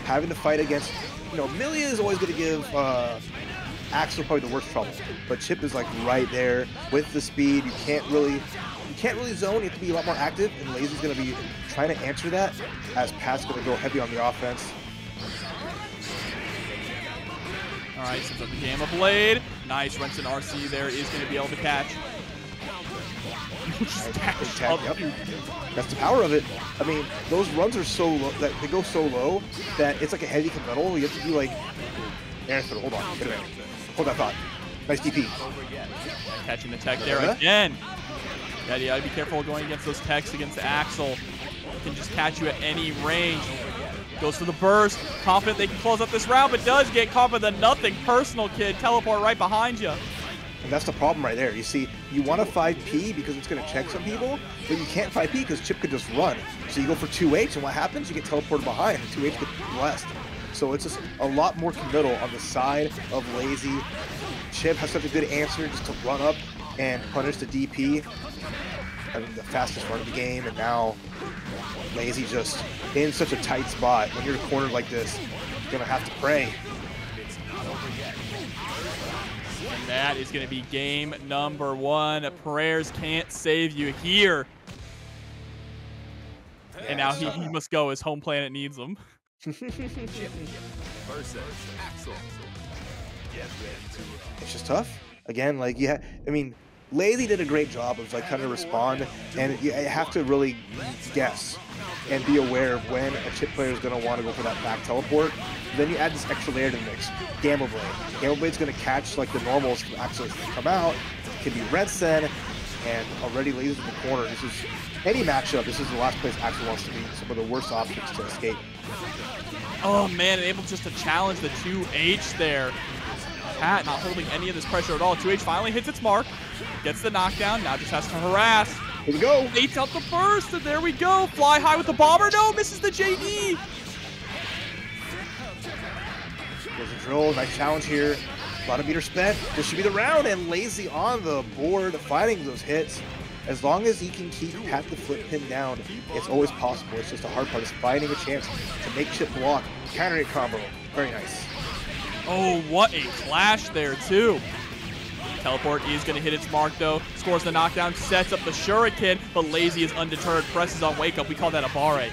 B: Having to fight against, you know, Millia is always gonna give uh, Axl probably the worst trouble, but Chipp is like right there with the speed. You can't really you can't really zone. You have to be a lot more active, and Lazy's gonna be trying to answer that as Pat's gonna go heavy on the offense.
A: All right, sends up the Gamma Blade. Nice. Rensen RC there is going to be able to catch.
B: Tag, yep. That's the power of it. I mean, those runs are so low that they go so low that it's like a heavy metal. You have to do like. Hold on. Get a minute. Hold that thought. Nice DP.
A: Catching the tech there
B: Yeah.
A: again. Yeah, you gotta be careful going against those techs against Axl. Can just catch you at any range. Goes for the burst. Confident they can close up this round, but does get caught by the nothing personal kid. Teleport right behind you.
B: And that's the problem right there. You see, you want to 5P because it's going to check some people, but you can't 5P because Chipp could just run. So you go for 2H, and what happens? You get teleported behind, and 2H gets blessed. So it's just a lot more committal on the side of Lazy. Chipp has such a good answer just to run up and punish the DP. Having the fastest run of the game, and now Lazy just in such a tight spot. When you're cornered like this, you're going to have to pray. It's not over yet.
A: And that is going to be game number one. Prayers can't save you here. And now he, he must go. His home planet needs him.
C: versus Axl. Get ready to
B: it's just tough. Again, like yeah, I mean, Lazy did a great job of like kind of respond, and you have to really guess and be aware of when a chip player is going to want to go for that back teleport. Then you add this extra layer to the mix. Gamma Blade. Gamma Blade's going to catch like the normals from actually come out. Can be Red Sen, and already Lazy's in the corner. This is any matchup. This is the last place Axl wants to be. Some of the worst options to escape.
A: Oh man, able just to challenge the 2H there. Pat not holding any of this pressure at all. 2H finally hits its mark, gets the knockdown, now just has to harass.
B: Here we go.
A: Baits out the burst, and there we go. Fly high with the bomber. No, misses the JD.
B: There's a drill. Nice challenge here. A lot of meter spent. This should be the round, and Lazy on the board, fighting those hits. As long as he can keep Pat the Flip pin down, it's always possible. It's just the hard part is finding a chance to make chip block. Counter hit combo. Very nice.
A: Oh, what a clash there, too. Teleport is going to hit its mark, though. Scores the knockdown, sets up the Shuriken, but Lazy is undeterred, presses on Wake Up. We call that a Barre.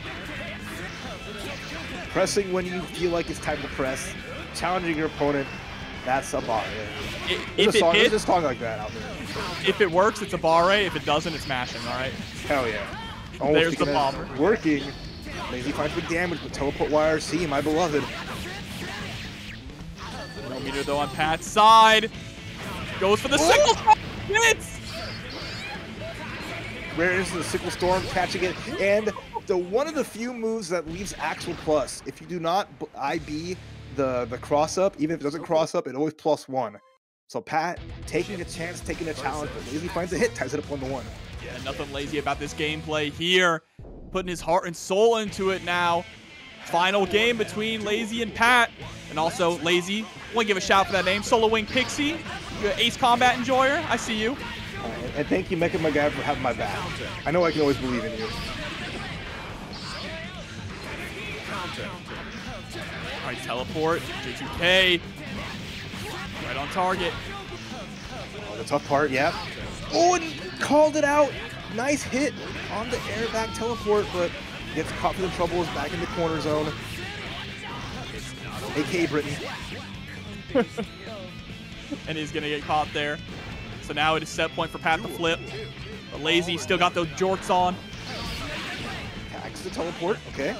B: Pressing when you feel like it's time to press. Challenging your opponent. That's a bar.
A: If
B: a
A: it
B: song,
A: hits,
B: there's a song like that out there.
A: if it works, it's a Barre. If it doesn't, it's mashing, all right?
B: Hell yeah.
A: There's the bomber.
B: Working. Lazy finds big damage, but teleport YRC, my beloved.
A: No meter, though, on Pat's side. Goes for the sickle. shot. Hits!
B: Rare is the sickle storm catching it, and the one of the few moves that leaves Axl plus. If you do not IB the the cross up, even if it doesn't cross up, it always plus one. So Pat taking a chance, taking a challenge, but Lazy finds a hit, ties it up one to one.
A: Yeah, nothing lazy about this gameplay here. Putting his heart and soul into it now. Final game between Lazy and Pat. And also, Lazy, want to give a shout for that name. Solo Wing Pixie, Ace Combat enjoyer. I see you.
B: Uh, and, thank you, Mecha My Guy, for having my back. I know I can always believe in you.
A: All right, teleport. J2K. Right on target.
B: Oh, the tough part, yeah. Oh, and called it out. Nice hit on the airbag teleport, but gets caught for the troubles back in the corner zone. AKA Britain.
A: And he's going to get caught there. So now it is set point for Pat the Flip. But Lazy still got those jorts on.
B: Tags the teleport, okay.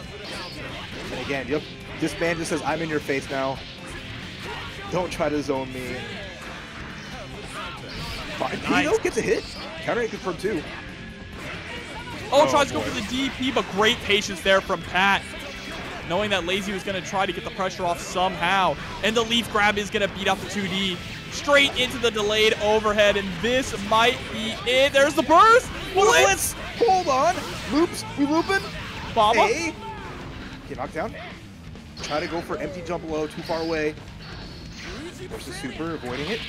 B: And again, yep, this man just says, I'm in your face now. Don't try to zone me. Fine,
A: Nice.
B: Pino gets a hit. Counter hit confirmed too.
A: Oh,
B: Oh,
A: tries to go for the DP, but great patience there from Pat. Knowing that Lazy was going to try to get the pressure off somehow. And the leaf grab is going to beat out the 2D. Straight into the delayed overhead, and this might be it. There's the burst! Blitz!
B: Blitz! Hold on! Loops! We looping?
A: Baba?
B: A. Get knocked down. Try to go for empty jump low, too far away. Versus super, avoiding it.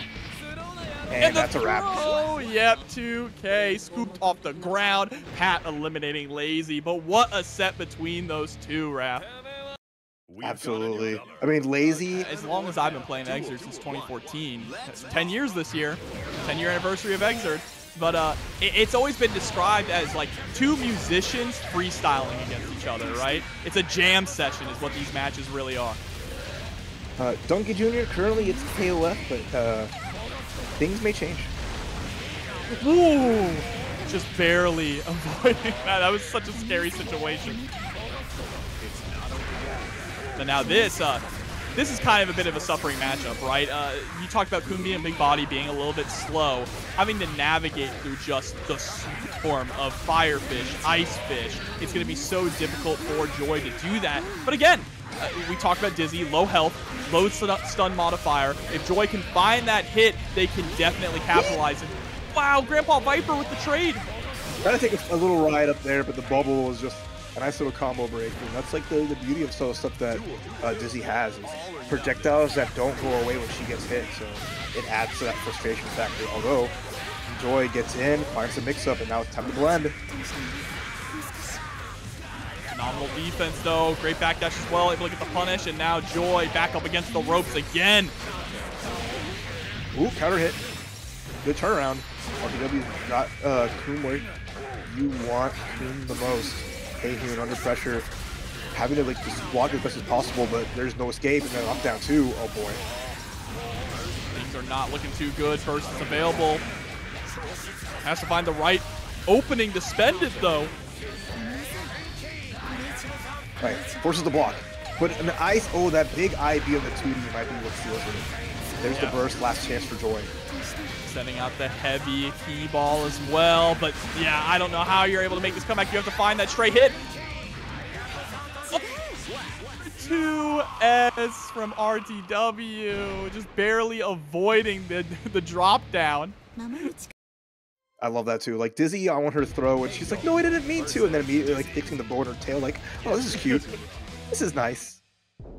B: And,
A: the
B: that's a wrap.
A: throw. Yep, 2K scooped off the ground. Pat eliminating Lazy, but what a set between those two, Raph.
B: Absolutely. I mean, lazy.
A: As long as I've been playing Xrd since 2014, that's 10 years this year, 10 year anniversary of Xrd. But uh, it- it's always been described as like two musicians freestyling against each other, right? It's a jam session, is what these matches really are.
B: Uh, Donkey Jr. currently it's KOF, but uh, things may change.
A: Ooh, just barely avoiding that. That was such a scary situation. So now this, uh, this is kind of a bit of a suffering matchup, right? Uh, you talked about Kumbi and Big Body being a little bit slow, having to navigate through just the storm of Firefish, Icefish. It's going to be so difficult for Joy to do that. But again, uh, we talked about Dizzy, low health, low stun, modifier. If Joy can find that hit, they can definitely capitalize. And wow, Grandpa Viper with the trade.
B: Trying to take a, a little ride up there, but the bubble was just a nice little combo break. And that's like the, the beauty of some stuff that uh, Dizzy has. Is projectiles that don't go away when she gets hit, so it adds to that frustration factor. Although Joy gets in, finds a mix-up, and now it's time to blend.
A: Phenomenal defense, though. Great backdash as well. Able to get the punish, and now Joy back up against the ropes again.
B: Ooh, counter hit. Good turnaround. RTW got uh, Coon where you want Coon the most. Haehyun under pressure, having to like just block as best as possible, but there's no escape, and then down too. Oh boy.
A: Things are not looking too good. First is available. Has to find the right opening to spend it, though.
B: Right, forces the block. But an ice, oh, that big IB on the 2D might be what steals it. There's
A: Yeah.
B: the burst, last chance for Joy.
A: Sending out the heavy key ball as well. But yeah, I don't know how you're able to make this comeback. You have to find that straight hit. Two S from RTW, just barely avoiding the the drop down.
B: I love that too. Like Dizzy, I want her to throw, and she's like, "No, I didn't mean to," and then immediately like fixing the board or tail, like, "Oh, this is cute. this is nice."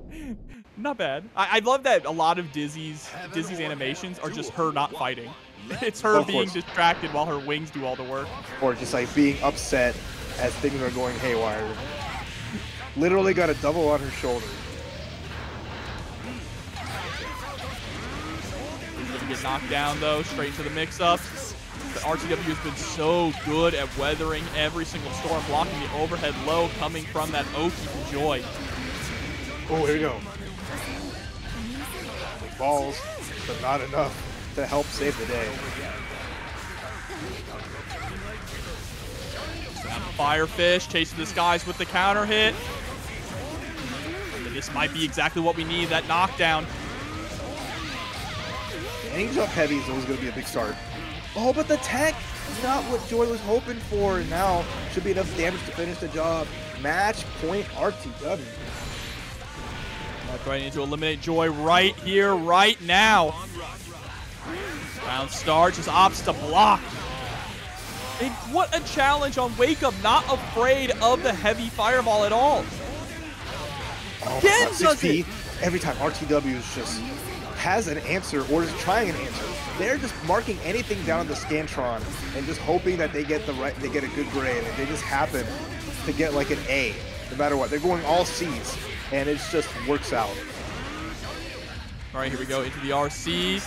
A: Not bad. I, I love that a lot of Dizzy's Dizzy's animations are just her not fighting. It's her being distracted while her wings do all the work.
B: Or just like being upset as things are going haywire. Literally got a double on her shoulder.
A: He's gonna get knocked down though, straight into the mix-up. But RTW has been so good at weathering every single storm, blocking the overhead low coming from that Oki Joy.
B: Oh, here we go. Balls, but not enough to help save the day.
A: Firefish chasing the skies with the counter hit. This might be exactly what we need, that knockdown.
B: Any jump heavy is always going to be a big start. Oh, but the tech is not what Joy was hoping for. Now should be enough damage to finish the job. Match point RTW.
A: Left right need to eliminate Joy right here, right now. Round start, just opts to block. And what a challenge on Wake Up, not afraid of the heavy fireball at all.
B: Oh,
A: Again does
B: 6P. Every time RTW is just has an answer or is trying an answer. They're just marking anything down on the Scantron and just hoping that they get the right, they get a good grade, and they just happen to get like an A, no matter what. They're going all C's, and it just works out.
A: All right, here we go into the RC.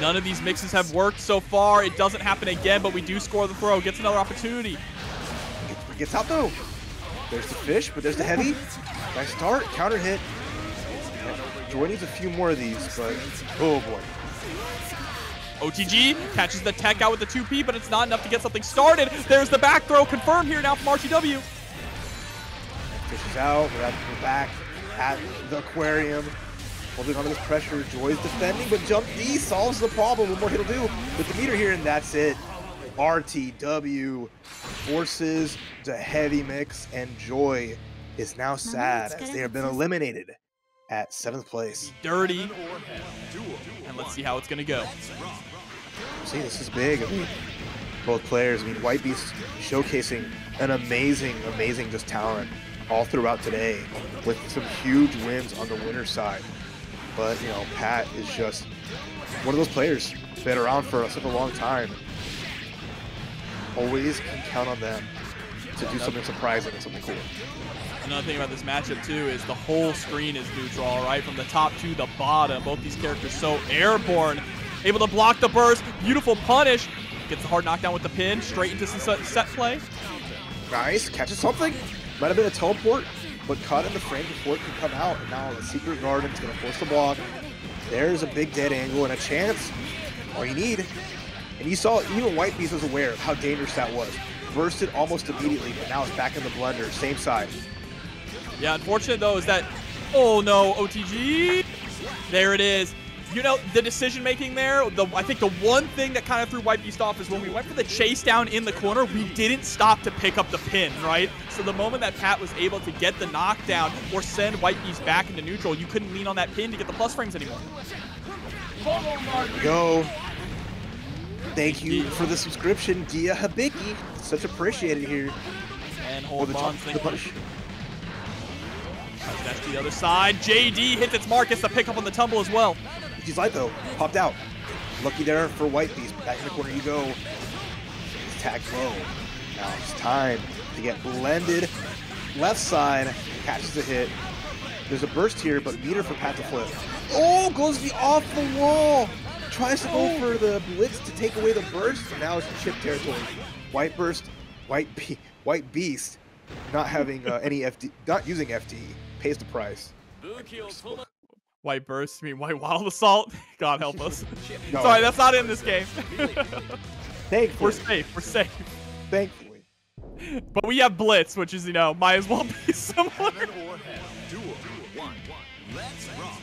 A: None of these mixes have worked so far. It doesn't happen again, but we do score the throw. Gets another opportunity.
B: It gets out though. There's the fish, but there's the heavy. Nice start, counter hit. Joy needs a few more of these, but oh boy.
A: OTG catches the tech out with the 2P, but it's not enough to get something started. There's the back throw confirmed here now from RTW.
B: Fish is out, we're, at, we're back at the aquarium. Holding on to this pressure, Joy's defending, but Jump D solves the problem. One more hit will do with the meter here, and that's it. RTW forces the heavy mix, and Joy is now sad as they have been eliminated at seventh place.
A: Dirty. And let's see how it's going to go.
B: See, this is big. I mean, both players. I mean, White Beast showcasing an amazing, amazing just talent all throughout today with some huge wins on the winner side. But, you know, Pat is just one of those players been around for such a long time. Always can count on them to do something surprising and something cool.
A: Another thing about this matchup too is the whole screen is neutral, all right? From the top to the bottom. Both these characters so airborne. Able to block the burst. Beautiful punish. Gets the hard knockdown with the pin. Straight into some set, set play.
B: Nice, catches something. Might have been a teleport, but caught in the frame before it could come out. And now the Secret Garden's gonna force the block. There's a big dead angle and a chance. All you need. And you saw even White Beast was aware of how dangerous that was. Bursted almost immediately, but now it's back in the blender, same side.
A: Yeah, unfortunate though is that, oh no, OTG. There it is. You know, the decision making there, the, I think the one thing that kind of threw White Beast off is when we went for the chase down in the corner, we didn't stop to pick up the pin, right? So the moment that Pat was able to get the knockdown or send White Beast back into neutral, you couldn't lean on that pin to get the plus frames anymore.
B: Go. Thank you for the subscription, Dia Habiki. Such appreciated here.
A: And hold
B: the,
A: on,
B: top, the push.
A: That's to the other side. JD hits its mark, gets the pick up on the tumble as well.
B: She's light though, popped out. Lucky there for White Beast. Back in the corner you go. It's tagged low. Now it's time to get blended. Left side catches a hit. There's a burst here, but meter for Pat to flip. Oh, goes the off the wall. Tries to go for the blitz to take away the burst, and now it's chip territory. White burst, white be- white beast, not having uh, any FD, not using FD, pays the price.
A: White burst, I mean white wild assault. God help us.
B: No.
A: Sorry, that's not in this game.
B: Thankfully.
A: We're safe. We're safe.
B: thankfully.
A: But we have blitz, which is you know might as well be similar.
C: Heaven or hell. Duel. One. Let's rock.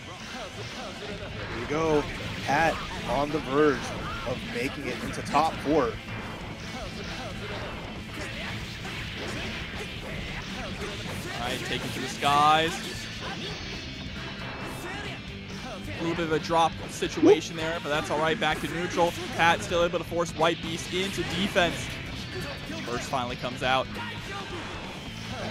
B: Here we go. Pat on the verge of making it into top four.
A: All right, take it to the skies. A little bit of a drop situation there, but that's all right. Back to neutral. Pat still able to force White Beast into defense. Burst finally comes out.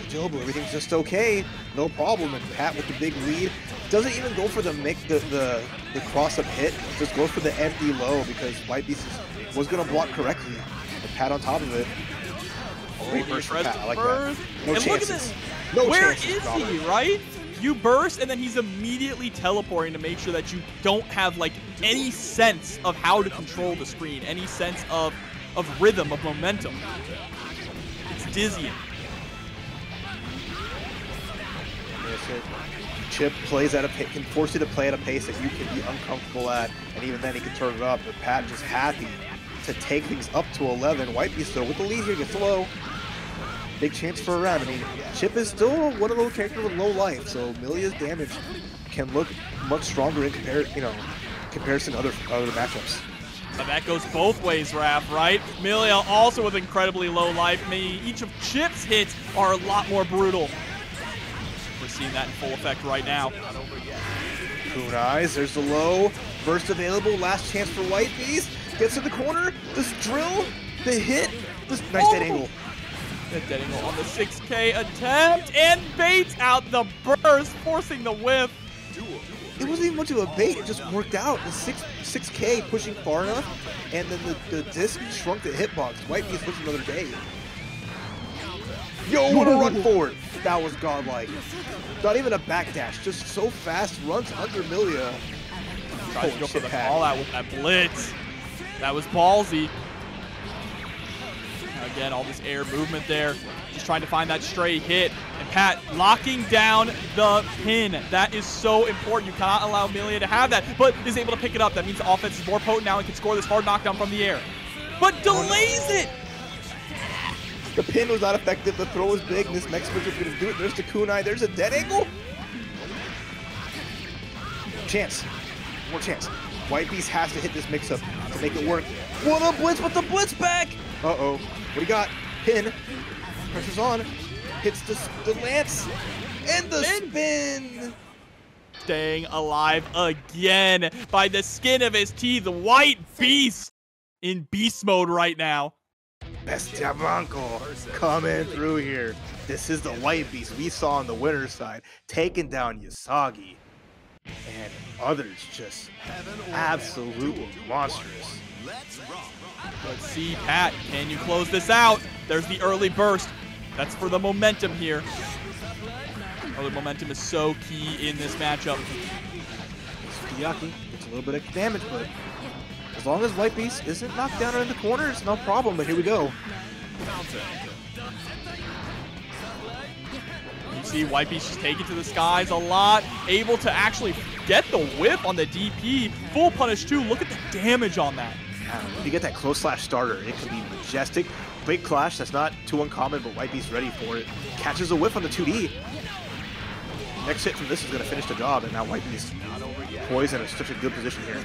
B: Jobu, everything's just okay. No problem. And Pat with the big lead. Doesn't even go for the make the, the, the cross-up hit. Just goes for the empty low because White Beast was going to block correctly. And Pat on top of it. Great
A: Oh,
B: burst Pat. I like that. No
A: and look at
B: chances.
A: this.
B: No
A: Where
B: chances,
A: is
B: Robert.
A: he, right? You burst, and then he's immediately teleporting to make sure that you don't have like any sense of how to control the screen, any sense of of rhythm, of momentum. It's dizzying.
B: Chipp plays at a pa- can force you to play at a pace that you can be uncomfortable at, and even then he can turn it up. But Pat just happy to take things up to 11. White Beast though with the lead here gets low. Big chance for a round. I mean, Chipp is still one of those characters with low life, so Millia's damage can look much stronger in compar- you know, comparison to other other matchups.
A: And that goes both ways, Raph, right? Millia also with incredibly low life. Maybe each of Chipp's hits are a lot more brutal. We're seeing that in full effect right now.
B: Kunais, there's the low. Burst available. Last chance for White Beast. Gets in the corner. This drill. The hit. This nice dead
A: Oh.
B: angle.
A: The dead angle on the 6K attempt and baits out the burst, forcing the whiff.
B: It wasn't even much of a bait. It just worked out. The six six K pushing far enough, and then the, the disc shrunk the hitbox. White Beast lives another day. Yo, what a run forward! That was godlike. Not even a backdash, just so fast. Runs under Millia.
A: Tries to go for the call out with that blitz. That was ballsy. Now again, all this air movement there. Just trying to find that stray hit. And Pat locking down the pin. That is so important. You cannot allow Millia to have that, but is able to pick it up. That means the offense is more potent now and can score this hard knockdown from the air. But delays it!
B: The pin was not effective. The throw was big. This next switch is going to do it. There's the kunai. There's a dead angle. Chance. More chance. White Beast has to hit this mix-up to make it work. What a blitz with the blitz back! Uh-oh. What do you got? Pin. Pressure's on. Hits the, the lance. And the
A: Spin.
B: spin!
A: Staying alive again by the skin of his teeth. White Beast in beast mode right now.
B: Bestia Blanco coming through here. This is the White Beast we saw on the winner's side, taking down Yasagi. And others just
C: Heaven
B: absolutely monstrous.
C: Let's rock.
A: Let's see, Pat, can you close this out? There's the early burst. That's for the momentum here. Early momentum is so key in this matchup.
B: Sukiyaki gets a little bit of damage, but as long as White Beast isn't knocked down in the corners, no problem. But here we go.
A: You see White Beast just taking to the skies a lot. Able to actually get the whip on the DP. Full punish too. Look at the damage on that.
B: If you get that close slash starter, it can be majestic. Big clash, that's not too uncommon, but White Beast ready for it. Catches a whiff on the 2D. Next hit from this is going to finish the job, and now White Beast poised in such a good position here.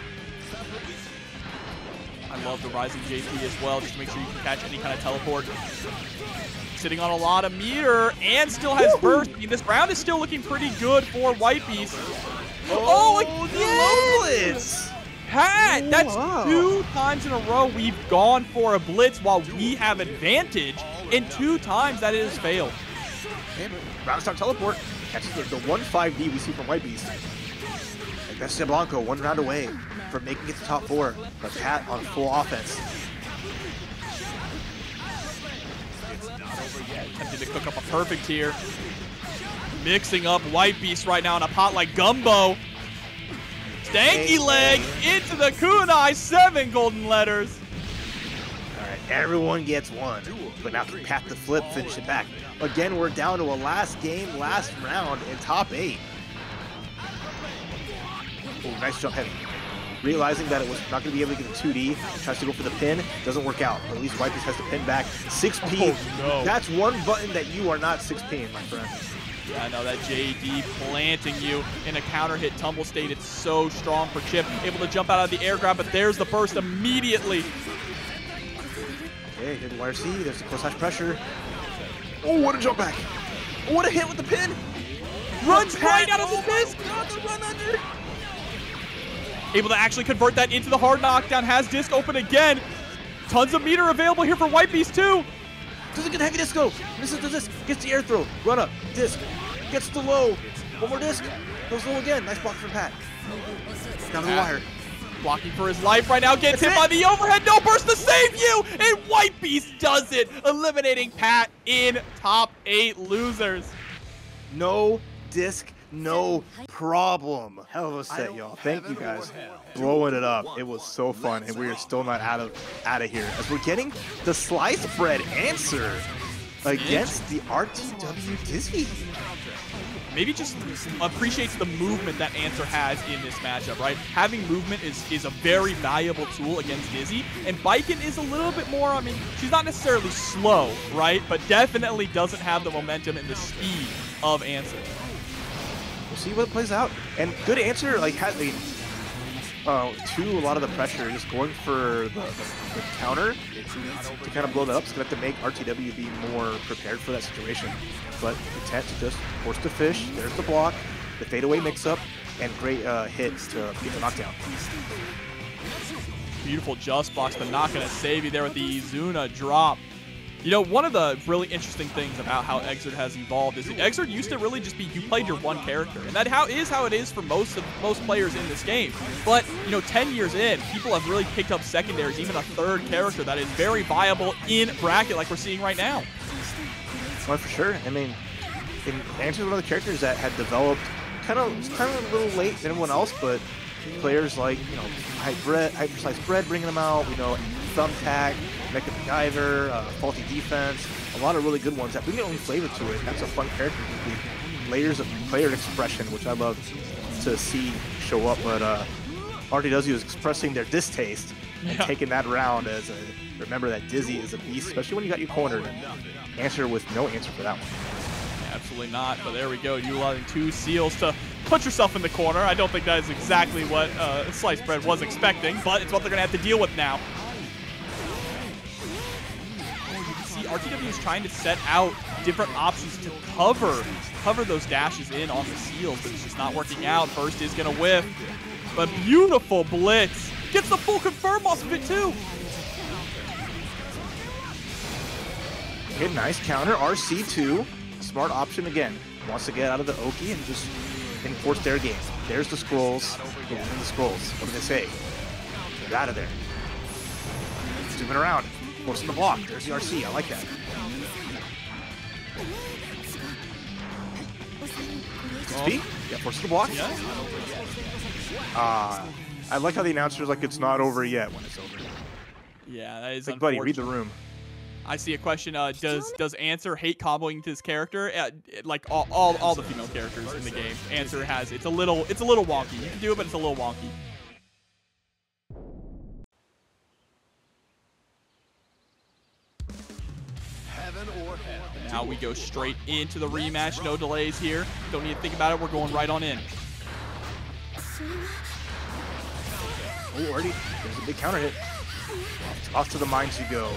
A: I love the rising JP as well, just to make sure you can catch any kind of teleport. Sitting on a lot of meter and still has burst. I mean, this round is still looking pretty good for White oh, Beast. Oh, again! Pat, that's
B: Wow.
A: two times in a row we've gone for a blitz while we have advantage, and two times that it has failed.
B: And start teleport catches the, the 1-5D we see from White Beast. And Bestia Blanco one round away from making it to top four, but Pat on full offense. It's not over yet.
A: Attempting to cook up a perfect here. Mixing up White Beast right now in a pot like gumbo. Stanky leg into the kunai, seven golden letters.
B: All right, everyone gets one, but now can Pat the Flip finish it back. Again, we're down to a last game, last round in top eight. Oh, nice jump heavy. Realizing that it was not going to be able to get the 2D, tries to go for the pin, doesn't work out. At least White Beast has to pin back. 6P,
A: Oh, no.
B: that's one button that you are not 6Ping, my friend.
A: Yeah, I know that JD planting you in a counter hit tumble state. It's so strong for Chipp. Able to jump out of the air grab, but there's the burst immediately.
B: Okay, good YRC, there's the close slash pressure. Oh, what a jump back. Oh, what a hit with the pin.
A: Runs right out of the
B: oh
A: disc.
B: God, the run under.
A: Able to actually convert that into the hard knockdown. Has disc open again. Tons of meter available here for White Beast too.
B: Doesn't get heavy disco. Misses the disc. Gets the air throw. Run up. Disc. Gets the low. One more disc. Goes low again. Nice block from Pat. Down to the wire.
A: Blocking for his life right now, gets hit
B: it.
A: by the overhead, no burst to save you, and White Beast does it, eliminating Pat in top eight losers.
B: No disc. No problem. Hell of a set, y'all. Thank you guys. Blowing it up. It was so fun, and we are still not out of out of here as we're getting the slice bread answer against the RTW Dizzy.
A: Maybe just appreciates the movement that Answer has in this matchup, right? Having movement is, is a very valuable tool against Dizzy, and Baiken is a little bit more, I mean, she's not necessarily slow, right? But definitely doesn't have the momentum and the speed of Answer.
B: We'll see what plays out. And good answer, like had uh, to a lot of the pressure, just going for the, the, the counter to kind of blow that up. It's gonna have to make RTW be more prepared for that situation. But intent to just force the fish. There's the block, the fadeaway mix-up, and great uh, hits to get the knockdown.
A: Beautiful just box, but not going to save you there with the Izuna drop. You know, one of the really interesting things about how Xrd has evolved is Xrd used to really just be you played your one character, and that how is how it is for most of most players in this game. But you know, 10 years in, people have really picked up secondaries, even a third character that is very viable in bracket, like we're seeing right now.
B: Well, for sure. I mean, Answer's one of the characters that had developed kind of kind of a little late than everyone else, but players like you know Hyper Hyper Slice Bread bringing them out. You know, Thumbtack, Mecha MacGyver, uh, Faulty Defense, a lot of really good ones that bring their own flavor to it. That's a fun character with layers of player expression, which I love to see show up. But uh, RTW is expressing their distaste and
A: Yeah.
B: taking that round as a remember that Dizzy is a beast, especially when you got you cornered. Answer with no answer for that one.
A: Absolutely not. But there we go, utilizing two seals to put yourself in the corner. I don't think that is exactly what uh, Sliced Bread was expecting, but it's what they're going to have to deal with now. RTW is trying to set out different options to cover cover those dashes in on the seals, but it's just not working out. First is going to whiff, but beautiful blitz. Gets the full confirm off of it too.
B: Okay, nice counter. RC2, smart option again. Wants to get out of the Oki and just enforce their game. There's the scrolls. The scrolls. What do they say? Get out of there. Zooming around. Forcing the block. There's the RC. I like that. Speed? Yeah, forcing the block.
A: Yeah.
B: Ah, I like how the announcer's like it's not over yet when it's over.
A: Yeah, that is
B: Like, buddy, read the room.
A: I see a question. Uh, does does Answer hate comboing to this character? Uh, like all, all all the female characters in the game, Answer has. It's a little it's a little wonky. You can do it, but it's a little wonky. Now we go straight into the rematch. No delays here. Don't need to think about it. We're going right on in.
B: Oh, already. There's a big counter hit. Off to the mines you go.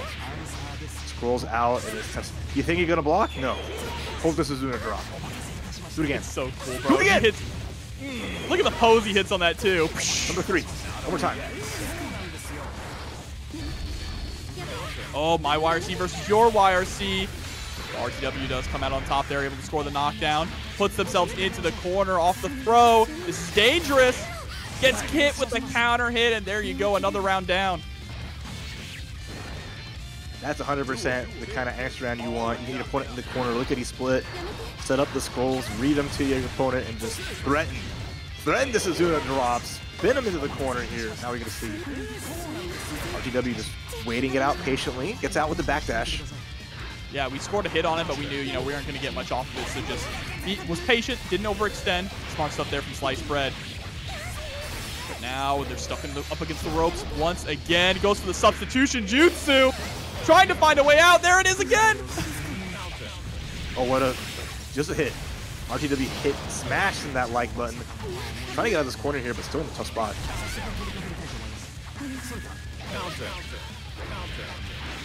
B: Scrolls out. And it's test. You think you're gonna block? No. Hold this Izuna drop. Do it again.
A: It's so cool,
B: Do it again!
A: Hits, Mm, look at the pose he hits on that too.
B: Number three. One more time.
A: Oh, my YRC versus your YRC. RTW does come out on top there, able to score the knockdown. Puts themselves into the corner off the throw. This is dangerous. Gets hit with the counter hit, and there you go, another round down.
B: That's 100% the kind of answer round you want. You need to put it in the corner, lickety split, set up the scrolls, read them to your opponent, and just threaten. Threaten this Izuna drops. Spin him into the corner here. Now we're going to see RTW just waiting it out patiently. Gets out with the backdash.
A: Yeah, we scored a hit on it, but we knew, you know, we weren't going to get much off of it, so just he was patient, didn't overextend. Smart stuff there from Sliced Bread. But now they're stuck in the, up against the ropes once again. Goes for the substitution jutsu. Trying to find a way out. There it is again.
B: Oh, what a just a hit. RTW hit smash in that like button. Trying to get out of this corner here, but still in a tough spot.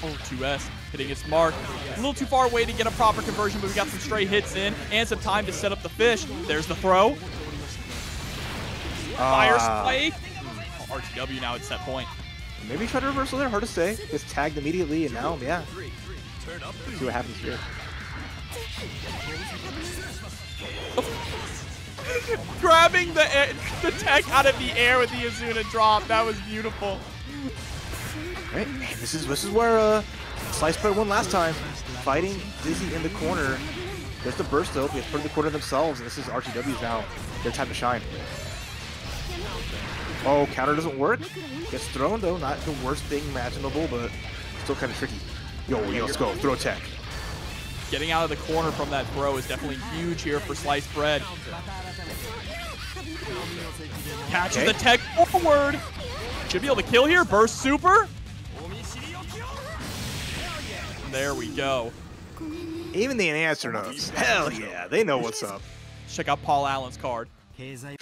A: Oh, 2S hitting its mark. A little too far away to get a proper conversion, but we got some stray hits in and some time to set up the fish. There's the throw. Fire
B: Ah,
A: spike. Oh, RTW now at set point.
B: Maybe try to reversal there. Hard to say. Gets tagged immediately, and now, yeah.
C: The
B: See what happens here.
A: Grabbing the air, the tech out of the air with the Izuna drop. That was beautiful.
B: Right, and this is this is where uh, Slice Bread won last time, fighting Dizzy in the corner. There's the burst though. They put in the corner themselves, and this is RTW's now. Their time to shine. Oh, counter doesn't work. Gets thrown though. Not the worst thing imaginable, but still kind of tricky. Yo, yo, let's go. Throw tech.
A: Getting out of the corner from that throw is definitely huge here for Sliced Bread. Catches
B: Okay.
A: the tech forward. Should be able to kill here. Burst super. There we go.
B: Even the answer knows. Hell yeah, they know what's up.
A: Check out Paul Allen's card.
C: answer.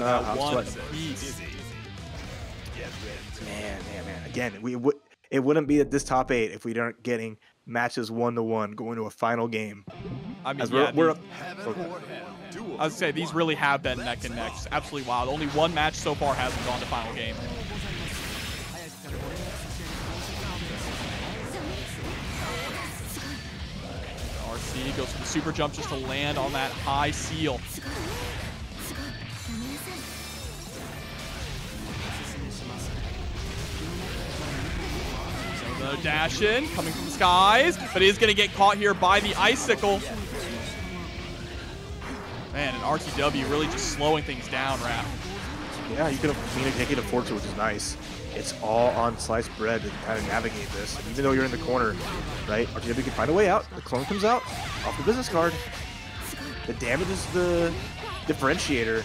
B: Uh, I'm
A: One piece.
B: Man, man, man. Again, we would it wouldn't be at this top eight if we aren't getting matches one to one going to a final game.
A: I mean,
B: As
A: yeah,
B: we're, we're
A: these-
C: Heaven
B: Okay.
C: or hell. Duel.
A: I would say these really have been neck and neck. Just absolutely wild. Only one match so far hasn't gone to final game. RC goes for the super jump just to land on that high seal. So the dash in, coming from the skies, but is going to get caught here by the icicle. Man, and RTW really just slowing things down, Raph.
B: Yeah, you can communicate it afford to, which is nice. It's all on sliced bread to kind of navigate this. And even though you're in the corner, right? RTW can find a way out. The clone comes out off the business card. The damage is the differentiator.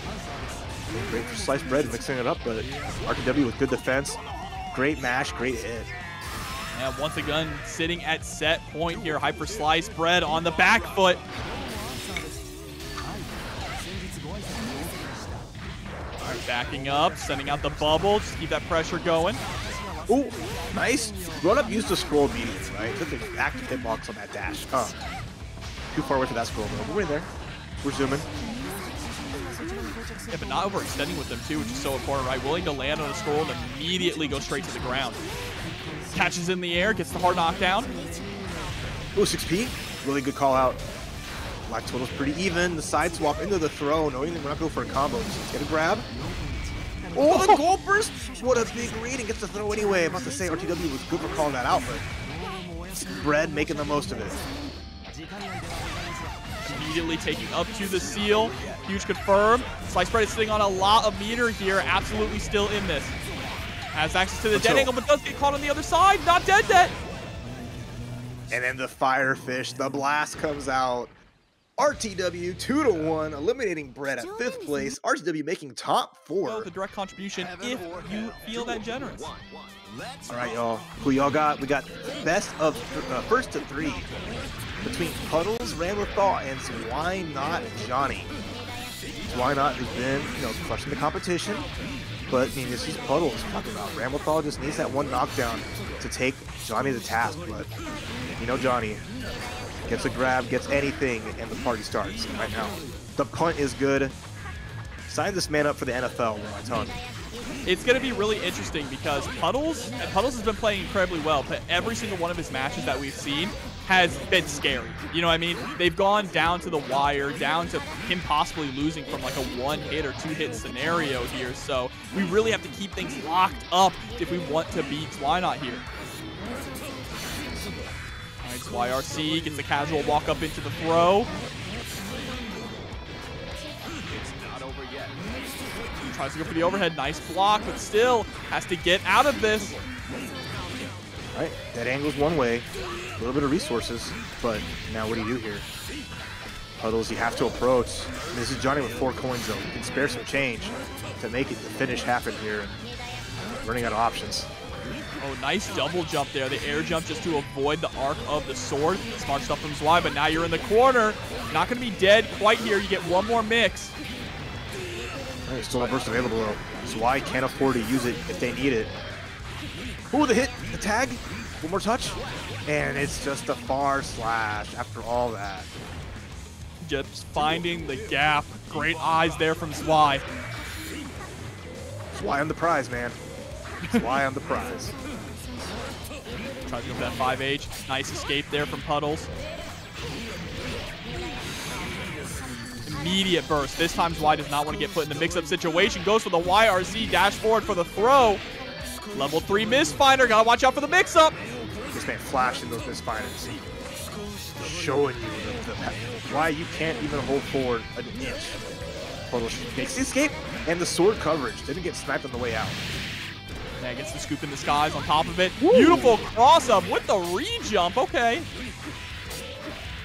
B: Great for sliced bread, mixing it up, but RTW with good defense. Great mash, great hit.
A: And once again, sitting at set point here, Hyper Slice Bread on the back foot. Backing up, sending out the bubble, just keep that pressure going.
B: Ooh, nice. Run up used the scroll immediately, right? Took the active hitbox on that dash. Too far away for that scroll, though. But we're there. We're zooming.
A: Yeah, but not overextending with them too, which is so important, right? Willing to land on a scroll and immediately go straight to the ground. Catches in the air, gets the hard knockdown.
B: Ooh, 6P. Really good call out. Black total's pretty even. The side swap into the throw, knowing oh, that we're not going for a combo. Just get a grab. Oh, the goal burst! What a big read and gets the throw anyway. I'm about to say RTW was good for calling that out, but Bread making the most of it.
A: Immediately taking up to the seal. Huge confirm. Slice Bread is sitting on a lot of meter here. Absolutely still in this. Has access to the
B: Let's
A: dead
B: go.
A: angle, but does get caught on the other side. Not dead yet.
B: And then the firefish, the blast comes out. RTW 2 to 1, eliminating Bread at fifth place. RTW making top
A: Well,
B: four.
A: the direct contribution if you feel that generous.
C: One, one. Let's
B: All right, y'all. Who y'all got? We got best of uh, first to three between Puddles, Ramlethal, and Zwei Not Johnny. Zwei Not has been, you know, crushing the competition. But I mean, this is Puddles talking about. Ramlethal just needs that one knockdown to take Johnny to task. But you know, Johnny gets a grab, gets anything, and the party starts right now. The punt is good. Sign this man up for the NFL. You?
A: It's going to be really interesting because Puddles, Puddles has been playing incredibly well, but every single one of his matches that we've seen has been scary. You know what I mean? They've gone down to the wire, down to him possibly losing from like a one hit or two hit scenario here. So we really have to keep things locked up if we want to beat Zwei Not here. All YRC gets the casual walk up into the throw.
C: It's not over yet.
A: Tries to go for the overhead. Nice block, but still has to get out of this.
B: Right, that angle's one way, a little bit of resources, but now what do you do here? Puddles, you have to approach. And this is Johnny with four coins though. You can spare some change to make it the finish happen here. Running out of options.
A: Oh, nice double jump there. The air jump just to avoid the arc of the sword. Smart stuff from Zwei, but now you're in the corner. Not going to be dead quite here. You get one more mix.
B: Right, still a burst available though. So why can't afford to use it if they need it. Ooh, the hit, the tag, one more touch, and it's just a far slash after all that.
A: Just finding the gap. Great eyes there from Zwei.
B: That's on the prize, man. Why I'm the prize.
A: Tries to go for that 5H. Nice escape there from Puddles. Immediate burst. This time Zwei does not want to get put in the mix-up situation. Goes for the YRC dash forward for the throw. Level 3 Mist Finer. Gotta watch out for the mix-up.
B: This man flashing those misfires. Showing you the, the, why you can't even hold forward an inch. Portal makes the escape, and the sword coverage didn't get sniped on the way out.
A: Man gets the scoop in the skies on top of it. Beautiful cross-up with the re-jump. Okay.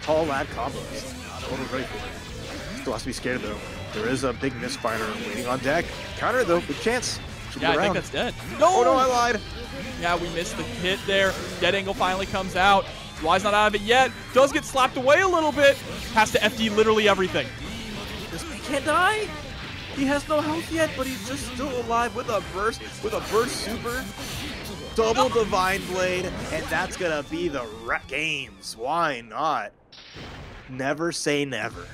B: Tall lad combos. Portal's ready for it. Still has to be scared though. There is a big misfire waiting on deck. Counter though, good chance. Should
A: Yeah,
B: be
A: I
B: around.
A: think that's dead.
B: Oh no, I oh, lied.
A: Yeah, we missed the hit there. Dead angle finally comes out. Why's not out of it yet? Does get slapped away a little bit. Has to FD literally everything.
B: He can't die. He has no health yet, but he's just still alive with a burst, with a burst super. Double divine blade, and that's gonna be the ra- games. Why not? Never say never.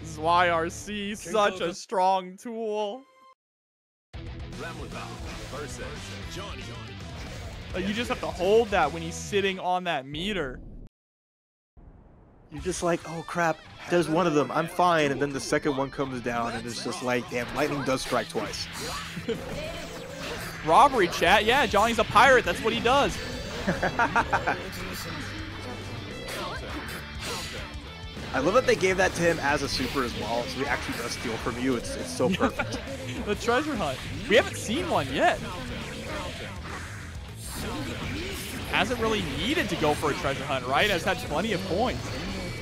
A: This is why YRC, such a strong tool.
C: Ramlethal versus Johnny.
A: Like, you just have to hold that when he's sitting on that meter.
B: You're just like, oh crap, there's one of them. I'm fine, and then the second one comes down, and it's just like, damn, lightning does strike twice.
A: Robbery chat. Yeah, Johnny's a pirate. That's what he does.
B: I love that they gave that to him as a super as well, so he actually does steal from you. It's it's so perfect.
A: the treasure hunt. We haven't seen one yet. Hasn't really needed to go for a treasure hunt, right? Has had plenty of points.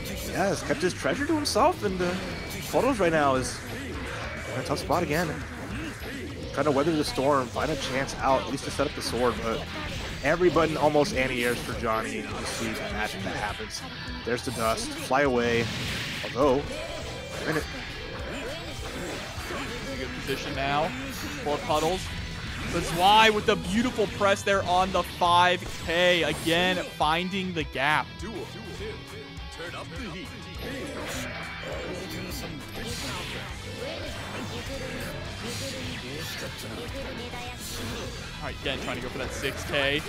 B: Yeah, has kept his treasure to himself, and uh, Photos right now is in a tough spot again. Trying to weather the storm, find a chance out, at least to set up the sword, but every button almost anti-airs for Johnny. You just see the magic that happens. There's the dust, fly away. Although, wait a minute,
A: Good position now for Puddles. But Zwei with the beautiful press there on the 5K. Again, finding the gap.
C: Turn up the heat.
A: All right, again, trying to go for that 6K.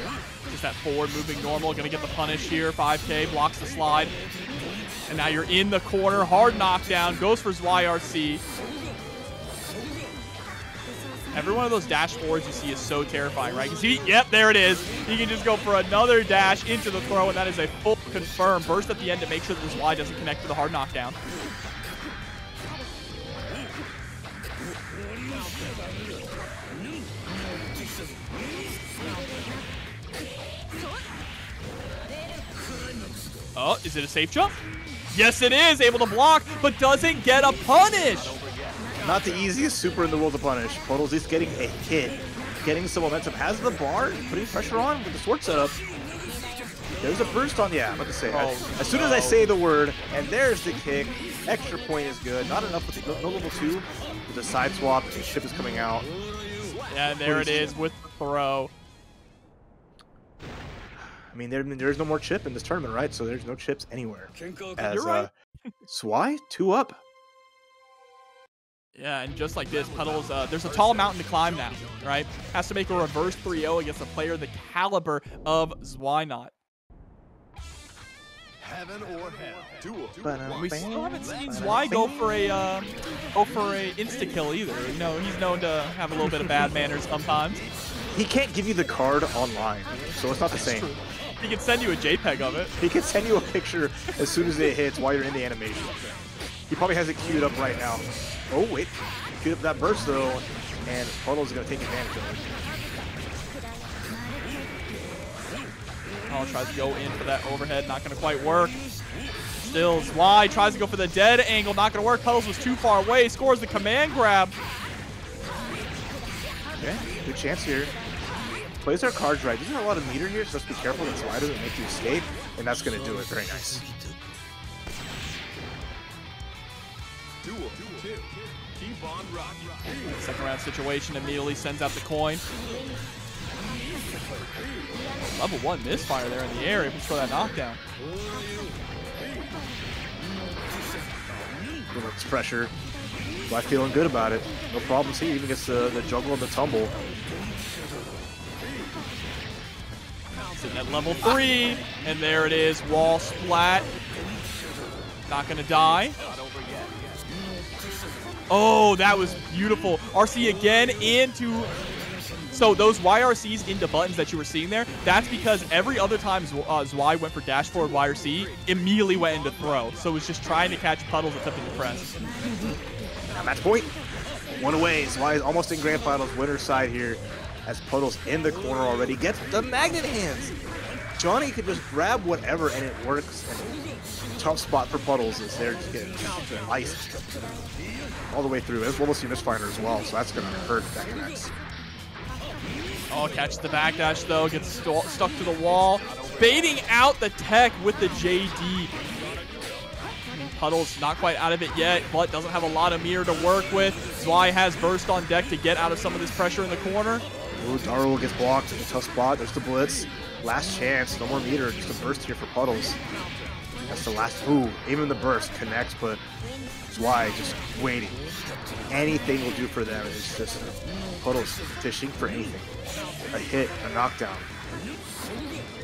A: Just that forward moving normal. Going to get the punish here. 5K blocks the slide. And now you're in the corner. Hard knockdown. Goes for ZYRC. Every one of those dash you see is so terrifying, right? Because he, yep, there it is. He can just go for another dash into the throw, and that is a full confirm. Burst at the end to make sure that this Y doesn't connect to the hard knockdown. Oh, is it a safe jump? Yes, it is. Able to block, but doesn't get a punish.
B: Not the easiest super in the world to punish. Photos at least getting a hit, getting some momentum. Has the bar, putting pressure on with the sword setup. There's a burst on, yeah, I'm about to say.
A: Oh,
B: as soon as I say the word, and there's the kick, extra point is good. Not enough with the, no, no level two. With the side swap, the ship is coming out.
A: Yeah, and there it is with the throw.
B: I mean, there, there's no more chip in this tournament, right? So there's no chips anywhere. As
A: You're right.
B: uh, Zwei, two up.
A: Yeah, and just like this, Puddles, uh, there's a tall mountain to climb now, right? Has to make a reverse 3-0 against a player the caliber of Zwei Not.
C: Heaven or hell. Duel.
A: We still haven't seen Zwei go for a uh, go for a insta kill either. You know, he's known to have a little bit of bad manners sometimes.
B: He can't give you the card online, so it's not the same.
A: He can send you a JPEG of it.
B: He can send you a picture as soon as it hits while you're in the animation. He probably has it queued up right now. Oh, wait. Queued up that burst, though, and Puddles is going to take advantage of it.
A: Oh, tries to go in for that overhead, not going to quite work. Still, Zwei tries to go for the dead angle, not going to work. Puddles was too far away, scores the command grab.
B: Okay, good chance here. Plays our cards right. There's not a lot of meter here, so let's be careful that Sly doesn't make you escape, and that's going to do it. Very nice.
C: Duel. Two. Keep on rocking.
A: Second round situation immediately sends out the coin. Level one misfire there in the air, able to throw that knockdown.
B: It's pressure. Zwei feeling good about it. No problems here. Even gets the, the juggle and the tumble.
A: Sitting at level three, and there it is, wall splat. Not gonna die. Oh, that was beautiful. RC again into so those YRCs into buttons that you were seeing there, that's because every other time uh, Zwei went for dash forward YRC, immediately went into throw. So it was just trying to catch puddles attempting to press.
B: Now match point. One away. Zwei is almost in grand finals. winner side here as Puddles in the corner already gets the magnet hands. Johnny could just grab whatever and it works. And tough spot for Puddles is there just getting sliced all the way through. It's almost a Mist Finer as well, so that's going to hurt that connects.
A: Oh, catch the backdash though, gets st stuck to the wall. Baiting out the tech with the JD. Puddle's not quite out of it yet, but doesn't have a lot of mirror to work with. Zwei has burst on deck to get out of some of this pressure in the corner.
B: Ooh, Darwell gets blocked in a tough spot. There's the blitz. Last chance. No more meter. Just a burst here for Puddles. That's the last. Ooh, even the burst connects, but Zwei just waiting. Anything will do for them. It's just Puddles fishing for anything. A hit, a knockdown.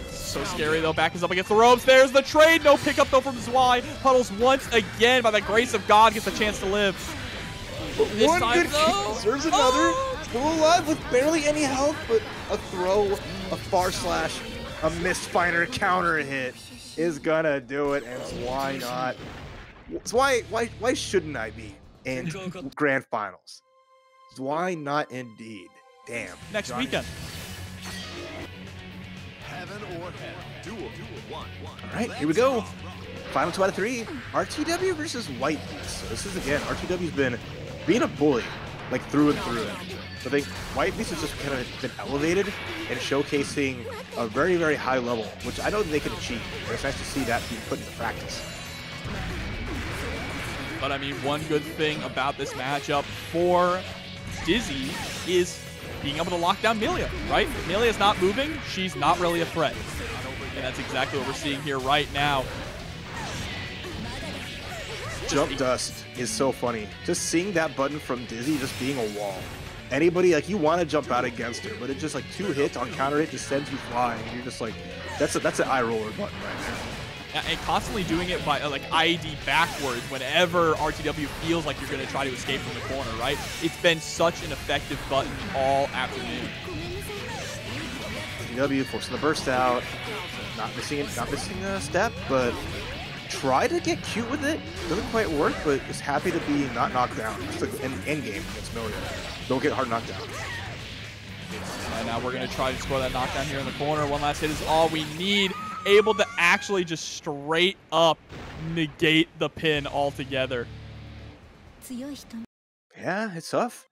A: So scary though, back is up against the ropes. There's the trade. No pickup though from Zwei. Puddles once again, by the grace of God, gets a chance to live. This
B: One
A: time,
B: good
A: though-
B: kick. Deserves another.
A: Oh!
B: Still alive with barely any health, but a throw, a far slash, a Mist Finer counter hit is gonna do it, and why not? So why why why shouldn't I be in grand finals? Why not indeed? Damn.
A: Next
B: Johnny.
A: weekend.
C: Heaven or hell. Duel. One. One.
B: All right, here we go. Final two out of three. RTW versus White Beast. So this is again, RTW's been being a bully, like through and through. So I think White Beast has just kind of been elevated and showcasing a very, very high level, which I know they can achieve. And it's nice to see that being put into practice.
A: But I mean, one good thing about this matchup for Dizzy is being able to lock down Millia, right? If Millia's not moving, she's not really a threat. And that's exactly what we're seeing here right now.
B: Jump Dust is so funny. Just seeing that button from Dizzy just being a wall. Anybody, like, you want to jump out against her, but it just, like, two hits on counter hit just sends you flying. And you're just like, that's a, that's an eye roller button right there.
A: And- And constantly doing it by uh, like ID backwards whenever RTW feels like you're going to try to escape from the corner, right? It's been such an effective button all afternoon.
B: RTW forcing the burst out, not missing it, not missing a step, but try to get cute with it. Doesn't quite work, but is happy to be not knocked down. Just like an end game against Million. Don't get hard knocked down.
A: Right now we're going to try to score that knockdown here in the corner. One last hit is all we need. Able to actually just straight up negate the pin altogether.
B: Yeah, it's tough.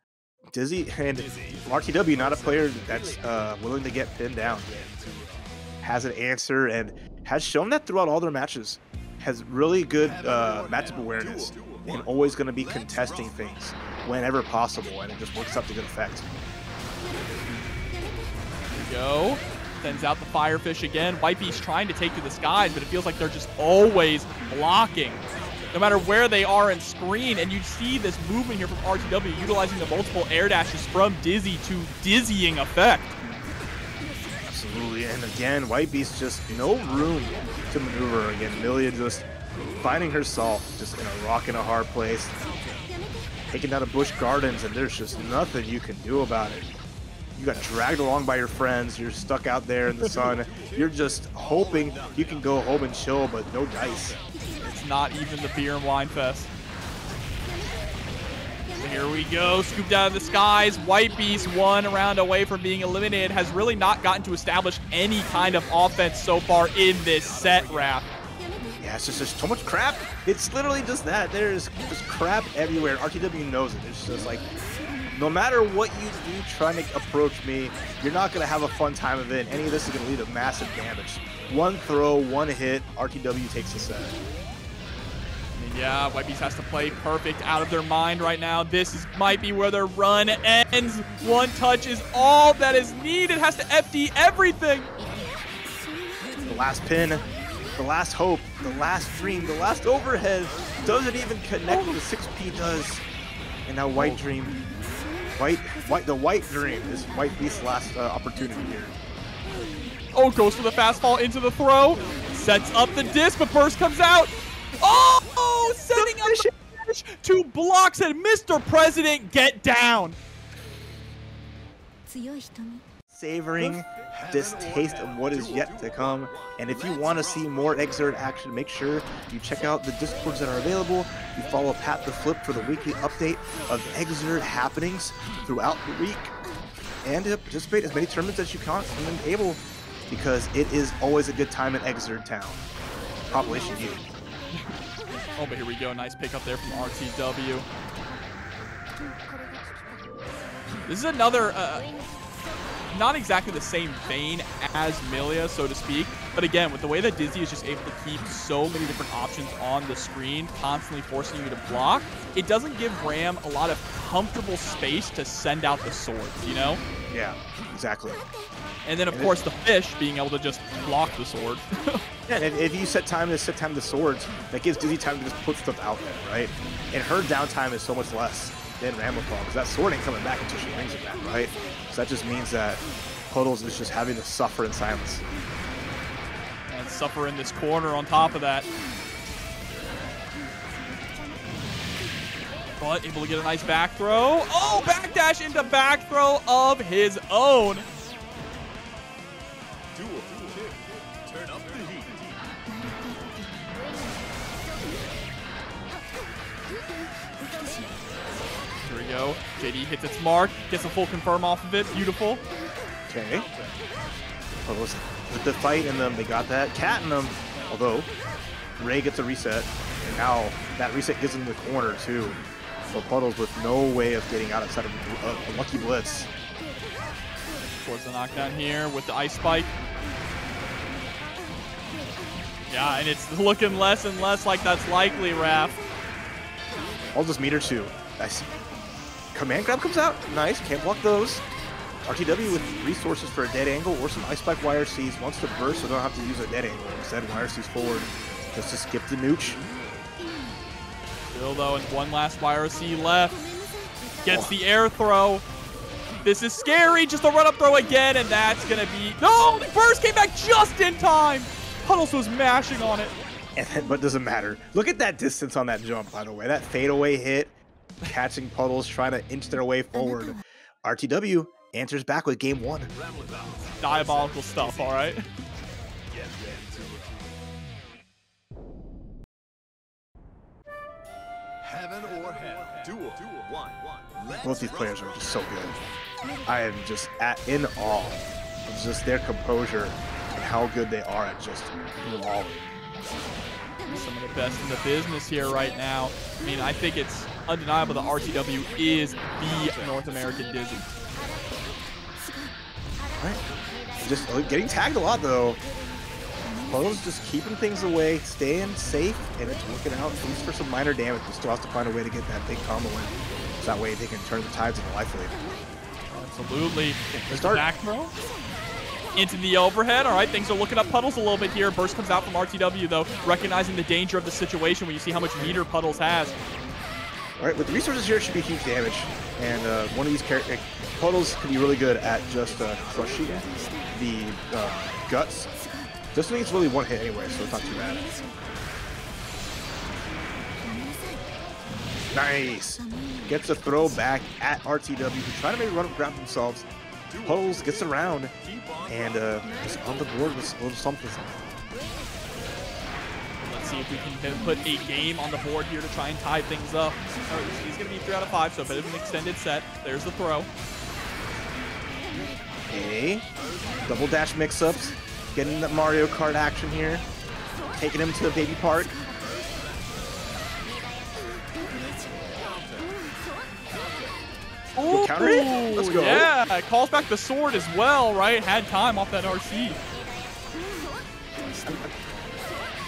B: Dizzy and RTW, not a player that's uh, willing to get pinned down. Has an answer and has shown that throughout all their matches. Has really good uh, matchup awareness and always going to be contesting things whenever possible, and it just works out to good effect.
A: Go. Sends out the Firefish again. White Beast trying to take to the skies, but it feels like they're just always blocking. No matter where they are in screen, and you see this movement here from RTW utilizing the multiple air dashes from Dizzy to dizzying effect.
B: Absolutely. And again, White Beast just no room to maneuver. Again, Millia just finding herself just in a rock and a hard place. Taking down a Busch Gardens, and there's just nothing you can do about it. You got dragged along by your friends. You're stuck out there in the sun. You're just hoping you can go home and chill, but no dice.
A: It's not even the beer and wine fest. Here we go, scooped out of the skies. White Beast, one round away from being eliminated, has really not gotten to establish any kind of offense so far in this set, Raph.
B: Yeah, it's just there's so much crap. It's literally just that. There's just crap everywhere. RTW knows it. It's just like, no matter what you do trying to approach me, you're not going to have a fun time of it. Any of this is going to lead to massive damage. One throw, one hit, RTW takes the set.
A: Yeah, White Beast has to play perfect out of their mind right now. This is, might be where their run ends. One touch is all that is needed. Has to FD everything.
B: The last pin, the last hope, the last dream, the last overhead doesn't even connect. The 6P does. And now White Dream. White, white, the White Dream is White Beast's last uh, opportunity here.
A: Oh, goes for the fastball into the throw. Sets up the disc, but first comes out. Oh, setting up the finish. Two blocks and Mr. President, get down.
B: Savoring this taste of what is yet to come. And if you want to see more Xrd action, make sure you check out the discords that are available. You follow Pat the Flip for the weekly update of Xrd happenings throughout the week. And to participate as many tournaments as you can and able because it is always a good time in Xrd Town. Population U.
A: Oh, but here we go. Nice pick up there from RTW. This is another, uh, not exactly the same vein as Millia, so to speak. But again, with the way that Dizzy is just able to keep so many different options on the screen, constantly forcing you to block, it doesn't give Ram a lot of comfortable space to send out the swords, you know?
B: Yeah, exactly.
A: And then, of course, the fish being able to just block the sword.
B: Yeah, and if, you set time to set time to swords, that gives Dizzy time to just put stuff out there, right? And her downtime is so much less than Ramlethal, because that sword ain't coming back until she brings it back, right? That just means that Puddles is just having to suffer in silence.
A: and suffer in this corner on top of that. But able to get a nice back throw. Oh, backdash into back throw of his own. Go. JD hits its mark, gets a full confirm off of it. Beautiful.
B: Okay. Puddles with the fight in them, they got that. Cat in them, although Ray gets a reset, and now that reset gives him the corner too. So Puddles with no way of getting out outside of a, a lucky blitz.
A: Towards the knockdown here with the ice spike. Yeah, and it's looking less and less like that's likely, Raph.
B: I'll just meter two. Nice. Command grab comes out. Nice. Can't block those. RTW with resources for a dead angle or some Ice Spike YRCs wants to burst so they don't have to use a dead angle. Instead, YRCs forward just to skip the nooch.
A: Still though, and one last YRC left. Gets oh. the air throw. This is scary. Just a run up throw again, and that's gonna be no. The burst came back just in time. Puddles was mashing on it.
B: And then, but doesn't matter. Look at that distance on that jump, by the way. That fadeaway hit, catching puddles, trying to inch their way forward. RTW answers back with game one.
A: Diabolical stuff. All right.
C: Heaven or hell. Duel. One.
B: Both these players are just so good. I am just at in awe of just their composure and how good they are at just brawling.
A: Some of the best in the business here right now. I mean, I think it's undeniable that RTW is the North American Dizzy.
B: Right. Just uh, getting tagged a lot though. Puddles just keeping things away, staying safe, and it's working out at least for some minor damage. But still has to find a way to get that big combo in. So that way they can turn the tides the life lead.
A: Absolutely.
B: Start.
A: back throw. Into the overhead. All right, things are looking up Puddles a little bit here. Burst comes out from RTW, though, recognizing the danger of the situation when you see how much meter Puddles has.
B: All right, with the resources here, should be huge damage. And uh, one of these characters, Puddles can be really good at just uh, crushing the uh, guts. This thing is really one hit anyway, so it's not too bad. Nice. Gets a throw back at RTW, who's trying to maybe run up grab themselves. Puddles gets around and uh, is on the board with little something.
A: See if we can put a game on the board here to try and tie things up. Right, he's going to be three out of five, so a bit of an extended set. There's the throw.
B: Okay. Double dash mix-ups. Getting that Mario Kart action here. Taking him to the baby park.
A: Ooh,
B: counter it? Let's go.
A: Yeah, calls back the sword as well, right? Had time off that RC.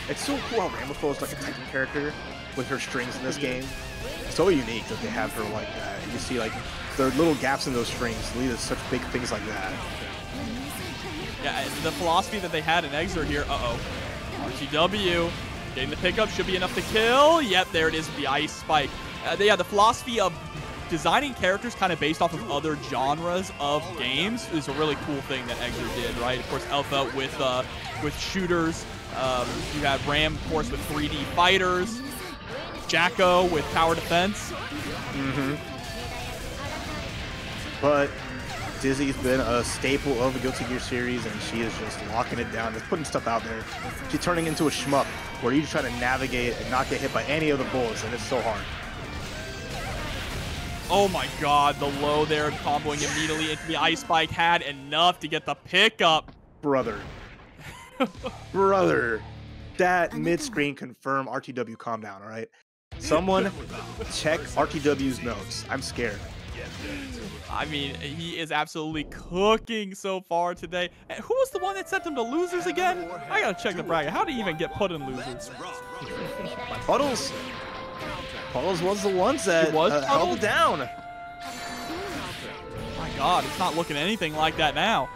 B: It's so cool how Rambo is like a Tekken character with her strings in this game. It's so unique that they have her like that. You see like the little gaps in those strings lead to such big things like that.
A: Yeah, the philosophy that they had in Xrd here. Uh-oh. RTW getting the pickup should be enough to kill. Yep, there it is the ice spike. Uh, they, yeah, the philosophy of designing characters kind of based off of other genres of games is a really cool thing that Xrd did, right? Of course, Elphelt with uh, with shooters. Um, you have Ram, of course, with 3D fighters. Jack-O with tower defense.
B: But Dizzy's been a staple of the Guilty Gear series, and she is just locking it down, just putting stuff out there. She's turning into a shmup, where you just try to navigate and not get hit by any of the bullets, and it's so hard.
A: Oh my god, the low there comboing immediately into the ice spike had enough to get the pickup.
B: Brother. Brother. That mid-screen confirm RTW calm down, all right? Someone check RTW's notes. I'm scared.
A: I mean, he is absolutely cooking so far today. Who was the one that sent him to losers again? I gotta check the bracket. How did he even get put in losers?
B: Puddles. Puddles was the ones that
A: He was
B: uh, held
A: Puddles?
B: it down.
A: My god, it's not looking anything like that now.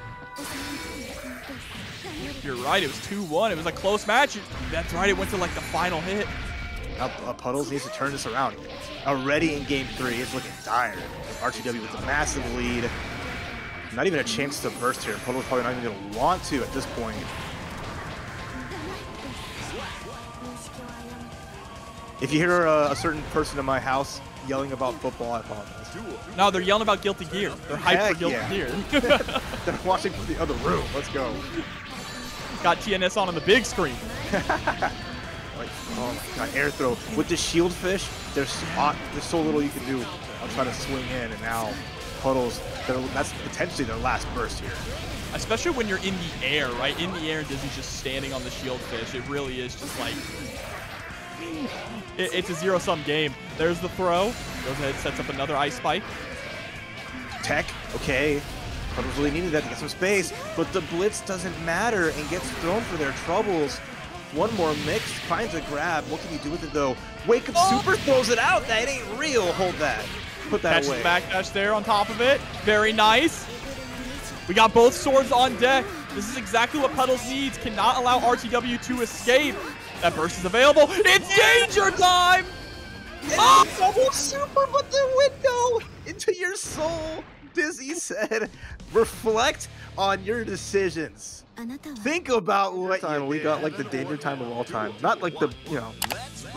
A: You're right, it was 2-1. It was a close match. That's right, it went to like the final hit.
B: Now, uh, Puddles needs to turn this around. Already in game three, it's looking dire. RTW with a massive lead. Not even a chance to burst here. Puddles probably not even going to want to at this point. If you hear uh, a certain person in my house yelling about football, I apologize.
A: No, they're yelling about Guilty Gear. They're hyped
B: Heck
A: for Guilty
B: yeah.
A: Gear.
B: They're watching from the other room. Let's go.
A: Got TNS on on the big screen.
B: Like, oh my god, air throw. With the shield fish, there's, uh, there's so little you can do on trying to swing in, and now Puddles, that's potentially their last burst here.
A: Especially when you're in the air, right? In the air and Dizzy's just standing on the shield fish. It really is just like... It, it's a zero-sum game. There's the throw. Goes ahead, sets up another ice spike.
B: Tech, okay. Puddles really needed that to get some space, but the blitz doesn't matter and gets thrown for their troubles. One more mix, finds a grab. What can you do with it though? Wake up
A: Oh!
B: super throws it out. That ain't real. Hold that. Put that
A: Catches
B: away.
A: the backdash there on top of it. Very nice. We got both swords on deck. This is exactly what Puddles needs. Cannot allow RTW to escape. That burst is available. It's danger time!
B: Oh, ah! double super, but the window into your soul. Dizzy said, reflect on your decisions. Think about what time we got like the danger time of all time. Not like the, you know,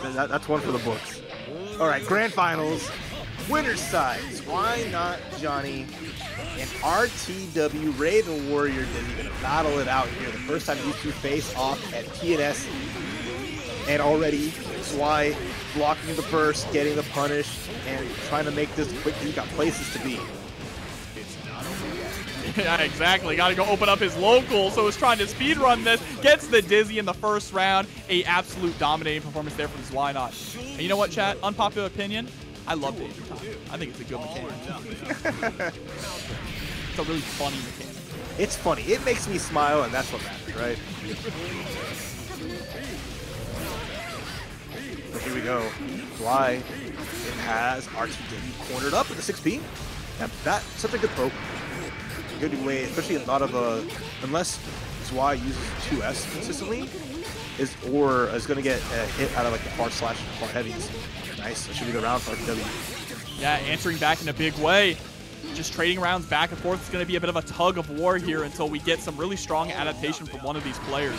B: that, that's one for the books. All right, grand finals. Winner's sides. Why not Johnny? And RTW Raven Warrior didn't even battle it out here. The first time these two face off at TNS. And already, why blocking the burst, getting the punish, and trying to make this quick. You got places to be.
A: yeah, exactly. Got to go open up his local. So he's trying to speed run this. Gets the dizzy in the first round. A absolute dominating performance there from Zwei Not. And you know what, chat? Unpopular opinion. I love Time. I think it's a good mechanic. it's a really funny mechanic.
B: It's funny. It makes me smile, and that's what matters, right? But here we go. Fly. It has RTW cornered up with the 6P. That, that's such a good poke. Good way, especially a lot of, uh, unless Zwei uses 2S consistently, is or is going to get a hit out of like the far slash far heavies. Nice. That should be the round for RTW.
A: Yeah, answering back in a big way. Just trading rounds back and forth. It's going to be a bit of a tug of war here until we get some really strong adaptation from one of these players.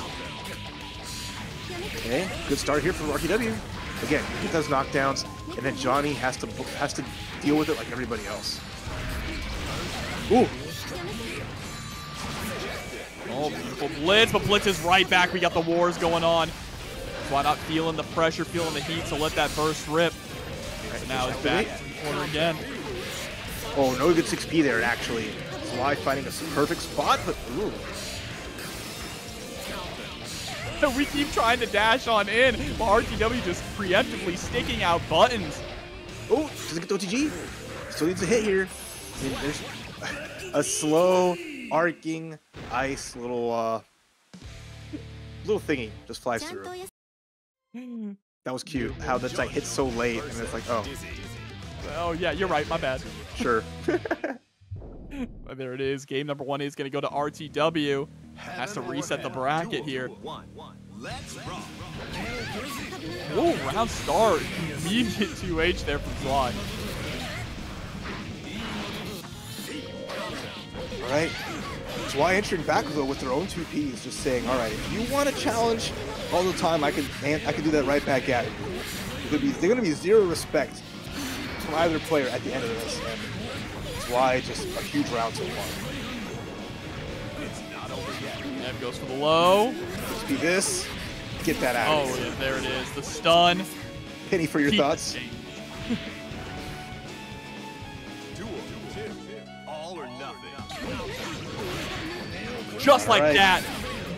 B: Okay, good start here for RTW. Again, get those knockdowns, and then Johnny has to has to deal with it like everybody else. Ooh,
A: Oh, beautiful blitz, but blitz is right back. We got the wars going on. Why not feeling the pressure, feeling the heat, so let that burst rip. Right now it's back to the corner again.
B: oh, no good 6P there actually. Sly finding a perfect spot, but ooh,
A: we keep trying to dash on in, while RTW just preemptively sticking out buttons.
B: oh, doesn't get the OTG. Still needs a hit here. I mean, there's a slow arcing ice little uh little thingy just flies through. That was cute. How this like hits so late and it's like oh.
A: Oh yeah, you're right. My bad.
B: Sure.
A: there it is. Game number one is going to go to RTW. Has to reset the bracket here. Whoa, round start. Immediate 2H there from Zlot.
B: Right? why entering back though with their own two Ps, just saying, all right, if you want to challenge all the time, I can and I can do that right back at you. There's gonna be, there's gonna be zero respect from either player at the end of this, and why just a huge round so far. It's not over yet.
A: Nev goes for the low.
B: Just be this, get that out.
A: Oh, yeah, there it is. The stun.
B: Penny for your
A: Keep
B: thoughts.
A: Just like
B: Alright.
A: that.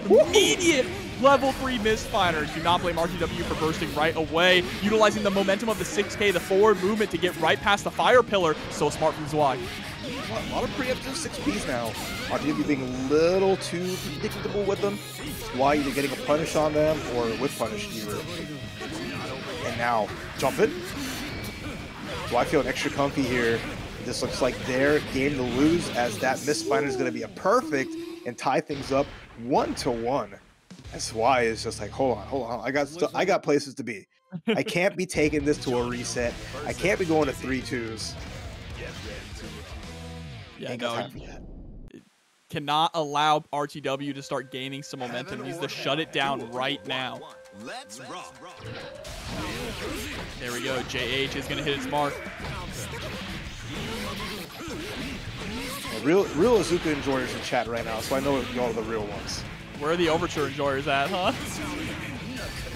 A: Immediate level 3 misfires. Do not blame RTW for bursting right away. Utilizing the momentum of the 6K, the forward movement to get right past the fire pillar. So smart from Zwei.
B: A lot of preemptive 6Ps now. RTW being a little too predictable with them. Why either getting a punish on them or with punish either. And now, jump it. So I feel extra comfy here. This looks like their game to lose as that Mist Finer is going to be a perfect and tie things up one to one. That's why it's just like, hold on, hold on. I got st- I got places to be. I can't be taking this to a reset. I can't be going to three twos.
A: Yeah,
B: Ain't
A: no,
B: time for that.
A: cannot allow RTW to start gaining some momentum. Needs to shut it down right now.
C: Let's rock.
A: There we go. JH is going to hit its mark.
B: Real, real Asuka enjoyers in chat right now, so I know y'all are the real ones.
A: Where are the Overture enjoyers at, huh?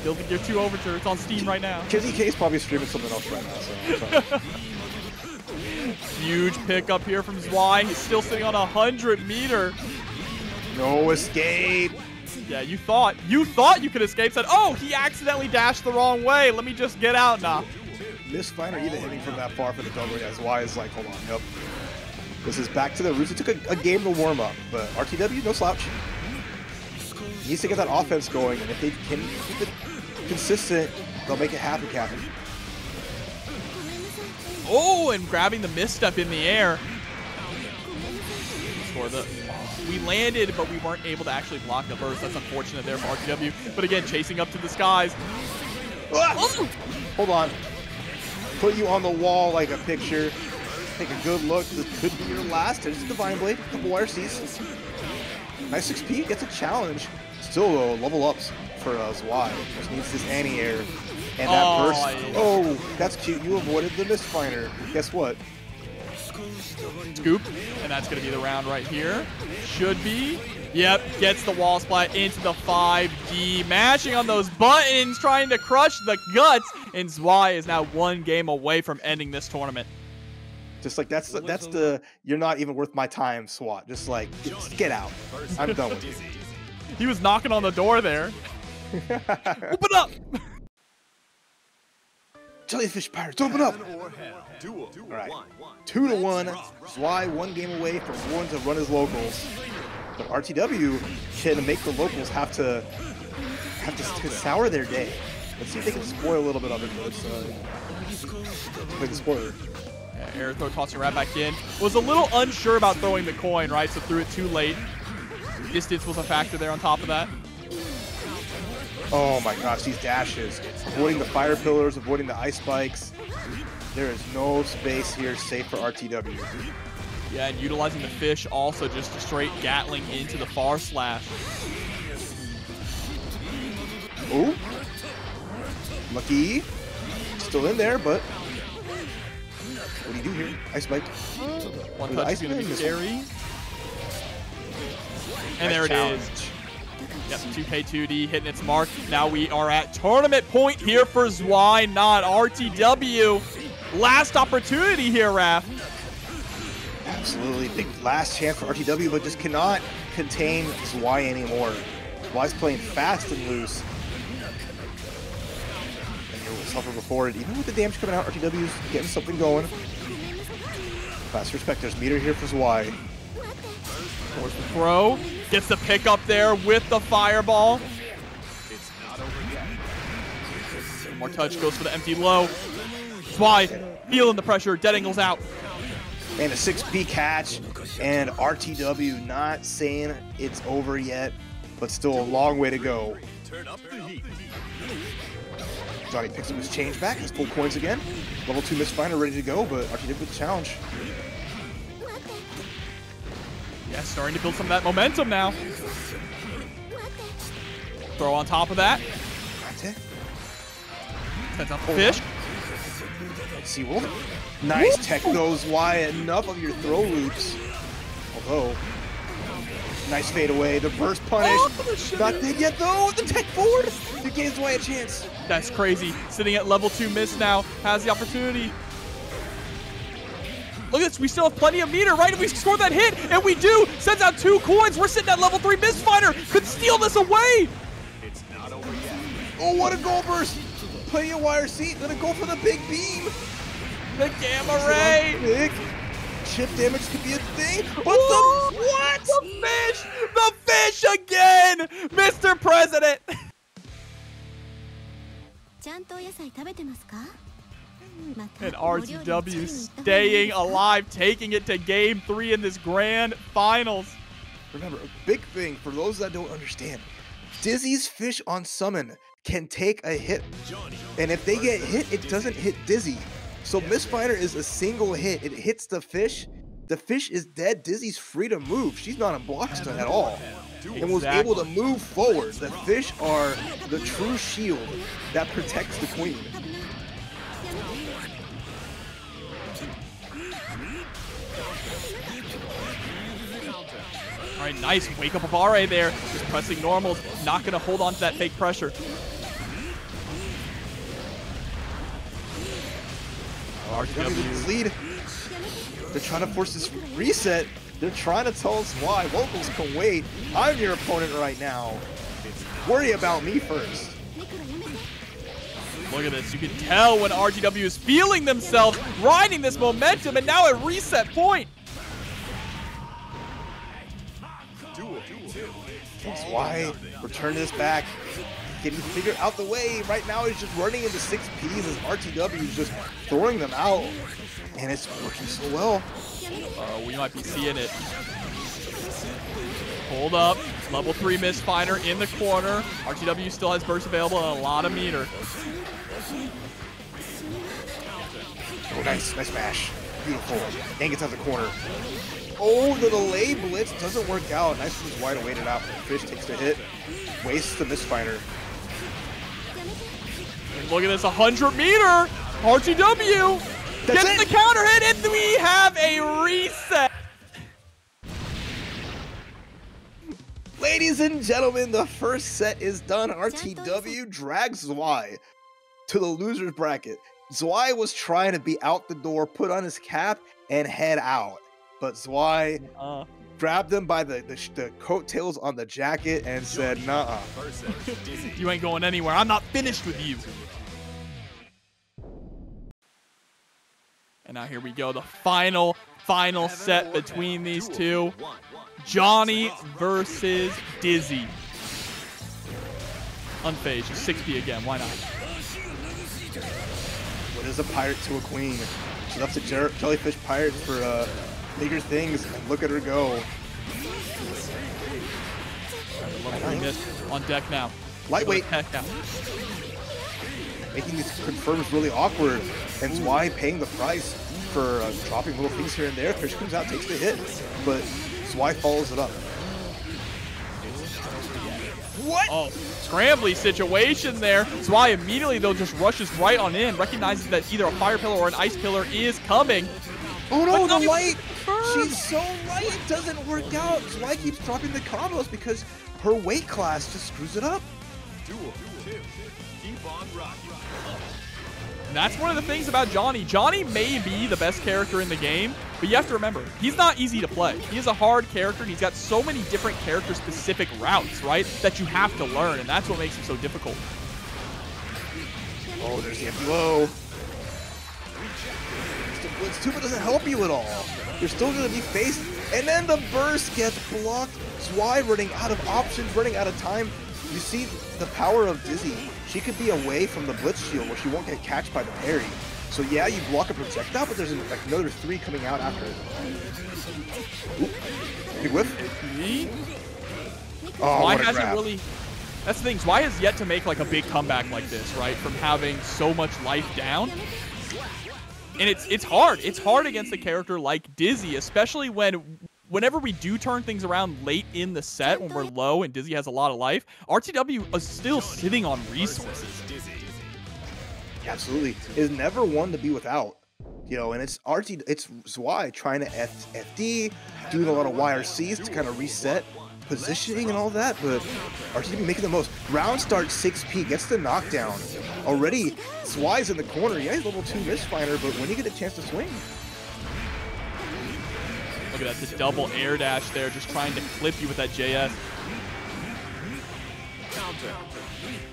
A: They'll Guilty Gear 2 Overture. It's on Steam right now.
B: Kizzy K's probably streaming something else right now, so
A: Huge pickup here from Zwei. He's still sitting on a 100 meter.
B: no escape.
A: Yeah, you thought you thought you could escape. Said, oh, he accidentally dashed the wrong way. Let me just get out now.
B: This fighter even hitting from that far for the double as Y is like, hold on, yep. This is back to the roots. It took a, a game to warm up, but RTW, no slouch. Needs to get that offense going, and if they can keep it consistent, they'll make it happen, Captain.
A: Oh, and grabbing the misstep in the air. For the, we landed, but we weren't able to actually block the burst. That's unfortunate there for RTW. But again, chasing up to the skies.
B: Ah! Hold on. Put you on the wall like a picture. Take a good look. This could be your last. There's a Divine Blade, a couple RCs. Nice 6P, gets a challenge. Still, though, level ups for uh, Zwei. Just needs this anti-air. And that
A: Oh,
B: burst.
A: yeah.
B: Oh, that's cute. You avoided the Mist Finer. Guess what?
A: Scoop, and that's going to be the round right here. Should be. Yep, gets the wall splat into the 5D, mashing on those buttons, trying to crush the guts, and Zwei is now one game away from ending this tournament.
B: Just like that's the, that's the you're not even worth my time SWAT. Just like get, just get out. I'm done with you.
A: He was knocking on the door there. Open up!
B: Jellyfish Pirates, open up!
C: Heaven or hell. Duel.
B: All right. Two to one. Sly one game away from Warren to run his locals. But RTW can make the locals have to have to, to sour their day. Let's see if they can spoil a little bit of it. Let's uh, play the spoiler.
A: Yeah, air throw tossing right back in. Was a little unsure about throwing the coin, right? So threw it too late. Distance was a factor there on top of that.
B: Oh my gosh, these dashes. Avoiding the fire pillars, avoiding the ice spikes. There is no space here safe for RTW.
A: Yeah, and utilizing the fish also just a straight Gatling into the far slash.
B: Oh, Lucky. Still in there, but what do you do here? Ice spike.
A: One
B: The
A: touch
B: ice
A: is going to be scary. And
B: Nice
A: there it
B: challenge.
A: is. Yep, 2K2D hitting its mark. Now we are at tournament point here for Zwei, not RTW. Last opportunity here, Raph.
B: Absolutely. Big last chance for RTW, but just cannot contain Zwei anymore. Zwei's playing fast and loose. And suffer before it. Even with the damage coming out, RTW's getting something going. Fast respect. There's meter here for Zwei.
A: Force the throw. Gets the pick up there with the fireball. It's not over yet. One more touch goes for the empty low. Zwei feeling the pressure. Dead angle's out.
B: And a 6P catch. And RTW not saying it's over yet, but still a long way to go.
C: Turn up the heat.
B: Johnny picks up his change back. He's full coins again. Level 2 Mistfinder ready to go, but RTW with the challenge.
A: Yeah, starting to build some of that momentum now. Throw on top of that.
B: That's it.
A: Sends out the fish.
B: See, well, nice tech goes wide. Enough of your throw loops. Although, nice fade away. The burst punish.
A: Oh.
B: Not dead yet though. The tech forward. It gives Why a chance.
A: That's crazy. Sitting at level 2 miss now. Has the opportunity. Look at this. We still have plenty of meter, right? If we score that hit, and we do, sends out two coins. We're sitting at level 3 miss fighter. Could steal this away.
C: It's not over yet.
B: Oh, what a goal burst. Plenty of wire seat. Gonna go for the big beam.
A: The gamma ray.
B: Big Chip damage could be a thing. But
A: Whoa!
B: the what?
A: The fish! The fish again! Mr. President!
D: ちゃんとお野菜食べてますかまた
A: And
D: お料理を作り
A: RTW
D: に行った方がいいですか
A: staying alive, taking it to game three in this grand finals.
B: Remember, a big thing for those that don't understand Dizzy's fish on summon can take a hit. And if they get hit, it doesn't hit Dizzy. So Mistfighter is a single hit. It hits the fish. The fish is dead. Dizzy's free to move. She's not in block stun at all. And was able to move forward. The fish are the true shield that protects the queen.
A: All right, nice wake up of RA there. Just pressing normals, not going to hold on to that fake pressure.
B: RTW's lead. They're trying to force this reset. They're trying to tell us why. Locals can wait. I'm your opponent right now. Worry about me first.
A: Look at this. You can tell when RTW is feeling themselves, riding this momentum, and now at reset point.
B: That's why return this back. Getting figured out the way. Right now he's just running into six Ps as RTW is just throwing them out. And it's working so well.
A: Uh, we might be seeing it. Hold up. Level 3 Mistfighter in the corner. RTW still has burst available and a lot of meter.
B: Oh, nice, nice smash. Beautiful. And gets out the corner. Oh, the delay blitz doesn't work out. Nice and wide to wait it out. Fish takes the hit. Wastes the misfighter.
A: And look at this, 100 meter. RTW
B: That's
A: gets
B: it.
A: the counter hit, and we have a reset.
B: Ladies and gentlemen, the first set is done. RTW drags Zwei to the loser's bracket. Zwei was trying to be out the door, put on his cap, and head out. But Zwei
A: Uh,
B: grabbed him by the, the, the coattails on the jacket and said, nah.
C: Dizzy.
A: you ain't going anywhere. I'm not finished with you. And now here we go, the final, final set between these two. Johnny versus Dizzy. Unfazed, just 6P again, why not?
B: What is a pirate to a queen? She left a jer- jellyfish pirate for uh, bigger things, and look at her go.
A: Level 3 miss on deck now.
B: Lightweight,
A: Heck now.
B: Making these confirms really awkward, and Zwei paying the price for uh, dropping little things here and there. Fish comes out, takes the hit, but Zwei follows it up. What?
A: Oh, scrambly situation there. Zwei immediately, though, just rushes right on in, recognizes that either a fire pillar or an ice pillar is coming.
B: Oh no, the light!
A: confirmed.
B: She's so light, it doesn't work out. Zwei keeps dropping the combos because her weight class just screws it up.
C: Duel. Two. Keep on rocking.
A: That's one of the things about Johnny. Johnny may be the best character in the game, but you have to remember, he's not easy to play. He is a hard character, and he's got so many different character-specific routes, right, that you have to learn, and that's what makes him so difficult.
B: Oh, there's the empty low. Blitz Tuba doesn't help you at all. You're still going to be faced. And then the burst gets blocked. Zwei running out of options, running out of time. You see the power of Dizzy. She could be away from the Blitz shield where she won't get catched by the parry. So yeah, you block a projectile, but there's an, like another three coming out after it. Oop. Big whiff. Oh, a
A: hasn't
B: grab.
A: really... That's the thing, Why has yet to make, like, a big comeback like this, right, from having so much life down. And it's it's hard. It's hard against a character like Dizzy, especially when whenever we do turn things around late in the set when we're low and Dizzy has a lot of life, RTW is still sitting on resources.
B: Absolutely. Is never one to be without. You know, and it's RT, it's Zwei trying to F, FD, doing a lot of YRCs to kind of reset positioning and all that, but RTW making the most. Round start 6P, gets the knockdown. Already, Zwei's in the corner. Yeah, he's level 2 Mist Finer, but when you get a chance to swing,
A: Look at that, the double air dash there, just trying to clip you with that JS.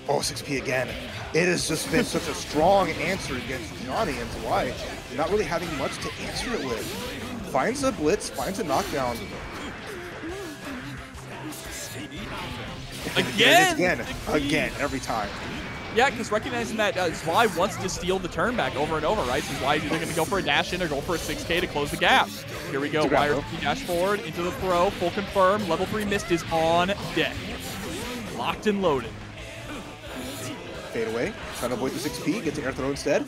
B: Oh, 6P again. It has just been such a strong answer against Johnny and Zwei. Not really having much to answer it with. Finds a blitz, finds a knockdown.
A: Again!
B: Again, again, every time.
A: Yeah, because recognizing that uh, wants to steal the turn back over and over, right? So Zwei's either going to go for a dash in or go for a 6K to close the gap. Here we go. Wire dash forward into the throw. Full confirm. Level 3 mist is on deck. Locked and loaded.
B: Fade away, trying to avoid the 6P, gets the air throw instead.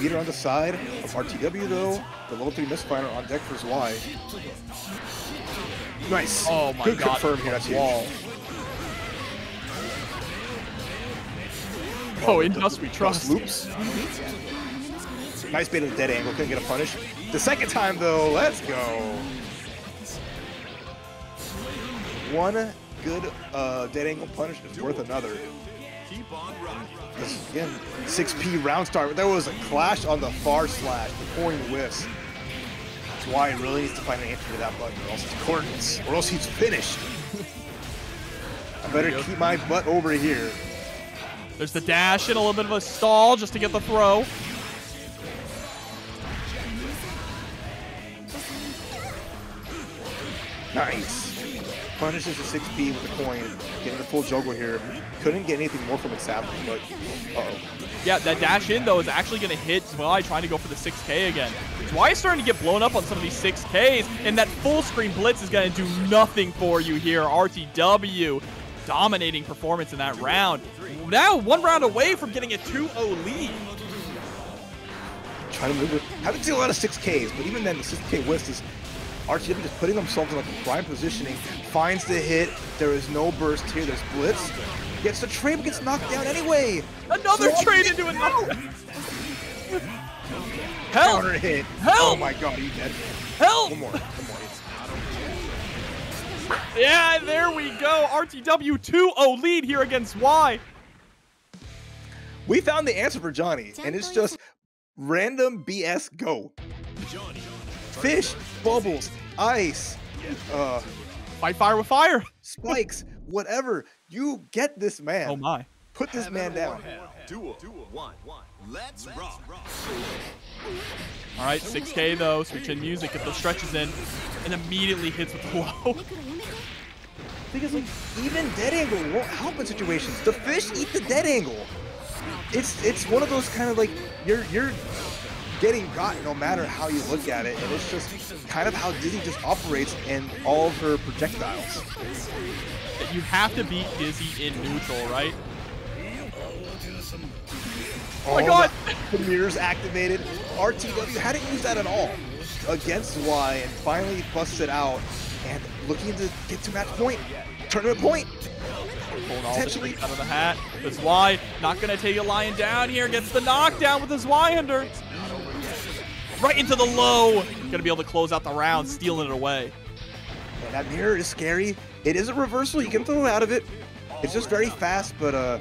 B: Meter on the side of RTW though. The level 3 Mist Finer on deck for Zwei. Nice.
A: Oh my
B: Good
A: god.
B: confirm here, that's huge.
A: Oh, in Dust we trust.
B: Loops. Nice bait of the dead angle, couldn't get a punish. The second time though, let's go. One good uh, dead angle punish is worth another.
C: Keep on.
B: This, again, 6P round start. There was a clash on the far slash, the coin whiffs. That's why he really needs to find an answer to that button, or else it's coordinates, or else he's finished. I better keep my butt over here.
A: There's the dash and a little bit of a stall just to get the throw.
B: Nice. Punishes the 6P with the coin, getting the full juggle here. Couldn't get anything more from it, sadly, but uh-oh.
A: Yeah, that dash in, though, is actually going to hit Zwei trying to go for the 6K again. Zwei is starting to get blown up on some of these 6Ks, and that full screen blitz is going to do nothing for you here. RTW dominating performance in that round. Now one round away from getting a 2-0 lead.
B: Trying to move it. Haven't seen a lot of 6Ks, but even then, the 6K West is RTW just putting themselves in like a prime positioning. Finds the hit. There is no burst here. There's blitz. Gets the trade, but gets knocked down anyway.
A: Another
B: What?
A: trade into another. Help!
B: Counter hit.
A: Help!
B: Oh my god, are you dead?
A: Help!
B: One more. One more.
A: Yeah, there we go. RTW 2-0 lead here against Y.
B: We found the answer for Johnny, and it's just random BS go. Fish, bubbles, ice, uh,
A: Fight fire with fire.
B: spikes, whatever. You get this man.
A: Oh my.
B: Put this man down.
C: Duel. One. Let's rock.
A: All right, 6K though. Switch in music, get those stretches in, and immediately hits with the low.
B: Because like even dead angle won't help in situations. The fish eat the dead angle. It's it's one of those kind of like you're you're getting got no matter how you look at it, and it's just kind of how Dizzy just operates in all of her projectiles.
A: You have to beat Dizzy in neutral, right?
B: Oh
A: my God.
B: The, the mirrors activated. RTW hadn't used that at all against Y, and finally busts it out and looking to get to match point, tournament point. Potentially-
A: out of the hat. That's Y not gonna take a lion down here. Gets the knockdown with his Wyhander. Right into the low. Gonna be able to close out the round, stealing it away.
B: And that mirror is scary. It is a reversal. You can throw out of it. It's just very fast, but uh,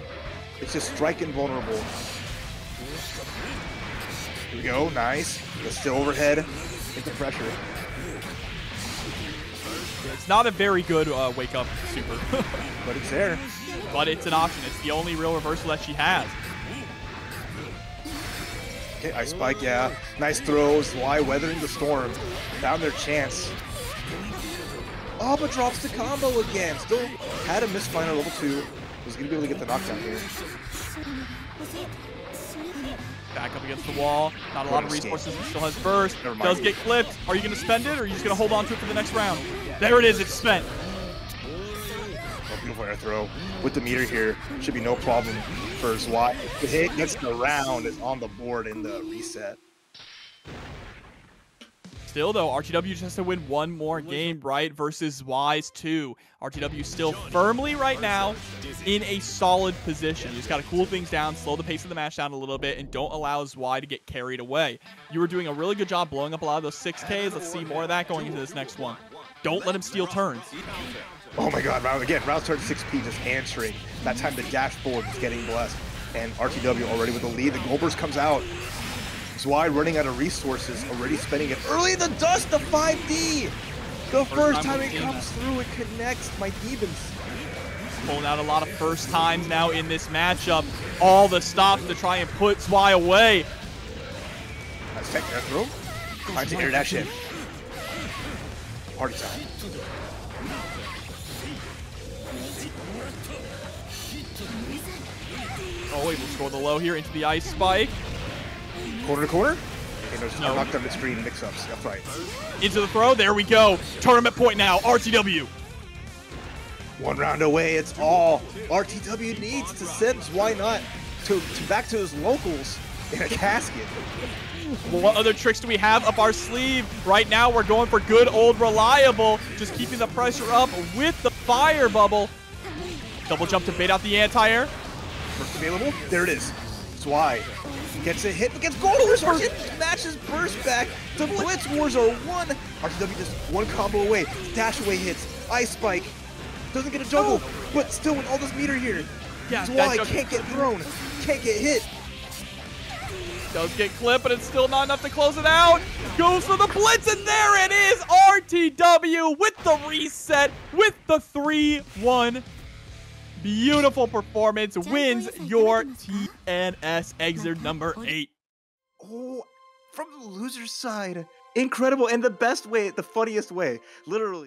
B: it's just striking invulnerable. Here we go. Nice. But still overhead into pressure.
A: It's not a very good uh, wake up super,
B: But it's there.
A: but it's an option. It's the only real reversal that she has.
B: Okay, ice spike, yeah. Nice throws. Y weathering the storm. Found their chance. Oh, but drops the combo again. Still had a Mist Finer level two. Was gonna be able to get the knockdown here.
A: Back up against the wall. Not a lot of resources. He still has burst. Does get clipped. Are you going to spend it or are you just going to hold on to it for the next round? There it is. It's spent.
B: Oh, beautiful air throw. With the meter here, should be no problem for Zwei. The hit the round is on the board in the reset.
A: Still, though, RTW just has to win one more game, right? Versus Wise 2. RTW still firmly right now in a solid position. You just got to cool things down, slow the pace of the match down a little bit, and don't allow Zwei to get carried away. You were doing a really good job blowing up a lot of those 6Ks. Let's see more of that going into this next one. Don't let him steal turns.
B: Oh my god, round again, round start 6P just answering. That time the dashboard is getting blessed. And RTW already with the lead. The Goldburst comes out. Zwei running out of resources, already spending it early in the dust, the 5D! The first,
A: time
B: time it comes through, it connects my Demons.
A: Pulling out a lot of first times now in this matchup. All the stops to try and put Zwei away.
B: Nice tech there through. Time to air that shit. Party time.
A: Oh, able to score the low here into the ice spike.
B: Corner to corner. Okay, no, just
A: No.
B: knocked down midstream mix-ups. That's right.
A: Into the throw. There we go. Tournament point now. RTW.
B: One round away, it's all RTW needs to send Why not to, to back to his locals in a casket.
A: What other tricks do we have up our sleeve? Right now, we're going for good old reliable. Just keeping the pressure up with the fire bubble. Double jump to bait out the anti-air.
B: First available, there it is. Zwei gets a hit, but gets Goldberg first. It matches burst back to Blitz Wars are one. RTW just one combo away. Dash away hits, ice spike. Doesn't get a juggle, oh. but still with all this meter here.
A: Yeah, jug-
B: can't get thrown, can't get hit.
A: Does get clipped, but it's still not enough to close it out. Goes for the blitz, and there it is. RTW with the reset, with the 3-1. Beautiful performance. Wins your TNS Xrd number 8.
B: Oh, from the loser's side. Incredible, and the best way, the funniest way, literally.